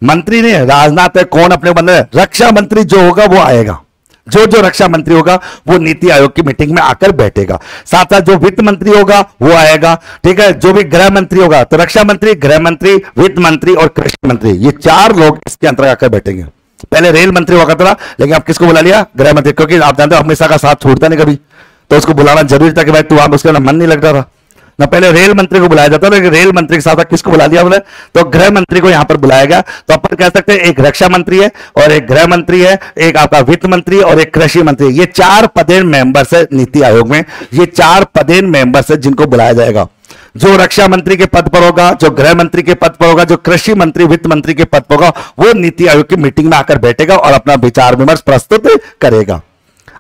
मंत्री नहीं है, राजनाथ है, कौन अपने बंदे रक्षा मंत्री जो होगा, वो आएगा। जो जो रक्षा मंत्री होगा, वो नीति आयोग की मीटिंग में आकर बैठेगा। साथ साथ जो वित्त मंत्री होगा, वो आएगा। ठीक है? जो भी गृह मंत्री होगा तो रक्षा मंत्री, गृह मंत्री, वित्त मंत्री और कृषि मंत्री, ये चार लोग इसके अंतर्गत आकर बैठेंगे। पहले रेल मंत्री हुआ करता लेकिन आप किसको बुला लिया? गृह मंत्री, क्योंकि आप जानते हो हमेशा का साथ छोड़ता नहीं कभी। तो उसको बुलाना ज़रूरी था कि भाई तू आप, उसका मन नहीं लग रहा था। ना, पहले रेल मंत्री को बुलाया जाता लेकिन रेल मंत्री के साथ किसको बुला दिया बोले तो गृह मंत्री को यहाँ पर बुलाया गया। तो अपन कह सकते हैं, एक रक्षा मंत्री है और एक गृह मंत्री है, एक आपका वित्त मंत्री और एक कृषि मंत्री। ये चार पदेन मेंबर्स है नीति आयोग में। ये चार पदेन मेंबर्स है जिनको बुलाया जाएगा। जो रक्षा मंत्री के पद पर होगा, जो गृह मंत्री के पद पर होगा, जो कृषि मंत्री, वित्त मंत्री के पद पर होगा, वो नीति आयोग की मीटिंग में आकर बैठेगा और अपना विचार विमर्श प्रस्तुत करेगा।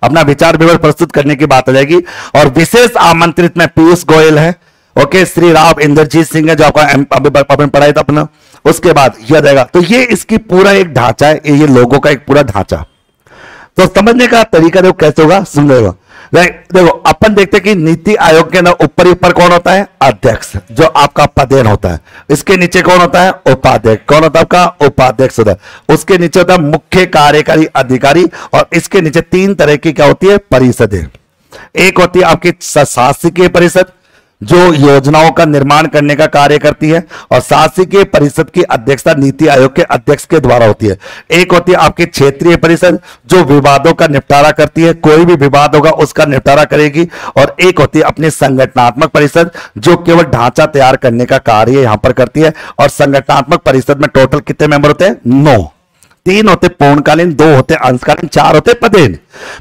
अपना विचार विमर्श प्रस्तुत करने की बात आ जाएगी। और विशेष आमंत्रित में पीयूष गोयल है। ओके, श्री राव इंद्रजीत सिंह है जो आपका अभी पढ़ाई था अपना। उसके बाद यह रहेगा। तो ये इसकी पूरा एक ढांचा है, ये लोगों का एक पूरा ढांचा। तो समझने का तरीका देखो कैसे होगा, सुन लेगा देखो, अपन देखते हैं कि नीति आयोग के ना ऊपर ऊपर कौन होता है? अध्यक्ष, जो आपका पदेन होता है। इसके नीचे कौन होता है? उपाध्यक्ष। कौन होता है आपका? उपाध्यक्ष होता है। उसके नीचे होता है मुख्य कार्यकारी अधिकारी और इसके नीचे तीन तरह की क्या होती है? परिषदें। एक होती है आपकी शासकीय परिषद जो योजनाओं का निर्माण करने का कार्य करती है और शासकीय परिषद की अध्यक्षता नीति आयोग के अध्यक्ष के द्वारा होती है। एक होती है आपकी क्षेत्रीय परिषद जो विवादों का निपटारा करती है, कोई भी विवाद होगा उसका निपटारा करेगी। और एक होती है अपनी संगठनात्मक परिषद जो केवल ढांचा तैयार करने का कार्य यहाँ पर करती है। और संगठनात्मक परिषद में टोटल कितने मेंबर होते हैं? नौ। तीन होते पूर्णकालीन, दो होते अंशकालीन चार होते पदेन।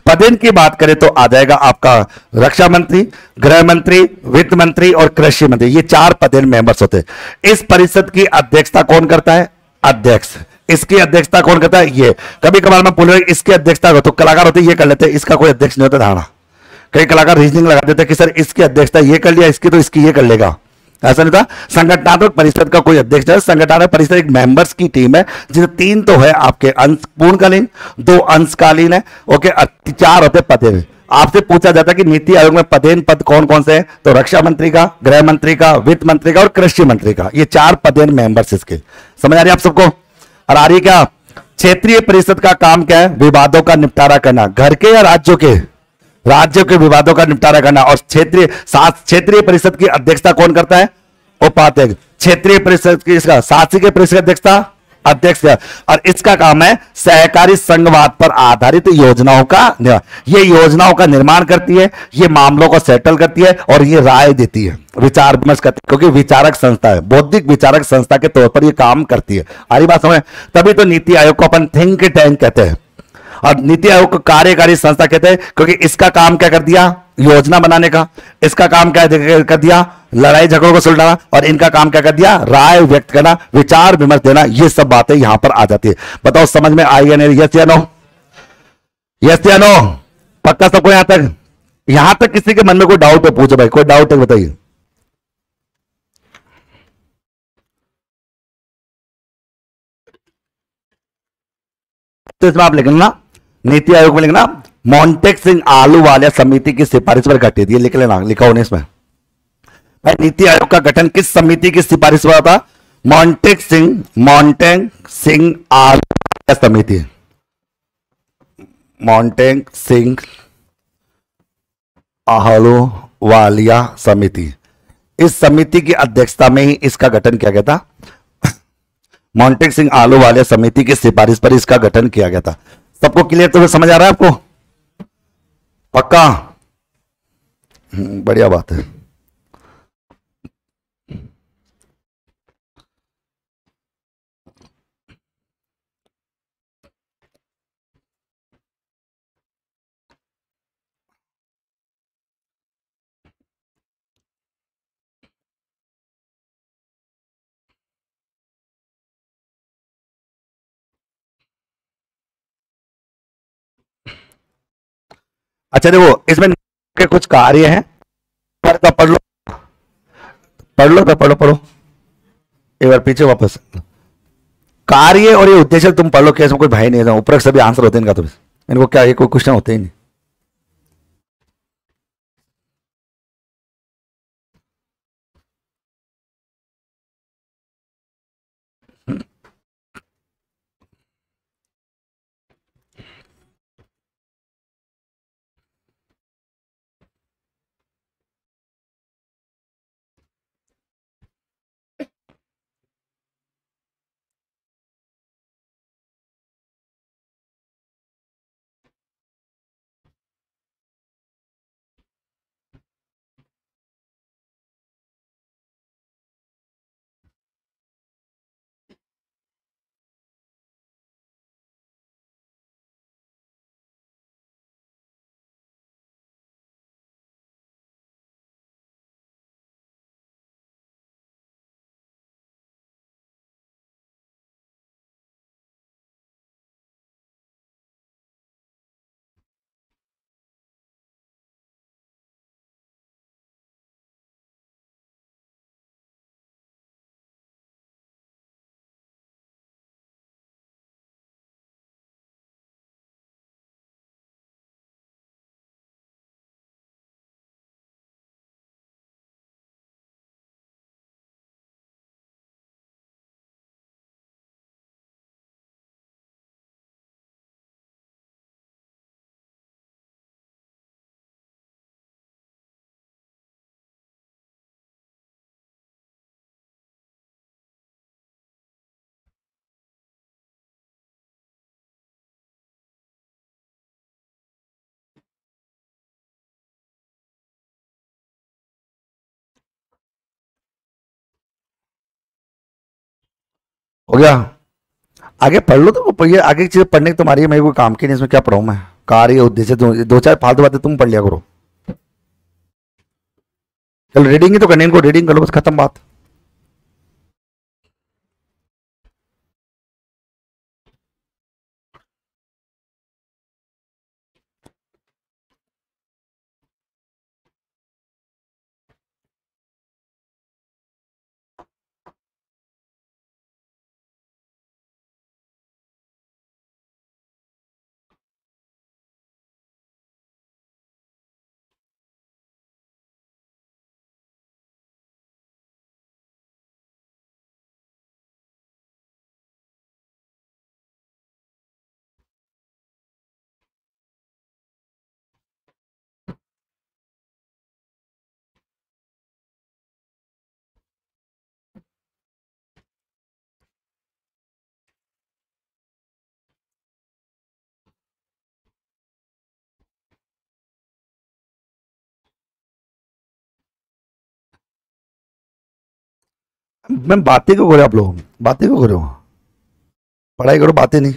पदेन की बात करें तो आ जाएगा आपका रक्षा मंत्री गृह मंत्री वित्त मंत्री और कृषि मंत्री। ये चार पदेन मेंबर्स होते। इस परिषद की अध्यक्षता कौन करता है? अध्यक्ष। इसकी अध्यक्षता कौन करता है? ये। कभी कभार मैं बोल रहा इसकी अध्यक्षता तो कलाकार होते ये कर लेते इसका कोई अध्यक्ष नहीं होता, धारणा। कई कलाकार रीजनिंग लगा देते कि सर, इसकी अध्यक्षता ये कर लिया, इसकी तो इसकी ये कर लेगा। ऐसा नहीं था। संगठनात्मक परिषद का कोई अध्यक्ष है संगठनात्मक परिषद एक मेंबर्स की टीम है जिसे तीन तो है आपके अंश पूर्णकालीन दो अंशकालीन है, ओके चार होते पदेन आपसे पूछा जाता है कि नीति आयोग में पदेन पद कौन कौन से हैं? तो रक्षा मंत्री का, गृह मंत्री का, वित्त मंत्री का और कृषि मंत्री का। ये चार पदेन मेंबर्स इसके। समझ आ रही है आप सबको? और आ रही क्या? क्षेत्रीय परिषद का काम क्या है? विवादों का निपटारा करना। घर के या राज्यों के? राज्यों के विवादों का निपटारा करना और क्षेत्रीय क्षेत्रीय परिषद की अध्यक्षता कौन करता है? उपाध्यक्ष। क्षेत्रीय परिषद की इसका शासकीय परिषद अध्यक्षता? अध्यक्ष। और इसका काम है सहकारी संघवाद पर आधारित योजनाओं का ये योजनाओं का निर्माण करती है, ये मामलों को सेटल करती है और ये राय देती है। विचार विमर्श करती है, क्योंकि विचारक संस्था है, बौद्धिक विचारक संस्था के तौर पर ये काम करती है। आरी बात समझ तभी तो नीति आयोग को अपन थिंक टैंक कहते हैं। और नीति आयोग को कार्यकारी संस्था कहते हैं, क्योंकि इसका काम क्या कर दिया? योजना बनाने का। इसका काम क्या कर दिया? लड़ाई झगड़ों को सुलझाना और इनका काम क्या कर दिया? राय व्यक्त करना, विचार विमर्श देना, ये सब बातें यहाँ पर आ जाती है। बताओ, समझ में आई या नहीं? यस या नो यस या नो पक्का सबको यहाँ तक? यहाँ तक किसी के मन में कोई डाउट है, पूछो भाई, कोई डाउट है, बताइए। तो इसमें आप लिखना नीति आयोग में लिखना मोन्टेक सिंह आलू वालिया समिति की सिफारिश पर गठित ये लिख लेना, लिखा होने इसमें। भाई, नीति आयोग का गठन किस समिति की सिफारिश पर था? मोन्टेक सिंह मोन्टेक सिंह आलू समिति। मोन्टेक सिंह आहलो वालिया समिति। इस समिति की अध्यक्षता में ही इसका गठन किया गया था। मोन्टेक सिंह आलू वालिया समिति की सिफारिश पर इसका गठन किया गया था। सबको क्लियर तो फिर समझ आ रहा है आपको? पक्का? हम्म, बढ़िया बात है। अच्छा देखो, इसमें के कुछ कार्य हैं। पर तो पढ़ लो। पढ़ लो तो पढ़ो पढ़ो। एक बार पीछे वापस। कार्य और ये उद्देश्य तुम पढ़ लो क्या कोई भाई नहीं है ऊपर सभी आंसर होते हैं इनका तो। इनको क्या, ये कोई क्वेश्चन होते ही नहीं। गया। आगे पढ़ लो तो ये आगे की चीज़ें पढ़ने की तुम्हारी मेरे को काम की नहीं इसमें क्या पढ़ाऊ मैं कार्य उद्देश्य दो, दो चार फालतू बातें तुम पढ़ लिया करो। चलो रीडिंग ही तो करनी इनको रीडिंग कर लो बस खत्म बात। मैं बातें क्यों करो आप लोग बातें क्यों करो? पढ़ाई करो बातें नहीं।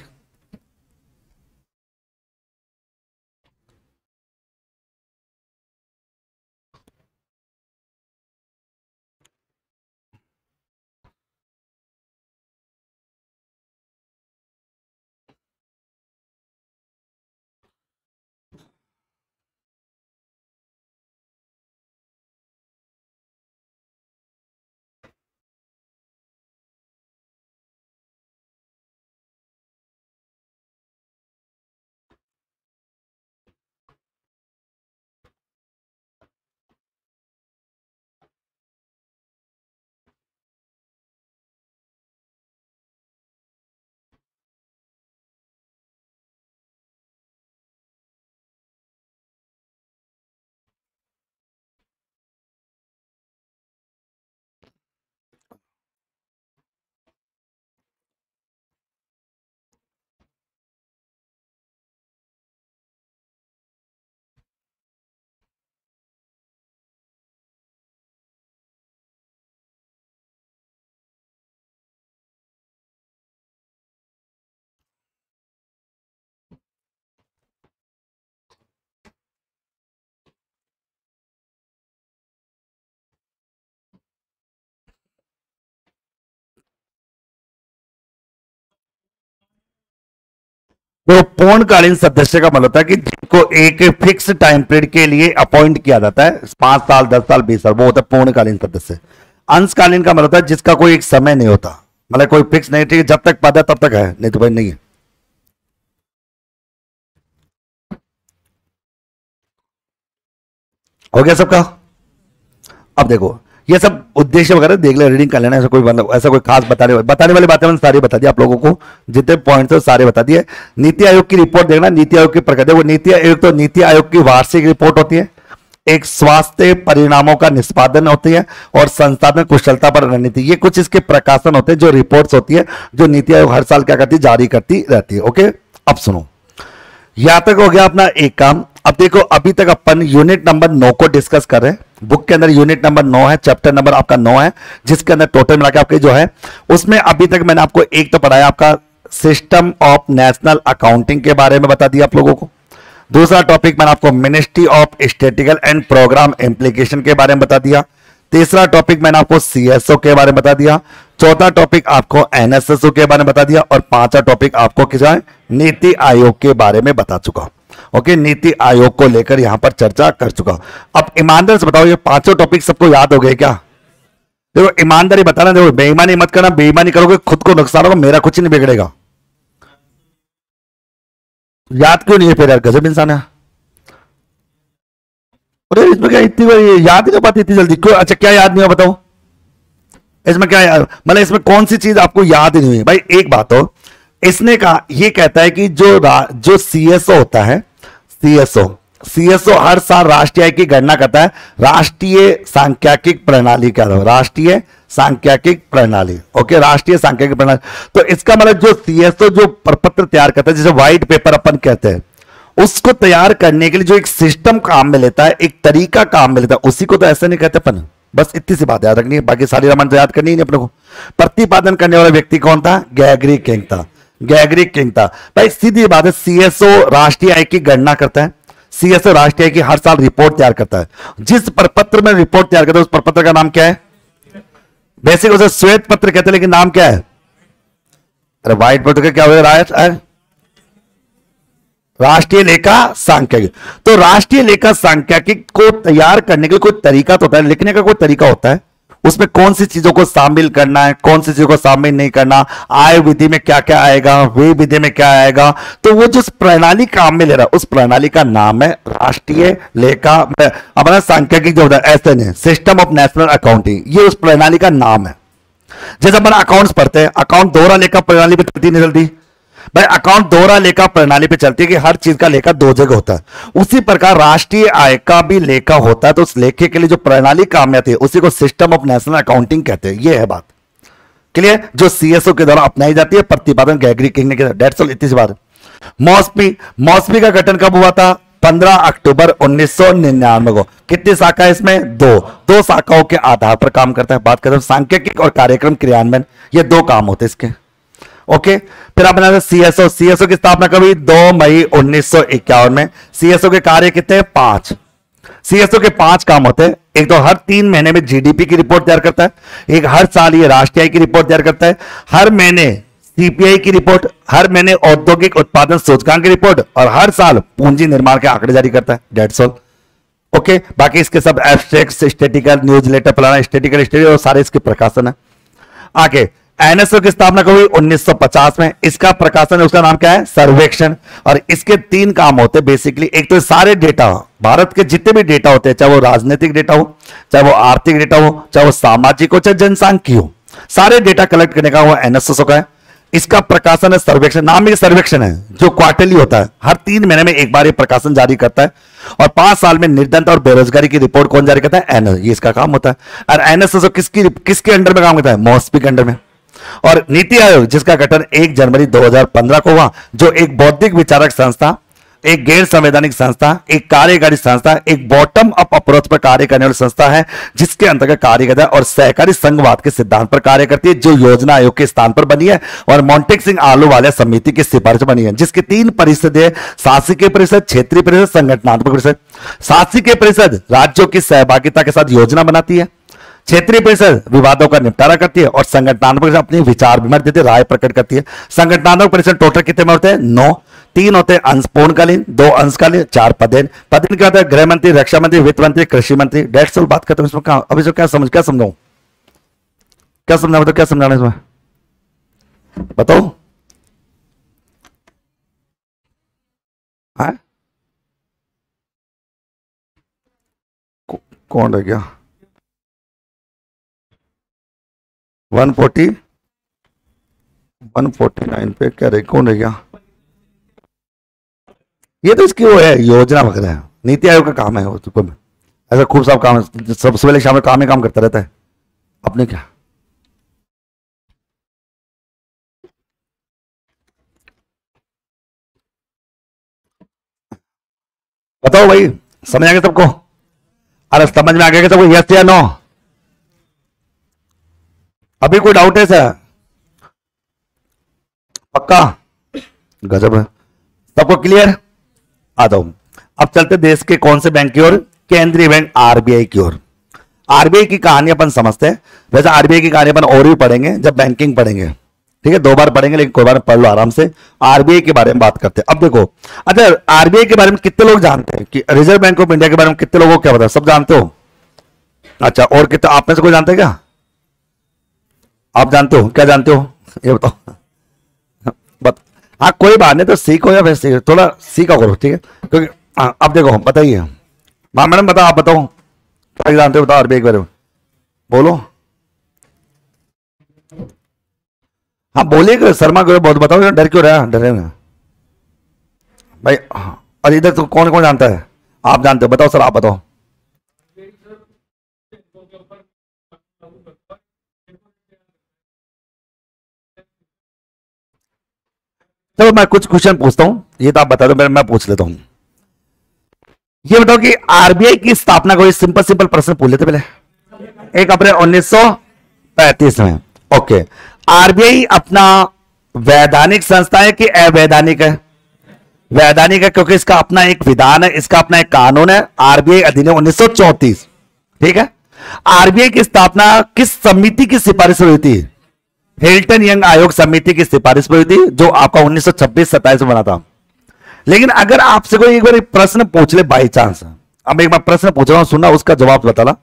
तो पूर्णकालीन सदस्य का मतलब था कि जिनको एक फिक्स टाइम पीरियड के लिए अपॉइंट किया जाता है, पाँच साल, दस साल, बीस साल, वो होता है पूर्णकालीन सदस्य। अंशकालीन का मतलब था जिसका कोई एक समय नहीं होता। मतलब कोई फिक्स नहीं, ठीक जब तक पद है, तब तक है, नहीं तो भाई नहीं है। हो गया सबका? अब देखो ये सब उद्देश्य वगैरह देख ले रीडिंग कर लेना, ऐसा कोई मतलब ऐसा कोई खास बताने वाले बताने वाली बातें मैंने सारी बता दी आप लोगों को, जितने पॉइंट थे सारे बता दिए। नीति आयोग की रिपोर्ट देखना, नीति आयोग की प्रगति देखो, नीति आयोग तो नीति आयोग की वार्षिक रिपोर्ट होती है। एक स्वास्थ्य परिणामों का निष्पादन होती है और संसाधन कुशलता पर रणनीति। ये कुछ इसके प्रकाशन होते हैं, जो रिपोर्ट्स होती है, जो नीति आयोग हर साल क्या करती है जारी करती रहती है। ओके अब सुनो। यहाँ तक हो गया अपना एक काम। अब देखो, अभी तक अपन यूनिट नंबर नौ को डिस्कस कर रहे हैं। बुक के अंदर यूनिट नंबर नौ है चैप्टर नंबर आपका नौ है, जिसके अंदर टोटल मिला के आपके जो है, उसमें अभी तक मैंने आपको एक तो पढ़ाया आपका सिस्टम ऑफ़ नेशनल अकाउंटिंग के बारे में बता दिया आप लोगों को। दूसरा टॉपिक मैंने आपको ministry of statical and programme implication के बारे में बता दिया। तीसरा टॉपिक मैंने आपको सीएसओ के बारे में बता दिया। चौथा टॉपिक आपको एनएसएसओ के बारे में बता दिया। और पांचवा टॉपिक आपको किस नीति आयोग के बारे में बता चुका ओके, नीति आयोग को लेकर यहाँ पर चर्चा कर चुका अब ईमानदार से बताओ, ये पाँचों टॉपिक सबको याद हो गए क्या? देखो, ईमानदारी बताना देखो, बेईमानी मत करना, बेईमानी करोगे, खुद को नुकसान होगा, मेरा कुछ नहीं बिगड़ेगा। याद क्यों नहीं है फिर यार, गजब इंसान है। अरे, इसमें क्या इतनी याद ही नहीं पाती इतनी जल्दी? क्यों? अच्छा क्या याद नहीं हो बताओ। इसमें क्या मतलब इसमें कौन सी चीज़ आपको याद ही नहीं हुई? भाई, एक बात हो, इसने कहा, ये कहता है कि जो जो सीएसओ होता है सीएसओ सीएसओ हर साल राष्ट्रीय की गणना करता है। राष्ट्रीय सांख्यिक प्रणाली क्या राष्ट्रीय सांख्यिक प्रणाली। ओके राष्ट्रीय सांख्यिक प्रणाली। तो इसका मतलब जो सीएसओ जो प्रपत्र तैयार करता है, जैसे व्हाइट पेपर अपन कहते हैं, उसको तैयार करने के लिए जो एक सिस्टम काम में लेता है, एक तरीका काम में लेता है, उसी को तो ऐसे नहीं कहते अपन। बस इतनी सी बात याद रखनी है। बाकी सारी रामायण तो याद करनी ही नहीं अपने को। प्रतिपादन करने वाला व्यक्ति कौन था? गैगरी किंग था। गैगरी किंग था। भाई, सीधी बात है सीएसओ राष्ट्रीय आय की गणना करता है। सीएसओ राष्ट्रीय आय की हर साल रिपोर्ट तैयार करता है। जिस प्रपत्र में रिपोर्ट तैयार करता है, उस प्रपत्र का नाम क्या है? बेसिक उसे श्वेत पत्र कहते हैं, लेकिन नाम क्या है? अरे व्हाइट पत्र का क्या हो राष्ट्रीय लेखा सांख्यिक। तो राष्ट्रीय लेखा सांख्यिक को तैयार करने के लिए कोई तरीका तो होता है, लिखने का कोई तरीका होता है। उसमें कौन सी चीज़ों को शामिल करना है, कौन सी चीज़ों को शामिल नहीं करना, आय विधि में क्या क्या आएगा, वे विधि में क्या आएगा? तो वो जिस प्रणाली काम में ले रहा है, उस प्रणाली का नाम है राष्ट्रीय लेखा अपना सांख्यिक जो है, ऐसे नहीं सिस्टम ऑफ़ नेशनल अकाउंटिंग ये उस प्रणाली का नाम है। जैसे अपन अकाउंट्स पढ़ते हैं अकाउंट दोहरा लेखा प्रणाली में चलती नहीं चलती भाई अकाउंट दोहरा लेखा, प्रणाली पे चलती है कि हर चीज़ का लेखा दो जगह होता है। उसी प्रकार राष्ट्रीय आय का भी लेखा होता है तो उस लेखे के लिए जो प्रणाली काम आती है, उसी को सिस्टम ऑफ़ नेशनल अकाउंटिंग कहते हैं। ये है बात। क्लियर जो सीएसओ के द्वारा अपनाई जाती है, प्रतिपादन गैगरी किंग ने इतनी सी बात। मौसमी मौसमी का गठन कब हुआ था? 15 अक्टूबर 1999 को। कितनी शाखा है इसमें? दो। दो शाखाओं के आधार पर काम करता है। बात करते हैं सांख्यिक और कार्यक्रम क्रियान्वयन। ये दो काम होते हैं इसके। ओके फिर आप बना सीएसओ सीएसओ की स्थापना कभी दो मई उन्नीस सौ इक्यावन में। सीएसओ के कार्य कितने? पाँच। सीएसओ के पाँच काम होते हैं। एक तो हर तीन महीने में जीडीपी की रिपोर्ट तैयार करता है। एक हर साल ये राष्ट्रीय की रिपोर्ट तैयार करता है। हर महीने सीपीआई की रिपोर्ट, हर महीने औद्योगिक उत्पादन सूचकांक की रिपोर्ट और हर साल पूंजी निर्माण के आंकड़े जारी करता है। डेट्स ऑल ओके बाकी इसके सब एब्स्ट्रैक्ट स्टेटिकल न्यूज़ लेटर फलाना स्टेटिकल स्टेट और सारे इसके प्रकाशन है। आगे एनएसओ की स्थापना कब हुई 1950 में। इसका प्रकाशन, उसका नाम क्या है? सर्वेक्षण। और इसके तीन काम होते हैं बेसिकली एक तो सारे डेटा भारत के जितने भी डेटा होते हैं चाहे वो राजनीतिक डेटा हो, चाहे वो आर्थिक डेटा हो, चाहे वो सामाजिक हो, चाहे जनसांख्यिकी हो, सारे डेटा कलेक्ट करने का वो एनएसएसओ का है। इसका प्रकाशन है सर्वेक्षण। नाम ही सर्वेक्षण है, जो क्वार्टरली होता है। हर तीन महीने में एक बार ये प्रकाशन जारी करता है। और पाँच साल में निर्धनता और बेरोजगारी की रिपोर्ट कौन जारी करता है? एनएस ये इसका काम होता है। और एनएसएसओ किसकी, किसके अंडर में काम करता है? मॉस्पी के अंडर में। और नीति आयोग, जिसका गठन 1 जनवरी 2015 को हुआ, जो एक बौद्धिक विचारक संस्था, एक गैर संवैधानिक संस्था, एक कार्यकारी संस्था, एक बॉटम अप अप्रोच पर कार्य करने वाली संस्था है, जिसके अंतर्गत कार्य और सहकारी संघवाद के सिद्धांत पर कार्य करती है, जो योजना आयोग के स्थान पर बनी है और मोन्टेक सिंह आलू वाले समिति की सिफारिश बनी है, जिसकी तीन परिषद है, शासकीय परिषद, क्षेत्रीय परिषद, संगठनात्मक परिषद। शासकीय परिषद राज्यों की सहभागिता के साथ योजना बनाती है। क्षेत्रीय परिषद विवादों का निपटारा करती है और संगठनात्मक परिषद अपने विचार विमर्श देती राय प्रकट करती है। संगठनात्मक परिषद टोटल कितने में होते हैं? नौ। तीन होते हैं अंश पूर्णकालीन, दो अंशकालीन चार पदेन। पदेन क्या होता है गृह मंत्री, रक्षा मंत्री, वित्त मंत्री, कृषि मंत्री। डेढ़ सौ बात करते हैं इसमें क्या अभी क्या समझ, क्या समझाऊ? क्या समझा बताओ क्या समझाना इसमें? बताओ कौन रह गया one forty? One forty nine पे क्या रहे कौन रह गया ये तो इसकी वो है, योजना वगैरह है। नीति आयोग का काम है वो तो ऐसा खूब सारा काम है सब सवेरे शाम में काम ही काम करता रहता है। अपने क्या? बताओ भाई समझ आ गया सबको? अरे समझ में आ गया सबको यस या नो अभी कोई डाउट है सर पक्का? गजब है। सबको क्लियर आ जाओ। अब चलते देश के कौन से बैंक की ओर? केंद्रीय बैंक आरबीआई की ओर। आरबीआई की कहानी अपन समझते हैं। वैसे आरबीआई की कहानी अपन और भी पढ़ेंगे, जब बैंकिंग पढ़ेंगे। ठीक है, दो बार पढ़ेंगे, लेकिन कोई बार पढ़ लो आराम से। आरबीआई के बारे में बात करते हैं। अब देखो अच्छा आरबीआई के बारे में कितने लोग जानते हैं? कि रिज़र्व बैंक ऑफ़ इंडिया के बारे में कितने लोगों को क्या पता? सब जानते हो? अच्छा और कितने, आप में से कोई जानते हैं क्या? आप जानते हो क्या जानते हो? ये बताओ। बत, हाँ कोई बात नहीं तो सीखो या फिर वैसे थोड़ा सीखा करो ठीक है? क्योंकि हाँ, अब देखो बताइए। हाँ मैडम बताओ आप बताओ। क्या जानते हो बताओ आरबीआई के बारे। में बोलो। हाँ बोलिए शर्मा करो बहुत बताओ डर क्यों रहा डरे ना भाई और इधर तो कौन कौन जानता है? आप जानते हो बताओ सर आप बताओ। चलो मैं कुछ क्वेश्चन पूछता हूँ ये तो आप बता दो मैं, मैं पूछ लेता हूँ। ये बताओ कि आरबीआई की स्थापना को सिंपल सिंपल प्रश्न पूछ लेते पहले। एक अप्रैल 1935 में। ओके। आरबीआई अपना वैधानिक संस्था है कि अवैधानिक है? वैधानिक है क्योंकि इसका अपना एक विधान है इसका अपना एक कानून है आरबीआई अधिनियम उन्नीस ठीक है? आरबीआई की स्थापना किस समिति की सिफारिश हुई थी? हिल्टन यंग आयोग समिति की सिफारिश हुई थी, जो आपका उन्नीस सौ छब्बीस, सत्ताईस में बना था। लेकिन अगर आपसे कोई एक बार प्रश्न पूछ ले बाई चांस अब एक बार प्रश्न पूछ रहा हूँ, सुनना, उसका जवाब बताना।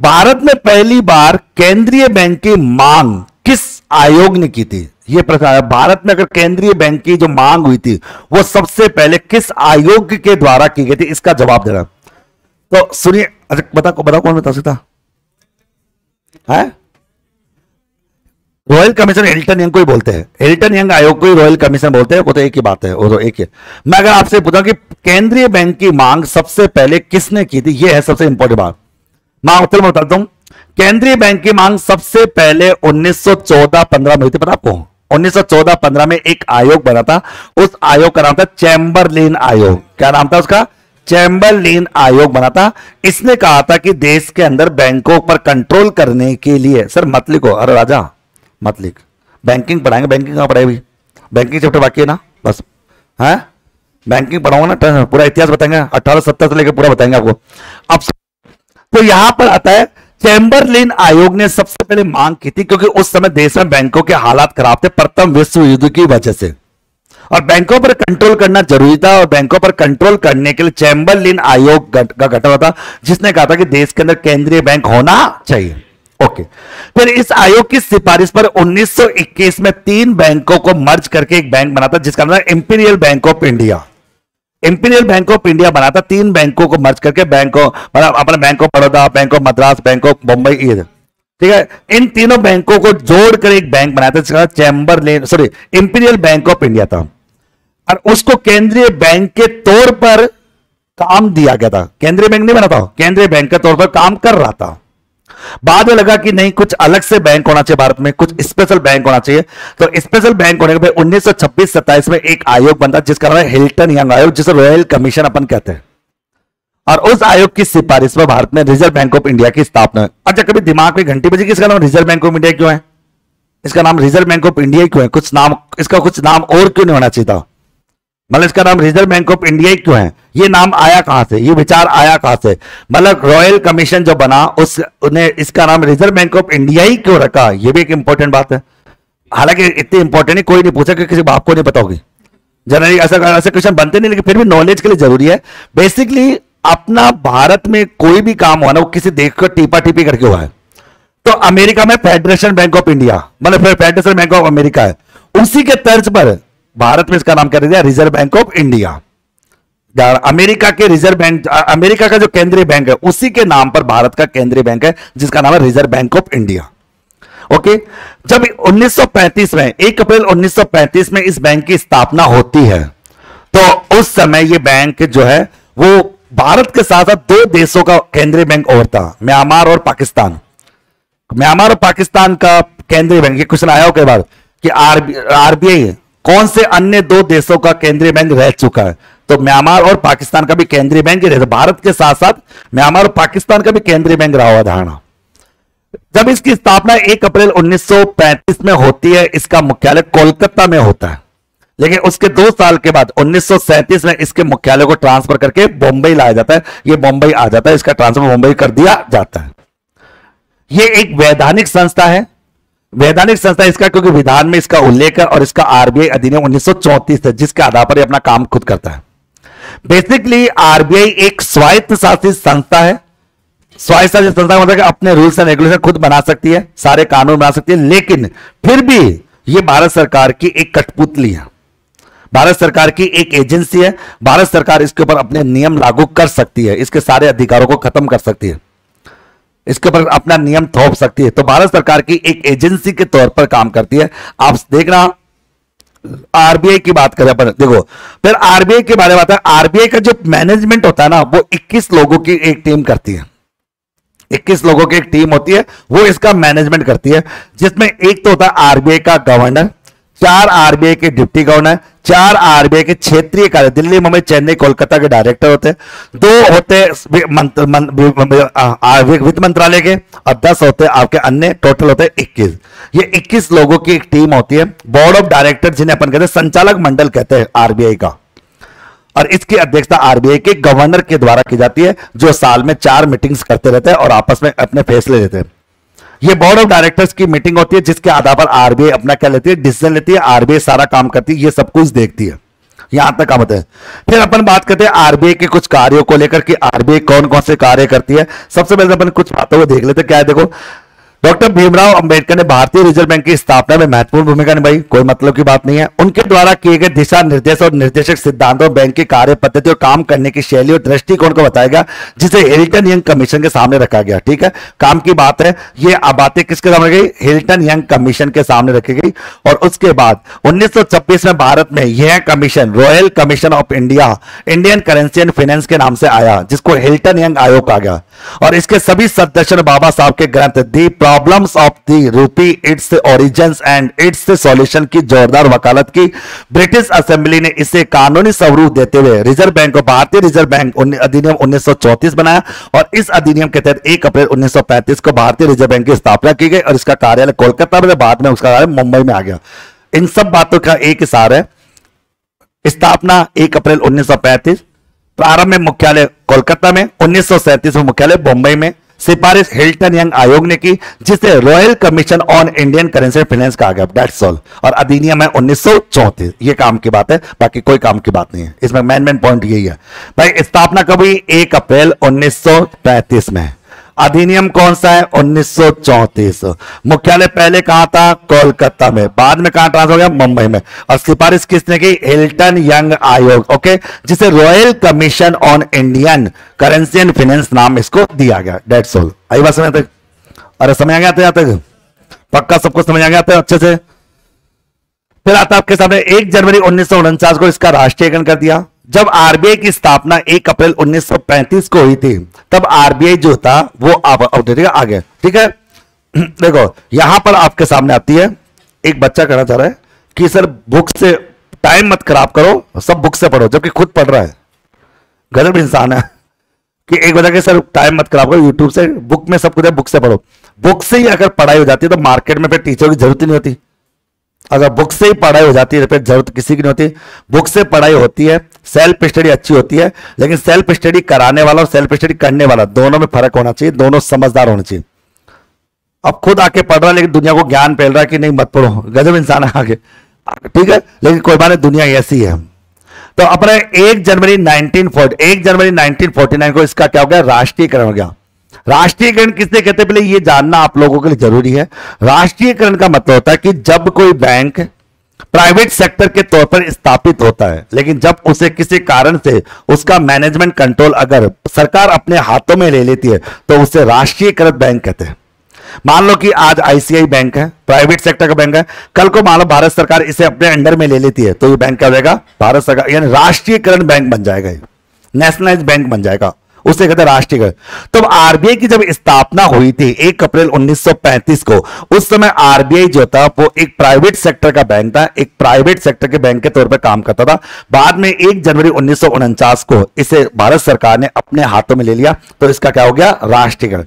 भारत में पहली बार केंद्रीय बैंक की मांग किस आयोग ने की थी? यह प्रश्न आया। भारत में अगर केंद्रीय बैंक की जो मांग हुई थी, वो सबसे पहले किस आयोग के द्वारा की गई थी? इसका जवाब देना। तो सुनिए अच्छा बताओ बताओ कौन बता सकता? है? रॉयल कमीशन हिल्टन यंग को ही बोलते हैं। हिल्टन यंग आयोग को ही रॉयल कमीशन बोलते हैं। वो तो एक ही बात है, वो तो एक ही मैं अगर आपसे पूछा कि केंद्रीय बैंक की मांग सबसे पहले किसने की थी, ये है सबसे इंपॉर्टेंट बात। मैं उत्तर में बताता हूँ। केंद्रीय बैंक की मांग सबसे पहले 1914-15 में हुई थी, पता आपको? 1914-15 में एक आयोग बना था। उस आयोग का नाम था चैम्बरलिन आयोग। क्या नाम था उसका? चैम्बरलिन आयोग बना था। इसने कहा था कि देश के अंदर बैंकों पर कंट्रोल करने के लिए। सर, मत लिखो, अरे राजा। मत लिख। बैंकिंग पढ़ाएँगे बैंकिंग कहाँ पढ़ाई हुई बैंकिंग चैप्टर बाकी है ना? बस। है? बैंकिंग पढ़ाऊँगा ना पूरा इतिहास बताएँगे, अठारह सत्तर से लेकर पूरा बताएँगे आपको। अब तो यहाँ पर आता है चैम्बरलिन आयोग ने सबसे पहले मांग की थी, क्योंकि उस समय देश में बैंकों के हालात खराब थे, प्रथम विश्व युद्ध की वजह से। और बैंकों पर कंट्रोल करना ज़रूरी था, और बैंकों पर कंट्रोल करने के लिए चैम्बरलिन आयोग का गठन था, जिसने कहा था कि देश के अंदर केंद्रीय बैंक होना चाहिए। ओके। फिर इस आयोग की सिफारिश पर 1921 में तीन बैंकों को मर्ज करके एक बैंक बना था, जिसका नाम Imperial Bank of India. Imperial Bank of India बना था, तीन बैंकों को मर्ज करके बैंक मतलब अपने Bank of Baroda, Bank of Madras, Bank of Mumbai ठीक है? इन तीनों बैंकों को जोड़कर एक बैंक बनाया था, जिसका chamber lane sorry, Imperial Bank of India था। और उसको केंद्रीय बैंक के तौर पर काम दिया गया था। केंद्रीय बैंक नहीं बना था, केंद्रीय बैंक के तौर पर काम कर रहा था। बाद में लगा कि नहीं, कुछ अलग से बैंक होना चाहिए भारत में, कुछ स्पेशल बैंक होना चाहिए। तो स्पेशल बैंक होने के बाद उन्नीस सौ छब्बीस, सत्ताईस में एक आयोग बनता जिसका नाम है हिल्टन यंग आयोग जिसे रॉयल कमीशन अपन कहते हैं। और उस आयोग की सिफारिश में भारत में रिज़र्व बैंक ऑफ़ इंडिया की स्थापना। अच्छा कभी दिमाग में घंटी बजी इसका नाम रिज़र्व बैंक ऑफ़ इंडिया क्यों है? इसका नाम रिज़र्व बैंक ऑफ़ इंडिया क्यों है? कुछ नाम, इसका कुछ नाम और क्यों नहीं होना चाहिए था? मतलब इसका नाम रिज़र्व बैंक ऑफ़ इंडिया ही क्यों है? ये नाम आया कहाँ से? ये विचार आया कहाँ से? मतलब रॉयल कमीशन जो बना, उस, उन्हें इसका नाम रिज़र्व बैंक ऑफ़ इंडिया ही क्यों रखा? ये भी एक इंपॉर्टेंट बात है। हालाँकि इतनी इंपॉर्टेंट है कोई नहीं पूछा कि किसी बाप को नहीं पता होगी। जनरली ऐसा, ऐसे क्वेश्चन बनते नहीं, लेकिन फिर भी नॉलेज के लिए ज़रूरी है। बेसिकली अपना भारत में कोई भी काम हुआ ना, वो किसी देख कर टीपा टीपी करके हुआ है। तो अमेरिका में फेडरेशन बैंक ऑफ़ इंडिया मतलब फेडरेशन बैंक ऑफ़ अमेरिका है। उसी के तर्ज पर भारत में इसका नाम क्या दिया? Reserve Bank of India America के रिज़र्व बैंक अमेरिका का जो केंद्रीय बैंक है, उसी के नाम पर भारत का केंद्रीय बैंक है, जिसका नाम है Reserve Bank of India okay जब 1935 में 1 अप्रैल 1935 में इस बैंक की स्थापना होती है तो उस समय ये बैंक जो है, वो भारत के साथ साथ दो देशों का केंद्रीय बैंक और था म्यांमार और पाकिस्तान. म्यांमार और पाकिस्तान का केंद्रीय बैंक क्वेश्चन आया हो कई बार, कि आरबीआई कौन से अन्य दो देशों का केंद्रीय बैंक रह चुका है? तो म्यांमार और पाकिस्तान का भी केंद्रीय बैंक ही रहता भारत के साथ साथ म्यांमार और पाकिस्तान का भी केंद्रीय बैंक रहा हुआ धारणा। जब इसकी स्थापना 1 अप्रैल 1935 में होती है, इसका मुख्यालय कोलकाता में होता है। लेकिन उसके दो साल के बाद, उन्नीस सौ सैंतीस में इसके मुख्यालय को ट्रांसफ़र करके बॉम्बई लाया जाता है। ये बॉम्बई आ जाता है, इसका ट्रांसफ़र मुंबई कर दिया जाता है। ये एक वैधानिक संस्था है। वैधानिक संस्था इसका, क्योंकि विधान में इसका उल्लेख है और इसका आरबीआई अधिनियम उन्नीस है, जिसके आधार पर अपना काम खुद करता है। बेसिकली आरबीआई एक स्वायत्त शासित संस्था है। स्वायत्त शासित संस्था मतलब अपने रूल्स एंड रेगुलेशन खुद बना सकती है, सारे कानून बना सकती है, लेकिन फिर भी यह भारत सरकार की एक कठपुतली है। भारत सरकार की एक एजेंसी है। भारत सरकार इसके ऊपर अपने नियम लागू कर सकती है, इसके सारे अधिकारों को खत्म कर सकती है। इसके ऊपर अपना नियम थोप सकती है। तो भारत सरकार की एक एजेंसी के तौर पर काम करती है। आप देखना आरबीआई की बात करें अपन, देखो, फिर आरबीआई के बारे में है आरबीआई का जो मैनेजमेंट होता है ना, वो 21 लोगों की एक टीम करती है। 21 लोगों की एक टीम होती है, वो इसका मैनेजमेंट करती है। जिसमें एक तो होता है आरबीआई का गवर्नर चार आरबीआई के डिप्टी गवर्नर, चार आरबीआई के क्षेत्रीय कार्य, दिल्ली, मुंबई, चेन्नई, कोलकाता के डायरेक्टर होते, दो होते वित्त मंत्रालय के, और दस होते आपके अन्य टोटल होते इक्कीस। ये इक्कीस लोगों की एक टीम होती है बोर्ड ऑफ़ डायरेक्टर जिन्हें अपन कहते हैं, संचालक मंडल कहते हैं आरबीआई का। और इसकी अध्यक्षता आरबीआई के गवर्नर के द्वारा की जाती है, जो साल में चार मीटिंग्स करते रहते हैं और आपस में अपने फैसले लेते हैं। ये बोर्ड ऑफ़ डायरेक्टर्स की मीटिंग होती है, जिसके आधार पर आरबीआई अपना क्या लेती है डिसीज़न लेती है आरबीआई सारा काम करती है, ये सब कुछ देखती है। यहाँ तक होता है फिर अपन बात करते हैं आरबीआई के कुछ कार्यों को लेकर कि आरबीआई कौन कौन से कार्य करती है। सबसे पहले अपन कुछ बातों को देख लेते क्या है, देखो डॉक्टर भीमराव अंबेडकर ने भारतीय रिज़र्व बैंक की स्थापना में महत्वपूर्ण भूमिका निभाई। कोई मतलब की बात नहीं है। उनके द्वारा किए गए दिशा निर्देश और निर्देशक सिद्धांतों, बैंक की कार्य पद्धति और काम करने की शैली और दृष्टिकोण को बताया गया, जिसे हिल्टन यंग कमीशन के सामने रखा गया। ठीक है? काम की बात है, ये बातें किसके सामने गई? हिल्टन यंग कमीशन के सामने रखी गई। और उसके बाद उन्नीस सौ छब्बीस में भारत में यह commission Royal Commission of India Indian currency and finance के नाम से आया, जिसको हिल्टन यंग आयोग कहा गया। और इसके सभी सदस्य बाबा साहब के ग्रंथ the problems of the rupee its origin and its solution की जोरदार वकालत की। ब्रिटिश असेंबली ने इसे कानूनी स्वरूप देते हुए रिज़र्व बैंक को भारतीय रिज़र्व बैंक अधिनियम उन्नीस बनाया और इस अधिनियम के तहत एक अप्रैल 1935 को भारतीय रिज़र्व बैंक की स्थापना की गई और इसका कार्यालय कोलकाता में बाद में उसका कार्यालय मुंबई में आ गया। इन सब बातों का एक सार है। स्थापना एक अप्रैल 1935 प्रारंभ में मुख्यालय कोलकाता में, उन्नीस सौ सैंतीस में मुख्यालय बॉम्बे में, सिफारिश हिल्टन यंग आयोग ने की, जिसे royal commission on Indian currency finance कहा गया। डेट्स ऑल और अधिनियम है उन्नीस ये काम की बात है, बाकी कोई काम की बात नहीं है। इसमें मेन मेन पॉइंट यही है। भाई, स्थापना कभी एक अप्रैल उन्नीस सौ पैंतीस में। अधिनियम कौन सा है? उन्नीस मुख्यालय पहले कहा था? कोलकाता में। बाद में कहा ट्रांसफ़र हो गया? मुंबई में। और सिफारिश किसने की? हिल्टन यंग आयोग, ओके? जिसे royal commission on Indian currency and finance नाम इसको दिया गया। डेट्स ऑल आई बात समझ तक? अरे, समझ आ गया यहाँ तक? पक्का सबको समझ आ गया था अच्छे से? फिर आता आपके सामने एक जनवरी उन्नीस सौ उनचास को इसका राष्ट्रीयकरण कर दिया। जब आरबीआई की स्थापना 1 अप्रैल 1935 को हुई थी, तब आरबीआई जो था, वो आ गया ठीक है? देखो, यहाँ पर आपके सामने आती है, एक बच्चा कहना चाह रहा है कि सर, बुक से टाइम मत खराब करो, सब बुक से पढ़ो, जबकि खुद पढ़ रहा है। गजब इंसान है। कि एक बजा के सर, टाइम मत खराब करो यूट्यूब से, बुक में सब कुछ है, बुक से पढ़ो। बुक से ही अगर पढ़ाई हो जाती है तो मार्केट में फिर टीचर की ज़रूरत ही नहीं होती। अगर बुक से ही पढ़ाई हो जाती है तो फिर ज़रूरत किसी की नहीं होती। बुक से पढ़ाई होती है, सेल्फ स्टडी अच्छी होती है, लेकिन सेल्फ स्टडी कराने वाला और सेल्फ स्टडी करने वाला, दोनों में फ़र्क होना चाहिए, दोनों समझदार होने चाहिए। अब खुद आके पढ़ रहा है, लेकिन दुनिया को ज्ञान फैल रहा है कि नहीं, मत पढ़ो, गजब इंसान है आगे। ठीक है? लेकिन कोई बात नहीं, दुनिया ऐसी है। तो अपने एक जनवरी 1940 एक जनवरी 1949 को इसका क्या हो गया? राष्ट्रीयकरण हो गया। राष्ट्रीयकरण किसने कहते पहले ये जानना आप लोगों के लिए ज़रूरी है। राष्ट्रीयकरण का मतलब होता है कि जब कोई बैंक प्राइवेट सेक्टर के तौर पर स्थापित होता है, लेकिन जब उसे किसी कारण से उसका मैनेजमेंट कंट्रोल अगर सरकार अपने हाथों में ले लेती है तो उसे राष्ट्रीयकृत बैंक कहते हैं। मान लो कि आज आईसीआई बैंक है, प्राइवेट सेक्टर का बैंक है, कल को मान लो भारत सरकार इसे अपने अंडर में ले लेती है तो ये बैंक क्या हो जाएगा? भारत सरकार, यानी राष्ट्रीयकरण बैंक बन जाएगा नेशनलाइज बैंक बन जाएगा। उसे कहते हैं, राष्ट्रीय तो आरबीआई की जब स्थापना हुई थी, एक अप्रैल 1935 को, उस समय आरबीआई जो था, वो एक प्राइवेट सेक्टर का बैंक था, एक प्राइवेट सेक्टर के बैंक के तौर पर काम करता था। बाद में एक जनवरी उन्नीस सौ उनचास को इसे भारत सरकार ने अपने हाथों में ले लिया तो इसका क्या हो गया? राष्ट्रीयकरण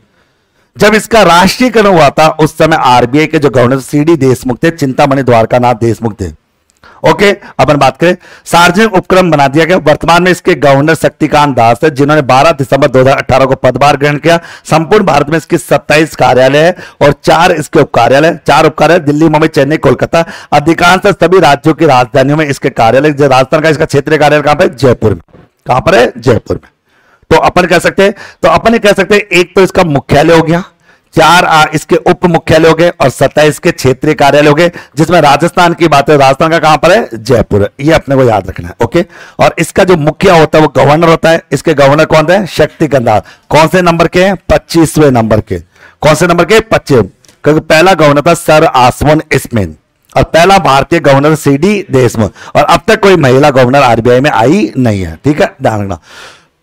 जब इसका राष्ट्रीयकरण हुआ था, उस समय आरबीआई के जो गवर्नर सीडी देशमुख थे, चिंतामणि द्वारकानाथ देशमुख थे। ओके, अपन बात करें। सार्वजनिक उपक्रम बना दिया गया। वर्तमान में इसके गवर्नर शक्तिकांत दास है, जिन्होंने 12 दिसंबर 2018 को पदभार ग्रहण किया। संपूर्ण भारत में इसके 27 कार्यालय है और चार इसके उप कार्यालय चार उप कार्यालय दिल्ली, मुंबई, चेन्नई, कोलकाता, अधिकांश सभी राज्यों की राजधानियों में इसके कार्यालय राजस्थान का इसका क्षेत्रीय कार्यालय कहाँ पर जयपुर में। कहाँ पर है? जयपुर में। तो अपन कह सकते हैं तो अपन कह सकते हैं, एक तो इसका मुख्यालय हो गया। चार आ, इसके उप मुख्यालय हो गए और सत्ताईस के क्षेत्रीय कार्यालय हो गए जिसमें राजस्थान की बात है। राजस्थान का कहाँ पर है? जयपुर। ये अपने को याद रखना है ओके? और इसका जो मुखिया होता है वो गवर्नर होता है। इसके गवर्नर कौन है शक्ति गंधा कौन से नंबर के हैं? पच्चीसवें नंबर के। कौन से नंबर के? पच्चीस। क्योंकि पहला गवर्नर था सर आसमन इसमेन और पहला भारतीय गवर्नर सी डी देशमुख। और अब तक कोई महिला गवर्नर आरबीआई में आई नहीं है ठीक है? ध्यान रखना।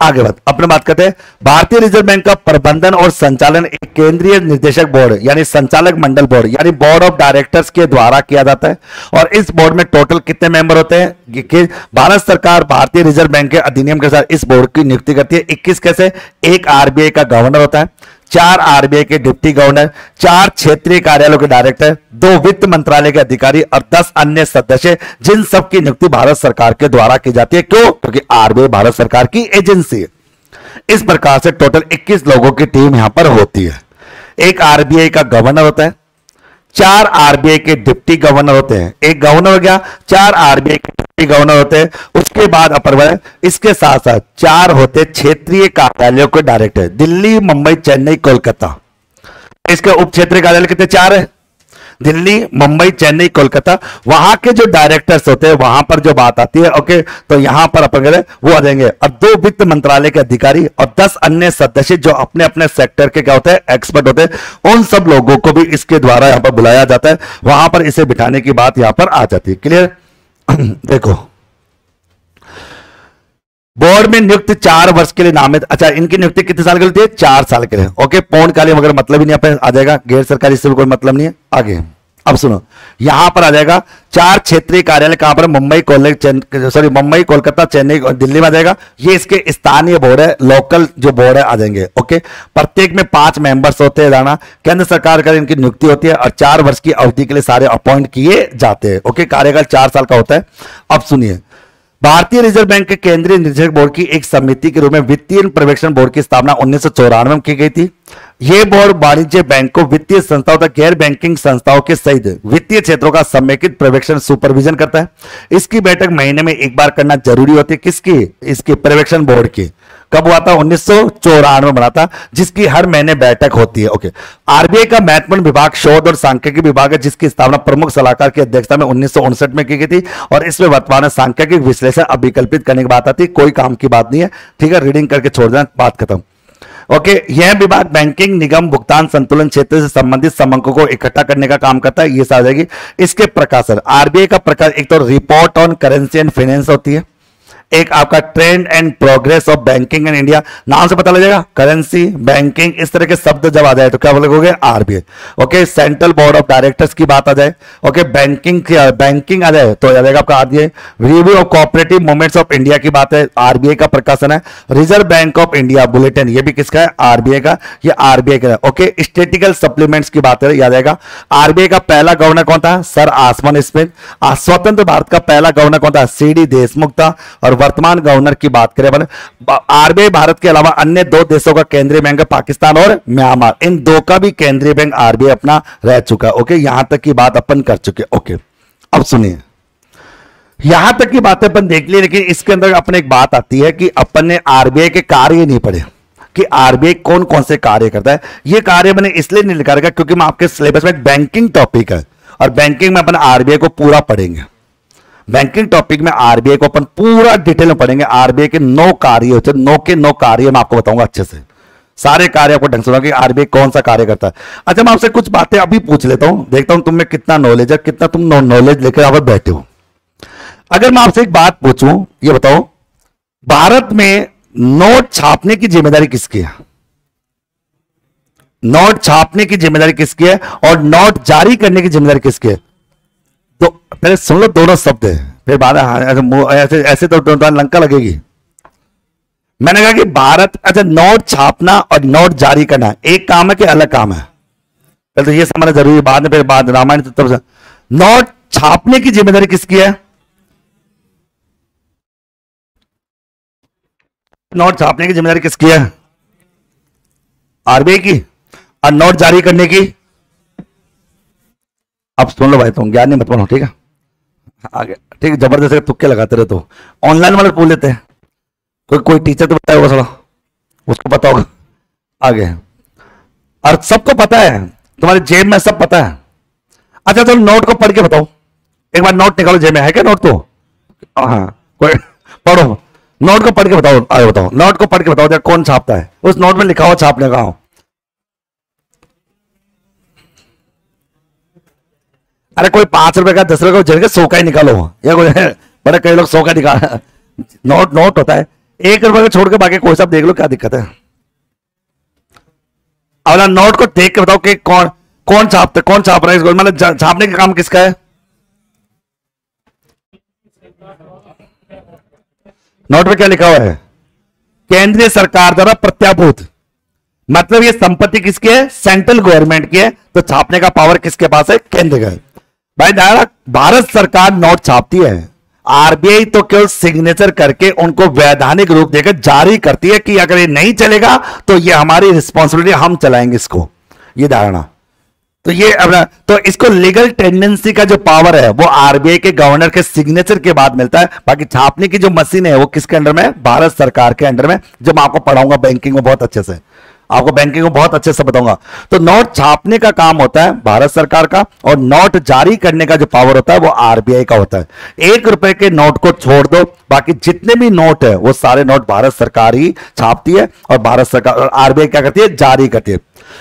आगे बात अपने बात करते हैं। भारतीय रिज़र्व बैंक का प्रबंधन और संचालन एक केंद्रीय निर्देशक बोर्ड, यानी संचालक मंडल बोर्ड, यानी बोर्ड ऑफ़ डायरेक्टर्स के द्वारा किया जाता है। और इस बोर्ड में टोटल कितने मेंबर होते हैं? कि भारत सरकार भारतीय रिज़र्व बैंक के अधिनियम के साथ इस बोर्ड की नियुक्ति करती है। इक्कीस कैसे? एक आरबीआई का गवर्नर होता है। चार आरबीआई के डिप्टी गवर्नर, चार क्षेत्रीय कार्यालयों के डायरेक्टर, दो वित्त मंत्रालय के अधिकारी और दस अन्य सदस्य, जिन सब की नियुक्ति भारत सरकार के द्वारा की जाती है। क्यों? क्योंकि आरबीआई भारत सरकार की एजेंसी है। इस प्रकार से टोटल 21 लोगों की टीम यहाँ पर होती है। एक आरबीआई का गवर्नर होता है, चार आरबीआई के डिप्टी गवर्नर होते हैं। एक गवर्नर हो गया, चार आरबीआई के गवर्नर होते हैं उसके बाद अपर इसके साथ साथ चार होते क्षेत्रीय कार्यालयों के डायरेक्टर, दिल्ली, मुंबई, चेन्नई, कोलकाता। इसके उप क्षेत्रीय कार्यालय कितने? चार है। दिल्ली, मुंबई, चेन्नई, कोलकाता, वहाँ के जो डायरेक्टर्स होते हैं, वहाँ पर जो बात आती है, ओके तो यहाँ पर अपन वो आ जाएँगे। और दो वित्त मंत्रालय के अधिकारी और दस अन्य सदस्य जो अपने अपने सेक्टर के क्या होते हैं, एक्सपर्ट होते हैं, उन सब लोगों को भी इसके द्वारा यहाँ पर बुलाया जाता है। वहाँ पर इसे बिठाने की बात यहाँ पर आ जाती है। क्लियर? देखो। बोर्ड में नियुक्त चार वर्ष के लिए नामित अच्छा इनकी नियुक्ति कितने साल के लिए चार साल के लिए। ओके पूर्णकालीन मगर मतलब ही नहीं आ जाएगा। गैर सरकारी से कोई मतलब नहीं है। आगे। अब सुनो, यहाँ पर आ जाएगा, चार क्षेत्रीय कार्यालय, कहाँ पर? मुंबई सॉरी मुंबई, कोलकाता, चेन्नई और दिल्ली में आ जाएगा। ये इसके स्थानीय बोर्ड है लोकल जो बोर्ड है, आ जाएँगे ओके प्रत्येक में पाँच मेंबर्स होते हैं राणा केंद्र सरकार का इनकी नियुक्ति होती है और चार वर्ष की अवधि के लिए सारे अपॉइंट किए जाते हैं ओके कार्यकाल चार साल का होता है। अब सुनिए भारतीय रिज़र्व बैंक के केंद्रीय निदेशक बोर्ड की एक समिति के रूप में वित्तीय पर्यवेक्षण बोर्ड की स्थापना उन्नीस सौ चौरानवे में की गई थी। यह बोर्ड वाणिज्य बैंक को वित्तीय संस्थाओं तथा गैर बैंकिंग संस्थाओं के सहित वित्तीय क्षेत्रों का समेकित पर्यवेक्षण सुपरविजन करता है। इसकी बैठक महीने में एक बार करना ज़रूरी होती है। किसकी? इसके पर्यवेक्षण बोर्ड की। कब हुआ था? उन्नीस में बना था जिसकी हर महीने बैठक होती है। ओके आरबीआई का महत्वपूर्ण विभाग शोध और सांख्यिकी विभाग है जिसकी स्थापना प्रमुख सलाहकार की अध्यक्षता में उन्नीस में की गई थी और इसमें वर्तमान सांख्यिकी विश्लेषण अभिकल्पित करने की बात आती कोई काम की बात नहीं है। ठीक है रीडिंग करके छोड़ देना बात खत्म। ओके okay, यह विभाग बैंकिंग निगम भुगतान संतुलन क्षेत्र से संबंधित समंकों को इकट्ठा करने का काम करता है। ये आ जाएगी। इसके प्रकाशन आरबीआई का प्रकाश एक तो report on currency and finance होती है। एक आपका trend and progress of banking in India नाम से पता लग जाएगा करेंसी बैंकिंग इस तरह के शब्द जब आ जाए तो क्या बोलोगे? RBI okay central board of directors की बात आ जाए ओके बैंकिंग बैंकिंग आ जाए तो आ जाएगा आपका RBI review of cooperative movements of India की बात है आरबीआई का प्रकाशन है. Reserve Bank of India bulletin ये भी किसका है? आरबीआई का, ये आरबीआई का ओके स्टेटिकल सप्लीमेंट्स की बात है याद आएगा आरबीआई का पहला गवर्नर कौन था? सर आसमान स्मिथ स्वतंत्र भारत का पहला गवर्नर कौन था? सी डी देशमुख था. और वर्तमान गवर्नर की बात करें आरबीआई भारत के अलावा अन्य दो देशों का केंद्रीय बैंक है, पाकिस्तान और म्यांमार। इन दो का भी केंद्रीय बैंक आरबीआई अपना रह चुका है। ओके, यहाँ तक की बात अपन कर चुके ओके, अब सुनिए। यहाँ तक की बातें अपन देख ली, लेकिन इसके अंदर अपने एक बात आती है कि अपन ने आरबीआई के कार्य नहीं पढ़े, कि आरबीआई कौन कौन से कार्य करता है। ये कार्य मैंने इसलिए नहीं लिखा रखा क्योंकि मैं आपके सिलेबस में बैंकिंग टॉपिक है, और बैंकिंग में अपन आरबीआई को पूरा पढ़ेंगे। बैंकिंग टॉपिक में आरबीआई को अपन पूरा डिटेल में पढ़ेंगे। आरबीआई के नौ कार्य होते हैं। नौ के नौ कार्य मैं आपको बताऊँगा अच्छे से। सारे कार्य आपको ढंग से कि आरबीआई कौन सा कार्य करता है। अच्छा मैं आपसे कुछ बातें अभी पूछ लेता हूँ। देखता हूँ तुम्हें कितना नॉलेज है, कितना तुम नॉलेज लेकर आप बैठे हो। अगर मैं आपसे एक बात पूछूँ, ये बताओ, भारत में नोट छापने की ज़िम्मेदारी किसकी है? नोट छापने की ज़िम्मेदारी किसकी है और नोट जारी करने की ज़िम्मेदारी किसकी है? तो पहले सुन लो दोनों शब्द है, फिर बाद ऐसे ऐसे तो लंका लगेगी। मैंने कहा कि भारत अच्छा नोट छापना और नोट जारी करना, एक काम है कि अलग काम है? पहले तो ये समझना ज़रूरी बाद में फिर बाद, रामायण तो तब नोट छापने की ज़िम्मेदारी किसकी है? नोट छापने की ज़िम्मेदारी किसकी है? आरबीआई की। और नोट जारी करने की? अब सुन लो भाई, तुम ज्ञान नहीं मत बनो, ठीक है? आगे, ठीक है, ज़बरदस्त तुक्के लगाते रहे तो। ऑनलाइन वाले पूछ लेते हैं। कोई कोई टीचर तो बताया होगा थोड़ा उसको पता होगा। आगे। और सबको पता है, तुम्हारी जेब में सब पता है। अच्छा तुम नोट को पढ़ के बताओ। एक बार नोट निकालो, जेब में है क्या नोट तो? हाँ कोई, पढ़ो। नोट को पढ़ के बताओ, आगे बताओ। नोट को पढ़ के बताओ कौन छापता है। उस नोट में लिखा हुआ छापने का। अरे कोई पाँच रुपए का, दस रुपए का जगह सौ का ही निकालो या कोई बड़े कई लोग सौ का निकाल नोट नोट होता है। एक रुपए को छोड़ के बाकी कोई सब देख लो क्या दिक्कत है। अब नोट को देख के बताओ कि कौन कौन छापते कौन छाप रहा है इसको मतलब छापने का काम किसका है? नोट पे क्या लिखा हुआ है? केंद्रीय सरकार द्वारा प्रत्याभूत। मतलब ये संपत्ति किसकी है? सेंट्रल गवर्नमेंट की है। तो छापने का पावर किसके पास है? केंद्र का भाई दादा, भारत सरकार नोट छापती है। आरबीआई तो केवल सिग्नेचर करके उनको वैधानिक रूप देकर जारी करती है कि अगर ये नहीं चलेगा तो ये हमारी रिस्पॉन्सिबिलिटी हम चलाएँगे इसको। ये धारणा। तो ये अपना तो इसको लीगल टेंडेंसी का जो पावर है, वो आरबीआई के गवर्नर के सिग्नेचर के बाद मिलता है। बाकी छापने की जो मशीन है, वो किसके अंडर में भारत सरकार के अंडर में जो मैं आपको पढ़ाऊँगा बैंकिंग में बहुत अच्छे से। आपको बैंकिंग को बहुत अच्छे से बताऊँगा। तो नोट छापने का काम होता है भारत सरकार का और नोट जारी करने का जो पावर होता है वो आरबीआई का होता है। एक रुपए के नोट को छोड़ दो, बाकी जितने भी नोट है, वो सारे नोट भारत सरकार ही छापती है और भारत सरकार आरबीआई क्या करती है? जारी करती है।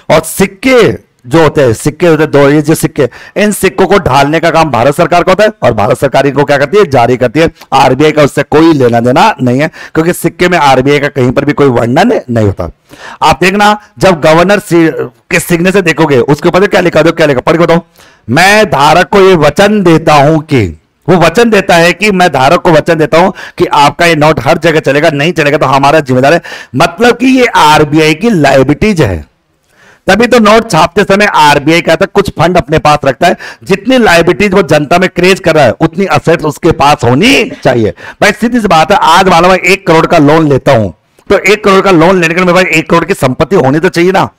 और सिक्के जो होते हैं, सिक्के होते हैं, दो ये जो सिक्के, इन सिक्कों को ढालने का काम भारत सरकार का होता है और भारत सरकार इनको क्या करती है? जारी करती है। आरबीआई का उससे कोई लेना देना नहीं है, क्योंकि सिक्के में आरबीआई का कहीं पर भी कोई वर्णन नहीं होता। आप देखना, जब गवर्नर के सिग्ने से देखोगे, उसके ऊपर क्या लिखा दो क्या लिखा, पढ़ के बताओ। मैं धारक को ये वचन देता हूँ कि, वो वचन देता है कि मैं धारक को वचन देता हूँ कि आपका ये नोट हर जगह चलेगा, नहीं चलेगा तो हमारा जिम्मेदार है। मतलब कि ये आरबीआई की लाइबिलिटीज है। तभी तो नोट छापते समय आरबीआई कहता है, कुछ फंड अपने पास रखता है। जितनी लाइबिलिटीज वो जनता में क्रेज कर रहा है, उतनी असेट उसके पास होनी चाहिए। भाई, सीधी सी बात है, आज मालूम मैं एक करोड़ का लोन लेता हूँ तो एक करोड़ का लोन लेने के लिए भाई एक करोड़ की संपत्ति होनी तो चाहिए ना।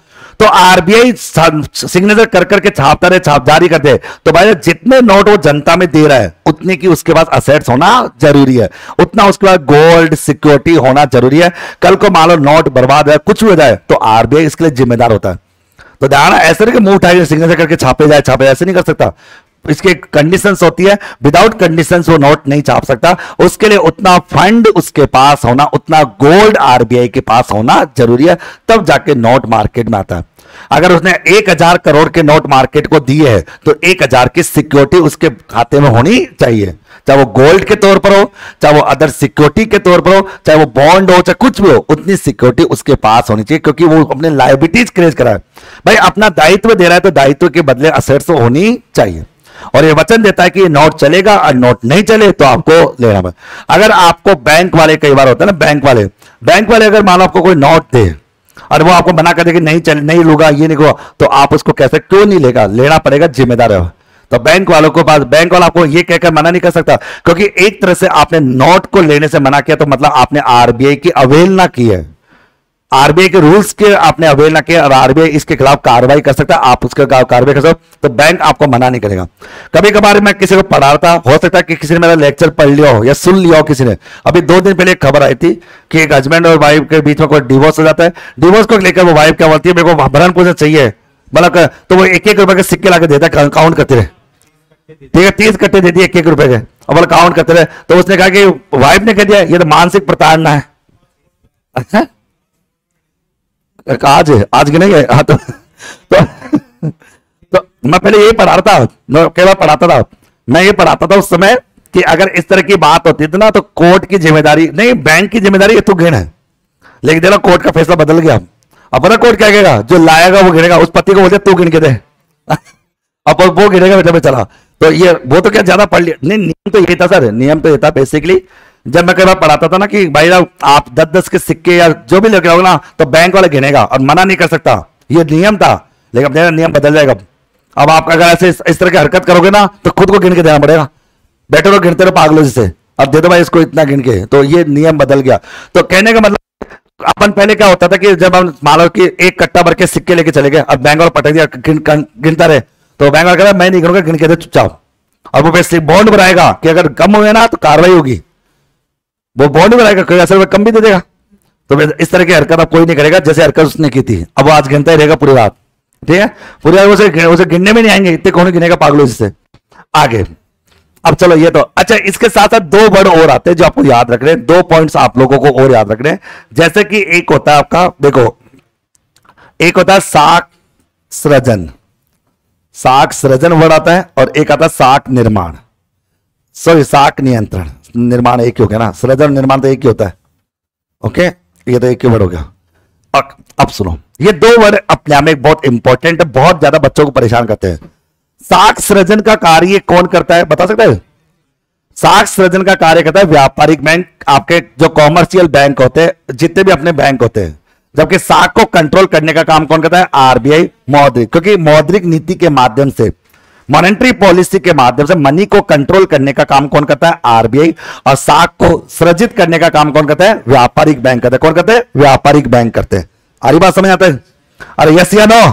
तो आरबीआई सिग्नेचर कर करके छापता रहे, छाप जारी करते तो भाई, जितने नोट वो जनता में दे रहा है, उतने की उसके पास असेट्स होना ज़रूरी है। उतना उसके पास गोल्ड सिक्योरिटी होना ज़रूरी है। कल को मान लो नोट बर्बाद है, कुछ भी हो जाए तो आरबीआई इसके लिए जिम्मेदार होता है। तो ध्यान ऐसे नहीं कि मुँह उठाए सिग्नेचर करके छापे जाए छापे जाए, ऐसे नहीं कर सकता। इसके कंडीशंस होती है विदाउट कंडीशंस वो नोट नहीं छाप सकता। उसके लिए उतना फंड उसके पास होना, उतना गोल्ड आरबीआई के पास होना ज़रूरी है, तब जाके नोट मार्केट में आता है। अगर उसने एक हज़ार करोड़ के नोट मार्केट को दिए है तो एक हज़ार की सिक्योरिटी उसके खाते में होनी चाहिए। चाहे वो गोल्ड के तौर पर हो, चाहे वो अदर सिक्योरिटी के तौर पर हो, चाहे वो बॉन्ड हो, चाहे कुछ भी हो, उतनी सिक्योरिटी उसके पास होनी चाहिए, क्योंकि वो अपने लाइबिलिटीज क्रिएट करा है। भाई, अपना दायित्व दे रहा है तो दायित्व के बदले असेट्स तो होनी चाहिए। और ये वचन देता है कि ये नोट चलेगा और नोट नहीं चले तो आपको लेना अगर आपको बैंक वाले, कई बार होता है ना बैंक वाले बैंक वाले अगर मान लो आपको कोई नोट दे और वो आपको मना कर दे कि नहीं चल, नहीं लूगा, ये नहीं तो आप उसको कैसे, क्यों नहीं लेगा? लेना पड़ेगा, जिम्मेदार है तो बैंक वालों को पास बैंक वाला आपको ये कहकर मना नहीं कर सकता, क्योंकि एक तरह से आपने नोट को लेने से मना किया तो मतलब आपने आरबीआई की अवेलना की है। आरबीआई के रूल्स के आपने अवेल किया और आरबीआई इसके खिलाफ कार्रवाई कर सकता है, आप उसके कार्रवाई कर सकते तो बैंक आपको मना नहीं करेगा। कभी कभार मैं किसी को पढ़ा रहा था हो सकता है कि किसी ने मेरा लेक्चर पढ़ लिया हो या सुन लिया हो किसी ने। अभी दो दिन पहले एक खबर आई थी कि एक हस्बैंड और वाइफ के बीच में कोई डिवोर्स हो जाता है। डिवोर्स को लेकर वो वाइफ क्या बोलती है, मेरे को भरण पोषण चाहिए। मतलब तो वो एक एक रुपए के सिक्के लाके देता है काउंट करते रहे। ठीक है, तीस कट्टे दे दिए एक एक रुपए के अब काउंट करते रहे। तो उसने कहा कि वाइफ ने कह दिया, ये तो मानसिक प्रताड़ना है। आज आज की नहीं है हाँ तो, तो तो मैं पहले यही पढ़ा रहा था मैं कई बार पढ़ाता था। मैं ये पढ़ाता था उस समय कि अगर इस तरह की बात होती थी ना तो कोर्ट की ज़िम्मेदारी नहीं बैंक की ज़िम्मेदारी ये तो गिण है। लेकिन देखो कोर्ट का फैसला बदल गया। अब पता कोर्ट क्या कहेगा? जो लाएगा वो गिनेगा उस पति को बोलते तू गिन के दे। अब वो गिनेगा बेटा चला तो ये वो तो क्या ज़्यादा पढ़ लिया? नहीं नियम तो यही था सर। नियम तो ये था बेसिकली जब मैं कई बार पढ़ाता था ना कि भाई आप दस दस के सिक्के या जो भी लेके आओगे ना तो बैंक वाले गिनेगा और मना नहीं कर सकता। ये नियम था, लेकिन अब नियम बदल जाएगा अब। आप अगर ऐसे इस तरह की हरकत करोगे ना तो खुद को गिन के देना पड़ेगा। बैठे रहो गिनते रहो पागलो जिसे। अब दे दो भाई इसको इतना गिन के। तो ये नियम बदल गया। तो कहने का मतलब अपन पहले क्या होता था कि जब हम, मान लो कि एक कट्टा भर के सिक्के लेके चले गए, अब बैंक वाला पटक दिया गिनता रहे। तो बैंक वाला मैं नहीं गिनूँगा, गिन के दे चुपचाप और वो पैसे बॉन्ड बनाएगा कि अगर कम हुए ना तो कार्रवाई होगी। वो बॉन्ड बनाएगा कोई असर कम भी दे देगा। तो इस तरह की हरकत अब कोई नहीं करेगा, जैसे हरकत उसने की थी। अब आज गिनता ही रहेगा पूरी रात। ठीक है? पूरी रात उसे उसे गिनने में नहीं आएँगे, इतने कौन गिनेगा पागलों से आगे। अब चलो ये तो अच्छा इसके साथ साथ दो वर्ड और आते हैं जो आपको याद रख रहे हैं। दो पॉइंट्स आप लोगों को और याद रख रहे हैं। जैसे कि एक होता है आपका, देखो, एक होता है साक सृजन। साक सृजन वर्ड आता है और एक आता है साक निर्माण। सॉरी साक नियंत्रण। निर्माण एक ही हो गया ना? सृजन निर्माण तो एक ही होता है। ओके? ये तो एक ही वर्ड हो गया। अब सुनो। ये दो वर्ड अपने आप में बहुत इंपॉर्टेंट है, बहुत ज़्यादा बच्चों को परेशान करते हैं। साख सृजन का कार्य कौन करता है? बता सकते हैं? साख सृजन का कार्य करता है व्यापारिक बैंक, आपके जो कॉमर्शियल बैंक होते हैं, जितने भी अपने बैंक होते हैं। जबकि साख को कंट्रोल करने का काम कौन करता है? आरबीआई मौद्रिक। क्योंकि मौद्रिक नीति के माध्यम से मॉनेटरी पॉलिसी के माध्यम से मनी को कंट्रोल करने का काम कौन करता है? आरबीआई और साख को सृजित करने का काम कौन करता है? व्यापारिक बैंक करते हैं। कौन करते हैं? व्यापारिक बैंक करते हैं। आरी बात समझ आते हैं? अरे यस या नो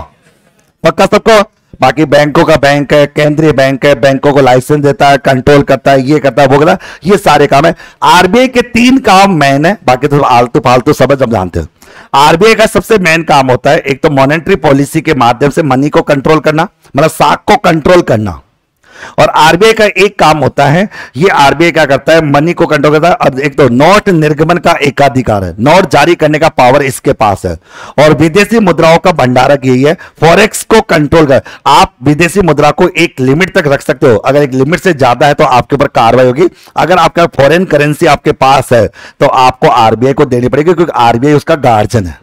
पक्का सबको? बाकी बैंकों का बैंक है, केंद्रीय बैंक है, बैंकों को लाइसेंस देता है कंट्रोल करता है, ये करता है, वो करता है, ये सारे काम है। आरबीआई के तीन काम मैन है, बाकी तो आलतू फालतू सब हम जानते हैं। आरबीआई का सबसे मेन काम होता है एक तो मॉनेटरी पॉलिसी के माध्यम से मनी को कंट्रोल करना मतलब साख को कंट्रोल करना। और आरबीआई का एक काम होता है, ये आरबीआई क्या करता है मनी को कंट्रोल करता है, और एक तो नोट निर्गमन का एकाधिकार है, नोट जारी करने का पावर इसके पास है। और विदेशी मुद्राओं का भंडारक यही है फॉरेक्स को कंट्रोल कर, आप विदेशी मुद्रा को एक लिमिट तक रख सकते हो। अगर एक लिमिट से ज़्यादा है तो आपके ऊपर कार्रवाई होगी। अगर आपका फॉरेन करेंसी आपके पास है तो आपको आरबीआई को देनी पड़ेगी, क्योंकि आरबीआई उसका गार्जियन है।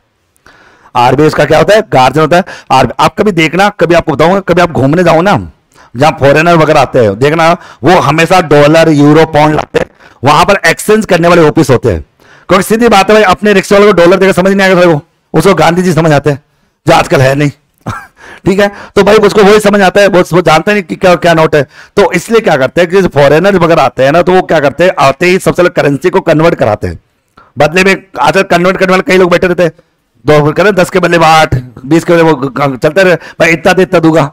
आरबीआई उसका क्या होता है? गार्जियन होता है। आप कभी देखना, कभी आपको बताऊँगा, कभी आप घूमने जाओ ना। जहाँ फॉरेनर वगैरह आते हैं देखना वो हमेशा डॉलर यूरो पाउंड लाते हैं वहाँ पर एक्सचेंज करने वाले ऑफ़िस होते हैं। क्योंकि सीधी बात है भाई अपने रिक्शे वाले को डॉलर देकर समझ नहीं आएगा वो उसको गांधी जी समझ आते हैं जो आजकल है नहीं। ठीक है? तो भाई उसको वही समझ आता है वो, जानते नहीं कि क्या क्या नोट है। तो इसलिए क्या करते हैं कि फॉरेनर वगैरह आते हैं ना तो वो क्या करते हैं आते ही सबसे पहले करेंसी को कन्वर्ट कराते हैं। बदले में आजकल कन्वर्ट करने वाले कई लोग बैठे रहते हैं। दो करें दस के बदले आठ बीस के बदले वो चलते रहे भाई इतना दे इतना दूँगा।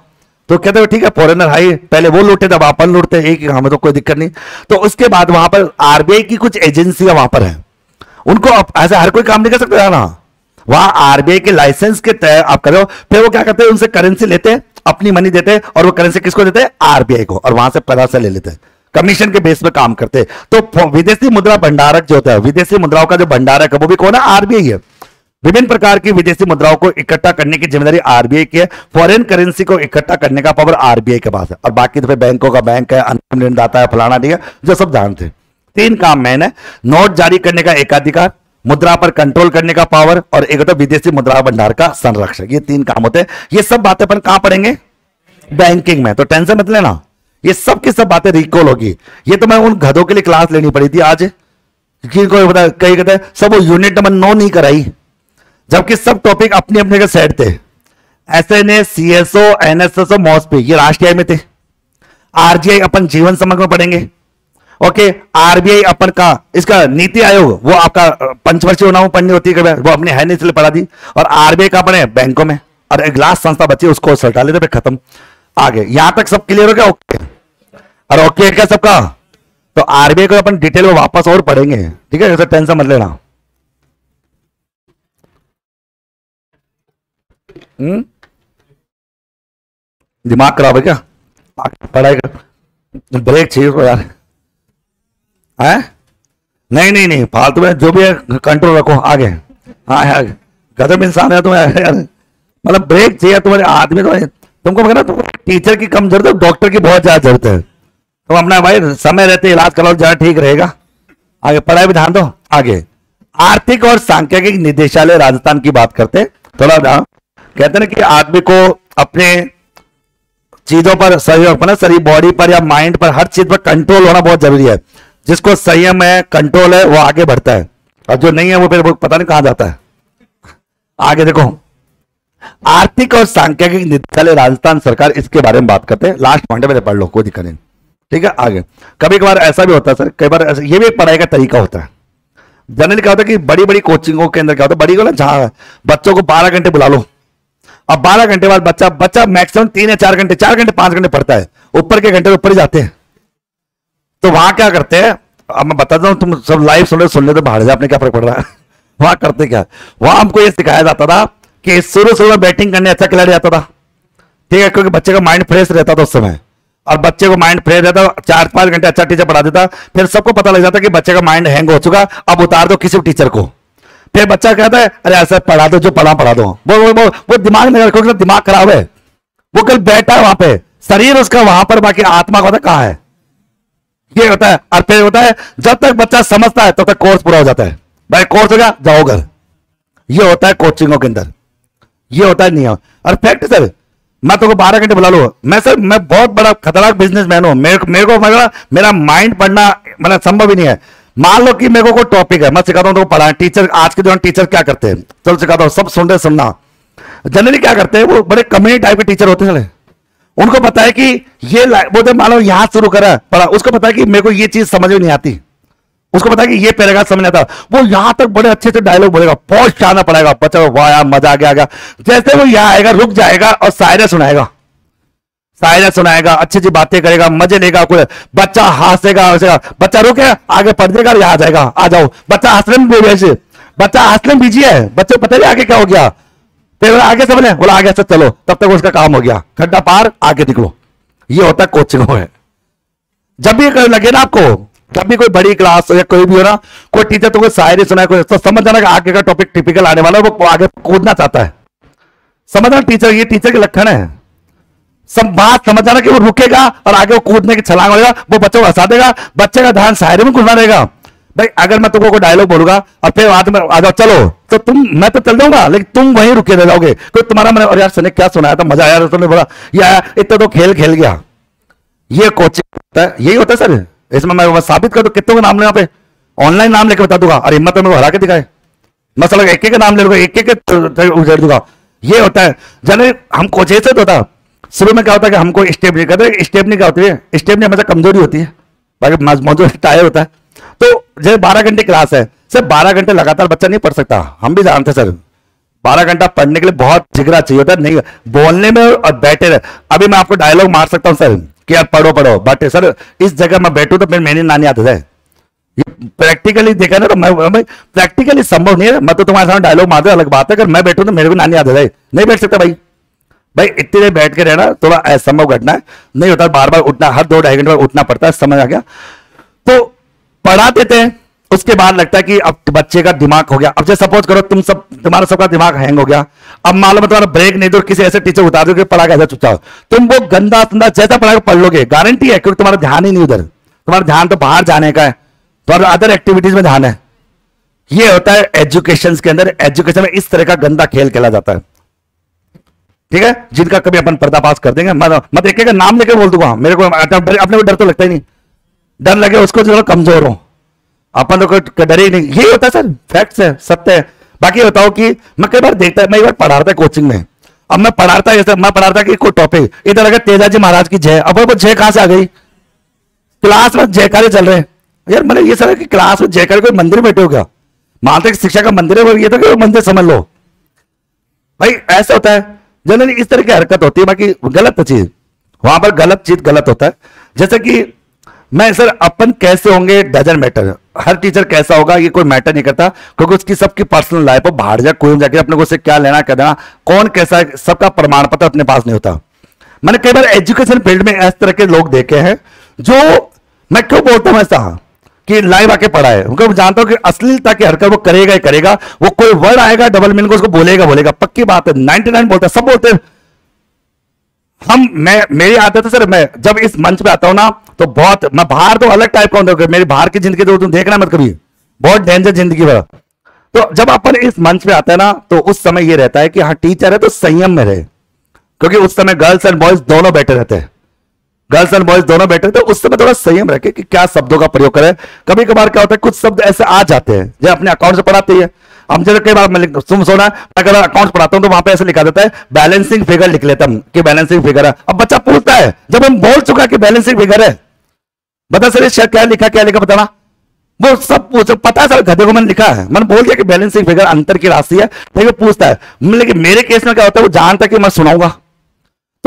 तो कहते हैं, ठीक है फॉरेनर हाई पहले वो लूटे, तब अपन लूटते, एक हमें तो कोई दिक्कत नहीं। तो उसके बाद वहाँ पर आरबीआई की कुछ एजेंसियाँ वहाँ पर है। उनको ऐसा हर कोई काम नहीं कर सकता ना? वहाँ आरबीआई के लाइसेंस के तहत आप करो फिर वो क्या करते हैं, उनसे करेंसी लेते हैं, अपनी मनी देते हैं, और वो करेंसी किसको देते हैं? आरबीआई को, और वहाँ से पैसा ले लेते हैं। कमीशन के बेस पे काम करते हैं। तो विदेशी मुद्रा भंडारक जो होता है, विदेशी मुद्राओं का जो भंडारक है, वो भी कौन है? आरबीआई है। विभिन्न प्रकार की विदेशी मुद्राओं को इकट्ठा करने की ज़िम्मेदारी आरबीआई की है। फॉरेन करेंसी को इकट्ठा करने का पावर आरबीआई के पास है। और बाकी तो बैंकों का बैंक है अंतिम ऋणदाता है, फलाना ठीक है, जो सब जानते हैं। तीन काम मैन है। नोट जारी करने का एकाधिकार, मुद्रा पर कंट्रोल करने का पावर और एक होता विदेशी मुद्रा भंडार का संरक्षण। ये तीन काम होते हैं। ये सब बातें अपन कहाँ पढ़ेंगे? बैंकिंग में। तो टेंशन मत लेना। ये सब की सब बातें रिकॉल होगी। ये तो मैं उन गधों के लिए क्लास लेनी पड़ी थी आज। कोई बता कई कहते सब वो यूनिट नंबर नौ नहीं कराई। जबकि सब टॉपिक अपने अपने के सेट थे। S N A C S O N S S O MoSPI ये राष्ट्रीय में थे। आरजीआई अपन जीवन समग्र में पढ़ेंगे। ओके आरबीआई अपन का, इसका नीति आयोग, वो आपका पंचवर्षीय चुनाव पढ़नी होती है वो अपने है नहीं इसलिए पढ़ा दी। और आरबीआई का अपने बैंकों में, और एक लास्ट संस्था बची, उसको सटा लेते खत्म। आगे, यहाँ तक सब क्लियर हो गया? ओके और ओके क्या सबका? तो आरबीआई को अपन डिटेल में वापस और पढ़ेंगे। ठीक है टेंशन मत लेना। हम्म? दिमाग खराब है क्या? पढ़ाई कर। ब्रेक चाहिए उसको यार। है? नहीं नहीं नहीं, फालतू में जो भी है कंट्रोल रखो, आगे। हाँ आगे। गजब इंसान है तुम्हें यार। मतलब ब्रेक चाहिए, तुम्हारे आदमी तो तुमको मगर तुम टीचर की कम ज़रूरत है डॉक्टर की बहुत ज़्यादा ज़रूरत है। तुम अपना भाई, समय रहते, इलाज कराओ ज़्यादा ठीक रहेगा। आगे, पढ़ाई भी ध्यान दो, आगे। आर्थिक और सांख्यिक निदेशालय राजस्थान की बात करते थोड़ा कहते ना कि आदमी को अपने चीज़ों पर सहयोग ना शरीर बॉडी पर या माइंड पर, हर चीज़ पर कंट्रोल होना बहुत ज़रूरी है। जिसको संयम है कंट्रोल है, वो आगे बढ़ता है। और जो नहीं है, वो फिर पता नहीं कहाँ जाता है। आगे देखो। आर्थिक और सांख्यिक निदेशालय राजस्थान सरकार इसके बारे में बात करते हैं। लास्ट पॉइंट में पढ़ लो, कोई दिक्कत नहीं। ठीक है, आगे। कभी कभार ऐसा भी होता है, सर, कई बार ये भी एक पढ़ाई का तरीका होता है। जनरली क्या होता है कि बड़ी बड़ी कोचिंगों के अंदर क्या होता है, बड़ी को ना जहाँ बच्चों को बारह घंटे बुला लो। अब बारह घंटे बाद बच्चा बच्चा मैक्सिमम तीन या चार घंटे चार घंटे, पाँच घंटे पढ़ता है। ऊपर के घंटे ऊपर ही जाते हैं। तो वहाँ क्या करते हैं? अब मैं बताता हूँ, तुम सब लाइव सुन रहे सुन ले तो बाहर जा आपने क्या फ़र्क पड़ रहा है? वहाँ करते क्या? वहाँ हमको ये सिखाया जाता था कि शुरू शुरू में बैटिंग करने अच्छा खिलाड़ी आता था। ठीक है, क्योंकि बच्चे का माइंड फ्रेश रहता था उस समय। और बच्चे को माइंड फ्रेश रहता चार, पाँच घंटे अच्छा टीचर पढ़ा देता फिर सबको पता लग जाता कि बच्चे का माइंड हैंग हो चुका। अब उतार दो किसी टीचर को। फिर बच्चा कहता है अरे ऐसा पढ़ा दो जो पढ़ा पढ़ा दो। वो वो वो, वो दिमाग नहीं रखो दिमाग खराब है। वो कल बैठा है वहाँ पे शरीर उसका वहाँ पर बाकी आत्मा का कहा है। ये होता है और फिर होता है जब तक बच्चा समझता है तब तो तक कोर्स पूरा हो जाता है। भाई कोर्स हो गया जाओ घर। ये होता है कोचिंगों के अंदर। ये होता है नियम। और फैक्ट सर मैं तो बारह घंटे बुला लो। मैं सर मैं बहुत बड़ा खतरनाक बिजनेसमैन हूँ। मेरे मेरे को मेरा मेरा माइंड पढ़ना मतलब संभव ही नहीं है। मान लो कि मेरे को कोई टॉपिक है, मैं सिखाता हूँ तो पढ़ा टीचर आज के दौरान टीचर क्या करते हैं? चलो सिखाता हूँ, सब सुन रहे सुनना। जनरली क्या करते हैं, वो बड़े कम्युनिटी टाइप के टीचर होते हैं उनको पता है कि ये वो तो मान लो यहाँ शुरू करा, पढ़ा, उसको पता है कि मेरे को ये चीज़ समझ में नहीं आती। उसको पता है कि ये पैराग्राफ समझ आता। वो यहाँ तक बड़े अच्छे से डायलॉग बोलेगा, बहुत शाना पड़ेगा बच्चा, वाह मज़ा आ गया। जैसे वो यहाँ आएगा, रुक जाएगा और शायरा सुनाएगा। शायरा सुनाएगा, अच्छी अच्छी बातें करेगा, मज़े लेगा, कोई बच्चा हंसेगा हंसेगा। बच्चा रुके आगे पढ़ देगा आ जाएगा, आ जाओ। बच्चा हंसने में वैसे बच्चा हंसने में बिज़ी है। बच्चे पता नहीं आगे क्या हो गया। फिर आगे से बोले बोला, आगे से चलो। तब तक उसका काम हो गया। खड्डा पार, आगे निकलो। ये होता है कोचिंग में। जब भी लगे ना आपको, जब भी कोई बड़ी क्लास या कोई भी हो ना, कोई टीचर तो कोई शायरी सुनाए, कोई तो समझ जाना कि आगे का टॉपिक टिपिकल आने वाला है, वो आगे कूदना चाहता है। समझना टीचर ये टीचर के लक्षण है। सब बात समझ जाना कि वो रुकेगा और आगे वो कूदने की छलांग होगा वो बच्चों को हंसा देगा, बच्चे का ध्यान शायरी में घुसना रहेगा। भाई, अगर मैं तुमको डायलॉग बोलूँगा और फिर बाद में आ जाओ चलो तो तुम, मैं तो चल जाऊँगा लेकिन तुम वहीं रुके रह जाओगे। कोई तुम्हारा मैंने और यार सने क्या सुनाया था, मज़ा आया तुमने बोला, यार, इतना तो खेल खेल गया। ये कोचिंग होता है, यही होता है सर। इसमें मैं साबित कर दू, कितनों का नाम ले पे? ऑनलाइन नाम लेकर बता दूँगा। और हिम्मत में हरा के दिखाए। मसला एक एक नाम ले लूँगा एक एक उजड़ दूँगा। ये होता है। जन हम कोचे से तो होता शुरू में क्या होता है कि हमको स्टेप नहीं, कहते स्टेप नहीं क्या होती है? स्टेप नहीं, हमेशा कमज़ोरी होती है। बाकी मौजूद टायर होता है। तो जैसे बारह घंटे क्लास है सर बारह घंटे लगातार बच्चा नहीं पढ़ सकता। हम भी जानते सर, बारह घंटा पढ़ने के लिए बहुत जिगरा चाहिए होता है, नहीं, बोलने में और बैठे रहे। अभी मैं आपको डायलॉग मार सकता हूँ सर, कि यार पढ़ो पढ़ो। बट सर, इस जगह मैं बैठू तो फिर मेरी नानी आदत है प्रैक्टिकली देखा ना तो मैं प्रैक्टिकली संभव नहीं है। मैं तो तुम्हारे सामने डायलॉग मारते अलग बात है। अगर मैं बैठू तो मेरे को नानी आदत है नहीं बैठ सकता भाई। भाई, इतनी देर बैठ के रहना, थोड़ा असंभव घटना है। नहीं होता बार बार उठना, हर दो ढाई घंटे बाद उठना पड़ता है, समझ आ गया। तो पढ़ा देते हैं, उसके बाद लगता है कि अब बच्चे का दिमाग हो गया। अब जैसे सपोज़ करो, तुम सब, तुम्हारा सबका दिमाग हैंग हो गया। अब मालूम है तुम्हारा ब्रेक नहीं दो, किसी ऐसे टीचर उतार दो पढ़ा के ऐसा चुपचाप तुम वो गंदा तंदा जैसा पढ़ा पढ़ लोगे गारंटी है, क्योंकि तुम्हारा ध्यान ही नहीं उधर। तुम्हारा ध्यान तो बाहर जाने का है। तुम्हारा अदर एक्टिविटीज़ में ध्यान है। ये होता है एजुकेशन के अंदर एजुकेशन में इस तरह का गंदा खेल खेला जाता है। ठीक है? जिनका कभी अपन पर्दापास कर देंगे मैं एक एक नाम लेकर बोल दूँगा। मेरे को अपने को डर तो लगता ही नहीं। डर लगे उसको जो कमज़ोर हो। अपन तो डरे ही नहीं। यही होता है सर फैक्ट्स है, सत्य है। बाकी बताओ कि मैं कई बार देखता है मैं एक बार पढ़ा रहा था कोचिंग में। अब मैं पढ़ा रहा था मैं पढ़ा रहा था कि कोई टॉपिक इधर अगर तेजाजी महाराज की जय। अब वो जय कहाँ से आ गई? क्लास में जयकारे चल रहे यार मैंने ये सर कि क्लास में जयकारे कोई मंदिर बैठे हो क्या? मानसिक शिक्षा का मंदिर है, वो ये तो मंदिर समझ लो। भाई, ऐसा होता है। जनरली इस तरह की हरकत होती है, बाकी गलत चीज़। वहाँ पर गलत चीज़ गलत होता है। जैसे कि, मैं सर, अपन कैसे होंगे? डजन मैटर हर टीचर कैसा होगा, ये कोई मैटर नहीं करता, क्योंकि उसकी सबकी पर्सनल लाइफ बाहर जा, कोई जाके अपने को उससे क्या लेना, क्या देना, कौन कैसा है, सबका प्रमाण पत्र अपने पास नहीं होता। मैंने कई बार एजुकेशन फ़ील्ड में इस तरह के लोग देखे हैं, जो, मैं क्यों बोलता हूँ ऐसा? कि लाइव आके पढ़ा है। क्योंकि जानता हूँ कि अश्लीलता की हरकत वो करेगा ही करेगा। वो कोई वर्ड आएगा डबल मीन को उसको बोलेगा बोलेगा। पक्की बात है नाइनटी नाइन बोलता है, सब बोलते हैं। हम, मैं, मेरी आदत है सर, मैं जब इस मंच पे आता हूँ ना तो बहुत, मैं बाहर तो अलग टाइप का हूँ मेरी बाहर की ज़िंदगी तो तुम देखना मत कभी। बहुत डेंजर ज़िंदगी वाला तो जब अपन इस मंच पे आता है ना तो उस समय ये रहता है कि हाँ टीचर है तो संयम में रहे। क्योंकि उस समय गर्ल्स एंड बॉयज़ दोनों बैठे रहते हैं। गर्ल्स एंड बॉयज़ दोनों बैठे तो उस समय थोड़ा संयम रखे कि क्या शब्दों का प्रयोग करें। कभी कभार क्या होता है, कुछ शब्द ऐसे आ जाते हैं जो अपने अकाउंट से पढ़ाते हैं हम जैसे कई बार मैं तुम सोना अगर अकाउंट पढ़ाता हूँ तो वहाँ पे ऐसे लिखा देता है बैलेंसिंग फिगर लिख लेता हूँ कि बैलेंसिंग फिगर है। अब बच्चा पूछता है, जब हम बोल चुका कि बैलेंसिंग फिगर है, बता सर क्या लिखा क्या लिखा, बताना। वो सब पूछ, पता है सर, गधे को मैंने लिखा है। मैंने बोल दिया कि बैलेंसिंग फिगर अंतर की राशि है। लेकिन पूछता है, लेकिन मेरे केस में क्या होता है, वो जानता है कि मैं सुनाऊँगा।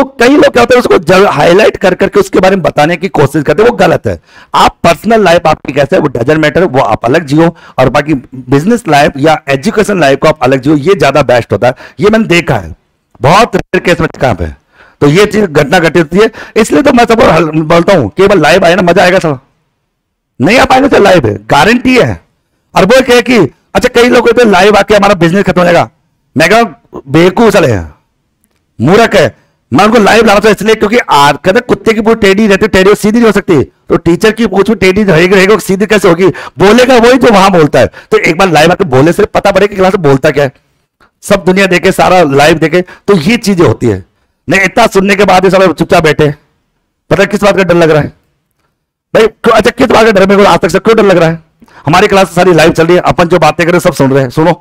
तो कई लोग क्या होते हैं, उसको हाईलाइट कर, करके उसके बारे में बताने की कोशिश करते हैं, वो गलत है। आप पर्सनल लाइफ आपकी कैसे है, वो डजन मैटर वो आप अलग जियो, और बाकी बिज़नेस लाइफ या एजुकेशन लाइफ को आप अलग जियो, ये ज़्यादा बेस्ट होता है। ये मैंने देखा है। बहुत रेयर केस में कहाँ पे तो ये चीज़ घटना घटित होती है। इसलिए तो मैं सब बोलता हूँ, केवल लाइव आए ना, मज़ा आएगा सब। नहीं आ पाएँगे तो लाइव है। गारंटी है। और वो कहे कि अच्छा कई लोग कहते लाइव आके हमारा बिज़नेस खत्म हो जाएगा। मैं कहा, बेवकूफ़ चले मूर्ख है। मैं उनको लाइव लाना था इसलिए क्योंकि आज कहते कुत्ते की पूरी टेडी रहती टेडी सीधी नहीं हो सकती। तो टीचर की पूछ में टेडी रहेगी रहेगा सीधी कैसे होगी? बोलेगा वही जो वहाँ बोलता है। तो एक बार लाइव आकर बोले से पता पड़ेगा क्लास में बोलता क्या है। सब दुनिया देखे, सारा लाइव देखे तो ये चीज़ें होती है। नहीं, इतना सुनने के बाद ही सब चुपचाप बैठे पता किस बात का डर लग रहा है? भाई अच्छा किस बात का डर मेरे को आज तक से क्यों डर लग रहा है? हमारी क्लास सारी लाइव चल रही है, अपन जो बातें करें सब सुन रहे हैं। सुनो,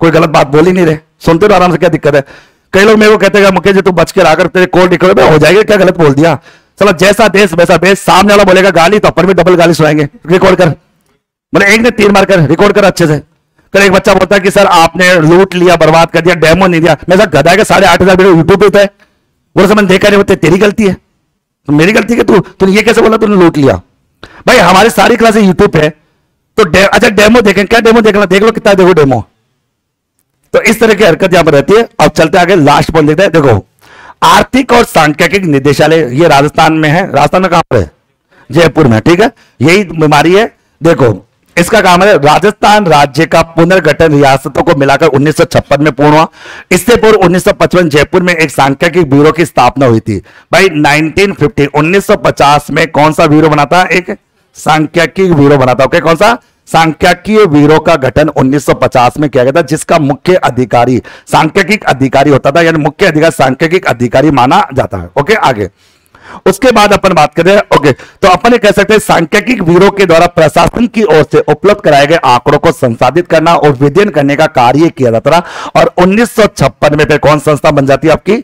कोई गलत बात बोल ही नहीं रहे। सुनते रहो आराम से, क्या दिक्कत है? कई लोग मेरे को कहते हैं मुकेश जी तू बच के आकर तेरे कोल निकलो। हो जाएगा क्या गलत बोल दिया? चलो जैसा देश वैसा बेस सामने वाला बोलेगा गाली तो अपन भी डबल गाली सुनाएँगे। रिकॉर्ड कर। बोले एक ने तीन मार कर रिकॉर्ड कर अच्छे से। फिर एक बच्चा बोलता है कि सर आपने लूट लिया बर्बाद कर दिया डेमो नहीं दिया। मैं सर गधा के साढ़े आठ हज़ार यूट्यूब पे है। बोले मैंने देखा नहीं होते तेरी गलती है। तो मेरी गलती है तू तूने ये कैसे बोला तूने लूट लिया? भाई हमारी सारी क्लासेस यूट्यूब पे तो डे, अच्छा डेमो देखें क्या डेमो देखना? देख लो कितना देखो डेमो। तो इस तरह की हरकत यहाँ पर रहती है। अब चलते आगे लास्ट पॉइंट देखते हैं। देखो, आर्थिक और सांख्यिक निदेशालय, ये राजस्थान में है। राजस्थान में कहाँ पर है? जयपुर में, ठीक है? यही बीमारी है। देखो, इसका काम है, राजस्थान राज्य का पुनर्गठन रियासतों को मिलाकर 1956 में पूर्ण हुआ। इससे पूर्व 1955 जयपुर में एक सांख्यिकी ब्यूरो की स्थापना हुई थी। भाई 1950 1950 में कौन सा ब्यूरो बनाता एक सांख्यिकी ब्यूरो बनाता ओके? कौन सा? सांख्यिकीय वीरों का गठन 1950 में किया गया था, जिसका मुख्य अधिकारी सांख्यिक अधिकारी होता था, यानी मुख्य अधिकारी सांख्यिक अधिकारी माना जाता है। ओके, आगे। उसके बाद अपन बात करें ओके तो अपन कह सकते हैं सांख्यिक वीरों के द्वारा प्रशासन की ओर से उपलब्ध कराए गए आंकड़ों को संसाधित करना और विध्यन करने का कार्य किया जाता था। और उन्नीस सौ छप्पन में फिर कौन संस्था बन जाती है आपकी?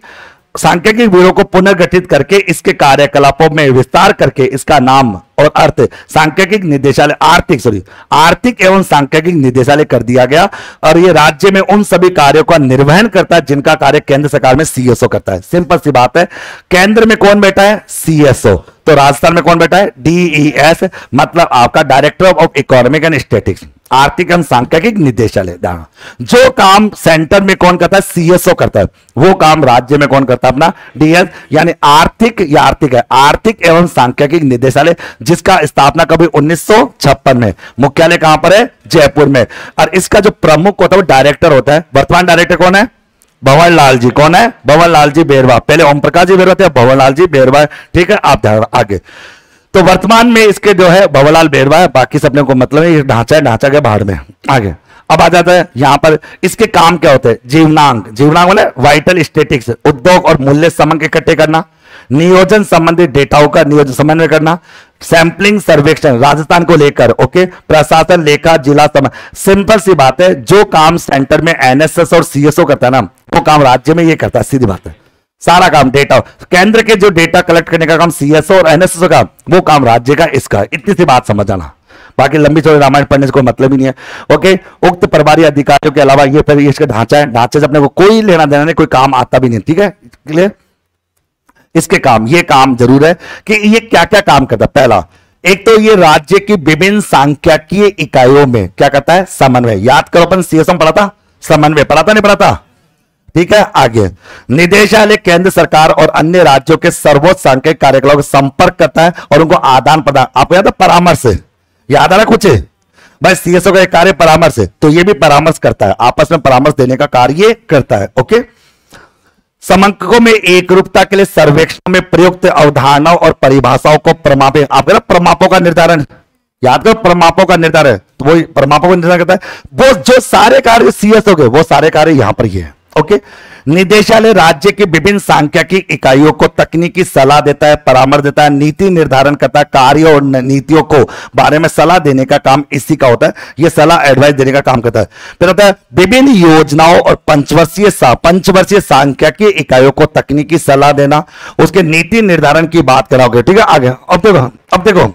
सांख्यिकी ब्यूरो को पुनर्गठित करके इसके कार्यकलापों में विस्तार करके इसका नाम और अर्थ सांख्यिक निदेशालय, आर्थिक सॉरी आर्थिक एवं सांख्यिक निदेशालय कर दिया गया और ये राज्य में उन सभी कार्यों का निर्वहन करता है जिनका कार्य केंद्र सरकार में सीएसओ करता है। सिंपल सी बात है, केंद्र में कौन बैठा है? सीएसओ तो राजस्थान में कौन बैठा है? डीईएस मतलब आपका director of economic and statistics आर्थिक एवं सांख्यिक निदेशालय जो काम सेंटर में कौन करता है? सीएसओ करता है। वो काम राज्य में कौन करता है अपना? डीएस यानी आर्थिक, या आर्थिक है। आर्थिक एवं सांख्यिक निदेशालय, जिसका स्थापना कभी उन्नीस सौ छप्पन में। मुख्यालय कहाँ पर है? जयपुर में। और इसका जो प्रमुख होता है, वो डायरेक्टर होता है। वर्तमान डायरेक्टर कौन है? भवन लाल जी, कौन है? भवन लाल जी बेरवा। पहले ओम प्रकाश जी बेरवा थे भवन लाल जी बेरवा ठीक है, आप आगे। तो वर्तमान में इसके जो है भवलाल बेरवा है, बाकी सबने को मतलब है ढांचा है, ढांचा के बाहर में। आगे। अब आ जाता है, यहाँ पर इसके काम क्या होते हैं? जीवनांग। जीवनांग बोले वाइटल स्टेटिक्स उद्योग और मूल्य समंग इकट्ठे करना, नियोजन संबंधित डेटाओं का नियोजन समन्वय करना सैंपलिंग सर्वेक्षण राजस्थान को लेकर ओके प्रशासन, लेखा, जिला सिंपल सी बात है, जो काम सेंटर में एनएसएस और सीएसओ करता है ना, वो काम राज्य में ये करता है, सीधी बात है। सारा काम डेटा केंद्र के जो डेटा कलेक्ट करने का काम सीएसओ और एनएसएसओ का, वो काम राज्य का इसका, इतनी सी बात समझ आना बाकी लंबी चौड़ी रामायण पढ़ने से कोई मतलब ही नहीं है ओके उक्त प्रभारी अधिकारियों के अलावा ये फिर इसका ढांचा है, ढांचे से अपने को कोई लेना देना नहीं, कोई काम आता भी नहीं, ठीक है? क्लियर इसके काम, ये काम ज़रूर है कि ये क्या क्या काम करता है। पहला, एक तो ये राज्य की विभिन्न सांख्यिकीय इकाइयों में क्या करता है? समन्वय। याद करो अपन सीएसएम पढ़ा था? समन्वय। पढ़ा था, नहीं पढ़ा था? ठीक है, आगे। निदेशालय केंद्र सरकार और अन्य राज्यों के सर्वोच्च सांख्यिक कार्यक्रमों का संपर्क करता है और उनको आदान प्रदान। आपको याद है परामर्श? याद आ रहा कुछ? भाई सीएसओ का एक कार्य परामर्श तो ये भी परामर्श करता है। आपस में परामर्श देने का कार्य करता है, ओके? समंककों में एक रूपता के लिए सर्वेक्षण में प्रयुक्त अवधारणाओं और परिभाषाओं को प्रमापे आप कह प्रमापों का निर्धारण? याद करो, प्रमापों का निर्धारण। तो वही प्रमापों का निर्धारण करता है। वो जो सारे कार्य सीएस हो गए वो सारे कार्य यहाँ पर ही है। ओके? निदेशालय राज्य के विभिन्न सांख्यिकी इकाइयों को तकनीकी सलाह देता है, परामर्श देता है, नीति निर्धारण करता है, कार्यों और नीतियों को बारे में सलाह देने का काम इसी का होता है। यह सलाह एडवाइस देने का काम करता है। फिर होता है, विभिन्न योजनाओं और पंचवर्षीय पंचवर्षीय सांख्यिकी इकाइयों को तकनीकी सलाह देना, उसके नीति निर्धारण की बात कराओगे, ठीक है, आगे, अब देखो अब देखो।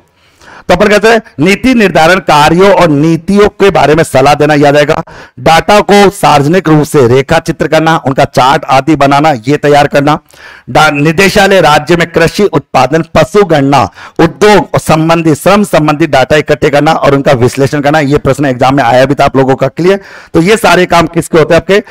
तो अपन कहते हैं, नीति निर्धारण कार्यों और नीतियों के बारे में सलाह देना याद आएगा डाटा को सार्वजनिक रूप से रेखा चित्र करना, उनका चार्ट आदि बनाना, ये तैयार करना। निदेशालय राज्य में कृषि उत्पादन, पशु गणना, उद्योग संबंधी, श्रम संबंधी डाटा इकट्ठे करना और उनका विश्लेषण करना, ये प्रश्न एग्ज़ाम में आया भी था आप लोगों का, क्लियर? तो ये सारे काम किसके होते हैं आपके?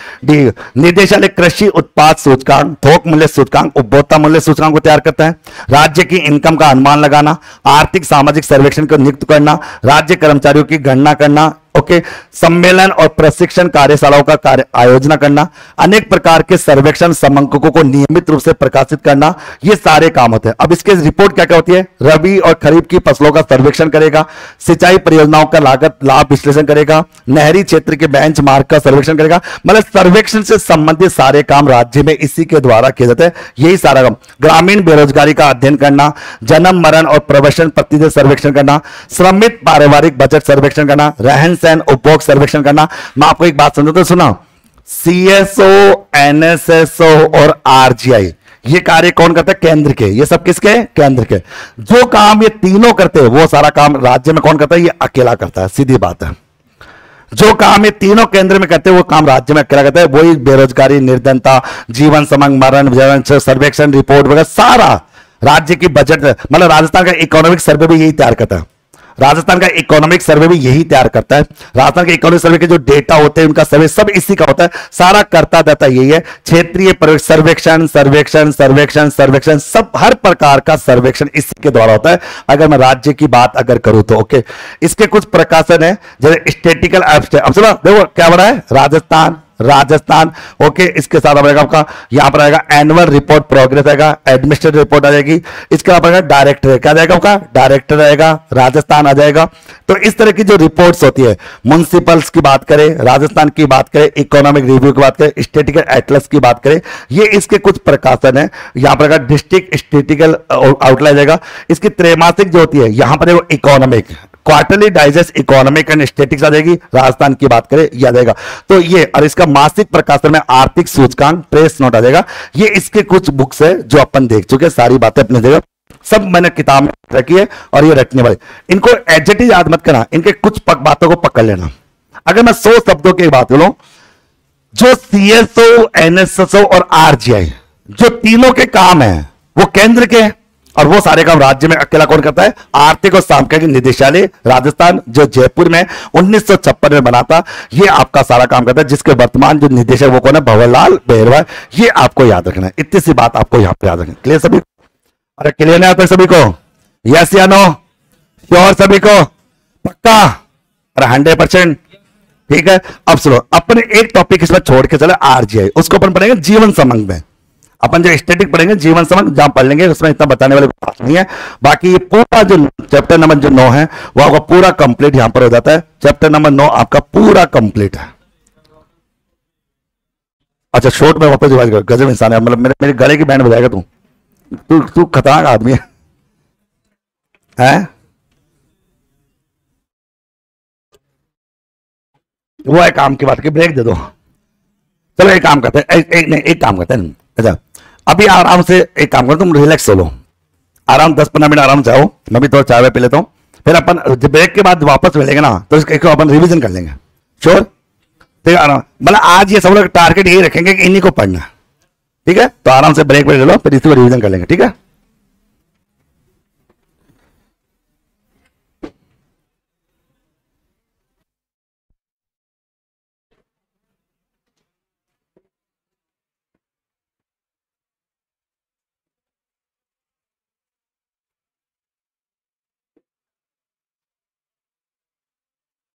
निदेशालय कृषि उत्पाद सूचकांक, थोक मूल्य सूचकांक, उपभोक्ता मूल्य सूचकांक को तैयार करता है। राज्य की इनकम का अनुमान लगाना, आर्थिक, सामाजिक सर्वेक्षण को नियुक्त करना राज्य कर्मचारियों की गणना करना ओके, सम्मेलन और प्रशिक्षण कार्यशालाओं का कार्य आयोजना करना, अनेक प्रकार के सर्वेक्षण समंकों को नियमित रूप से प्रकाशित करना, ये सारे काम होते हैं। अब इसके रिपोर्ट क्या क्या होती है? रबी और खरीफ की फ़सलों का सर्वेक्षण करेगा, सिंचाई परियोजनाओं का लागत, लाभ विश्लेषण करेगा, नहरी क्षेत्र के बेंच मार्क का सर्वेक्षण करेगा। मतलब सर्वेक्षण से संबंधित सारे काम राज्य में इसी के द्वारा किए जाते हैं। यही सारा काम। ग्रामीण बेरोजगारी का अध्ययन करना, जन्म, मरण और प्रवचन प्रतिशत सर्वेक्षण करना श्रमित पारिवारिक बजट सर्वेक्षण करना, रहन सहन उपभोग सर्वेक्षण करना। मैं आपको एक बात समझाता सुना सीएसओ एनएसएसओ और आरजीआई ये कार्य कौन करते हैं? केंद्र के। ये सब किसके? केंद्र के। जो काम ये तीनों करते हैं, वो सारा काम राज्य में कौन करता है? ये अकेला करता है। सीधी बात है। जो काम ये तीनों केंद्र में करते हैं, वो काम राज्य में अकेला करता है। वही बेरोजगारी, निर्धनता, जीवन समंग, मरण सर्वेक्षण, रिपोर्ट वगैरह सारा राज्य की बजट मतलब राजस्थान का इकोनॉमिक सर्वे भी यही तैयार करता है। राजस्थान का इकोनॉमिक सर्वे भी यही तैयार करता है। राजस्थान के इकोनॉमिक सर्वे के जो डेटा होते हैं, उनका सर्वे सब इसी का होता है। सारा करता देता यही है। क्षेत्रीय सर्वेक्षण सर्वेक्षण सर्वेक्षण सर्वेक्षण, सब हर प्रकार का सर्वेक्षण इसी के द्वारा होता है। अगर मैं राज्य की बात अगर करूँ तो ओके इसके कुछ प्रकाशन है, जैसे स्टेटिकल सुना, देखो क्या बना है? राजस्थान राजस्थान। ओके, इसके साथ रहेगा आपका यहाँ पर आएगा एनुअल रिपोर्ट प्रोग्रेस आएगा एडमिनिस्ट्रेटिव रिपोर्ट आ जाएगी। इसके बाद आएगा डायरेक्टर क्या जाएगा आपका? डायरेक्टर आएगा, राजस्थान आ जाएगा। तो इस तरह की जो रिपोर्ट्स होती है म्यूनसिपल्स की बात करें, राजस्थान की बात करें इकोनॉमिक रिव्यू की बात करें स्टेटिकल एटलस की बात करें, ये इसके कुछ प्रकाशन है। यहाँ पर डिस्ट्रिक्ट स्टेटिकल आउटलाइन जाएगा। इसकी त्रैमासिक जो होती है, यहाँ पर economic quarterly digest economic and statistics आ जाएगी। राजस्थान की बात करें, यह आ जाएगा। तो ये, और इसका मासिक प्रकाशन में आर्थिक सूचकांक प्रेस नोट आ जाएगा। ये इसके कुछ बुक्स है जो अपन देख चुके सारी बातें अपने जगह। सब मैंने किताब में रखी है और ये रखने वाले। इनको एडजेटिव याद मत करना, इनके कुछ पक, बातों को पकड़ लेना। अगर मैं सौ शब्दों की बात करूँ जो सीएसओ एनएसएसओ और आरजीआई जो तीनों के काम है, वो केंद्र के और वो सारे काम राज्य में अकेला कौन करता है? आर्थिक और सांख्यिक निदेशालय, राजस्थान, जो जयपुर में उन्नीस सौ छप्पन में बना था, ये आपका सारा काम करता है, जिसके वर्तमान जो निदेशक वो कौन है? भवरलाल बेहरवा ये आपको याद रखना है। इतनी सी बात आपको यहाँ पर याद रखना क्लियर सभी? अरे क्लियर नहीं आता सभी को? यस या नो श्योर सभी को? पक्का? अरे हंड्रेड परसेंट ठीक है? अब सुनो, अपने एक टॉपिक इसमें छोड़ के चले आरजीआई उसको अपन पढ़ेंगे जीवन संबंध में। अपन जो स्टेटिक पढ़ेंगे जीवन समझ जहाँ पढ़ लेंगे उसमें इतना बताने वाली बात नहीं है। बाकी ये पूरा जो चैप्टर नंबर जो नौ है वो आपका पूरा कंप्लीट यहाँ पर हो जाता है। चैप्टर नंबर नौ आपका पूरा कंप्लीट है। अच्छा शॉर्ट में वापस गजब इंसान है। मतलब मेरे मेरे गले की बैंड बजाएगा तू। तू तू खतरनाक आदमी है। हैं? वो है काम की बात की। ब्रेक दे दो। चलो एक काम करते हैं। एक, एक, एक काम करते हैं। अच्छा अभी आराम से एक काम करो, तुम रिलैक्स हो लो आराम दस पंद्रह मिनट आराम से आओ, मैं भी थोड़ा चाय पी लेता हूँ। फिर अपन ब्रेक के बाद वापस मिलेंगे ना तो इसको अपन रिविजन कर लेंगे। श्योर ठीक आराम। मतलब आज ये सब लोग टारगेट यही रखेंगे कि इन्हीं को पढ़ना। ठीक है? तो आराम से ब्रेक पर ले लो, फिर इसी रिविजन रिवीजन कर लेंगे, ठीक है?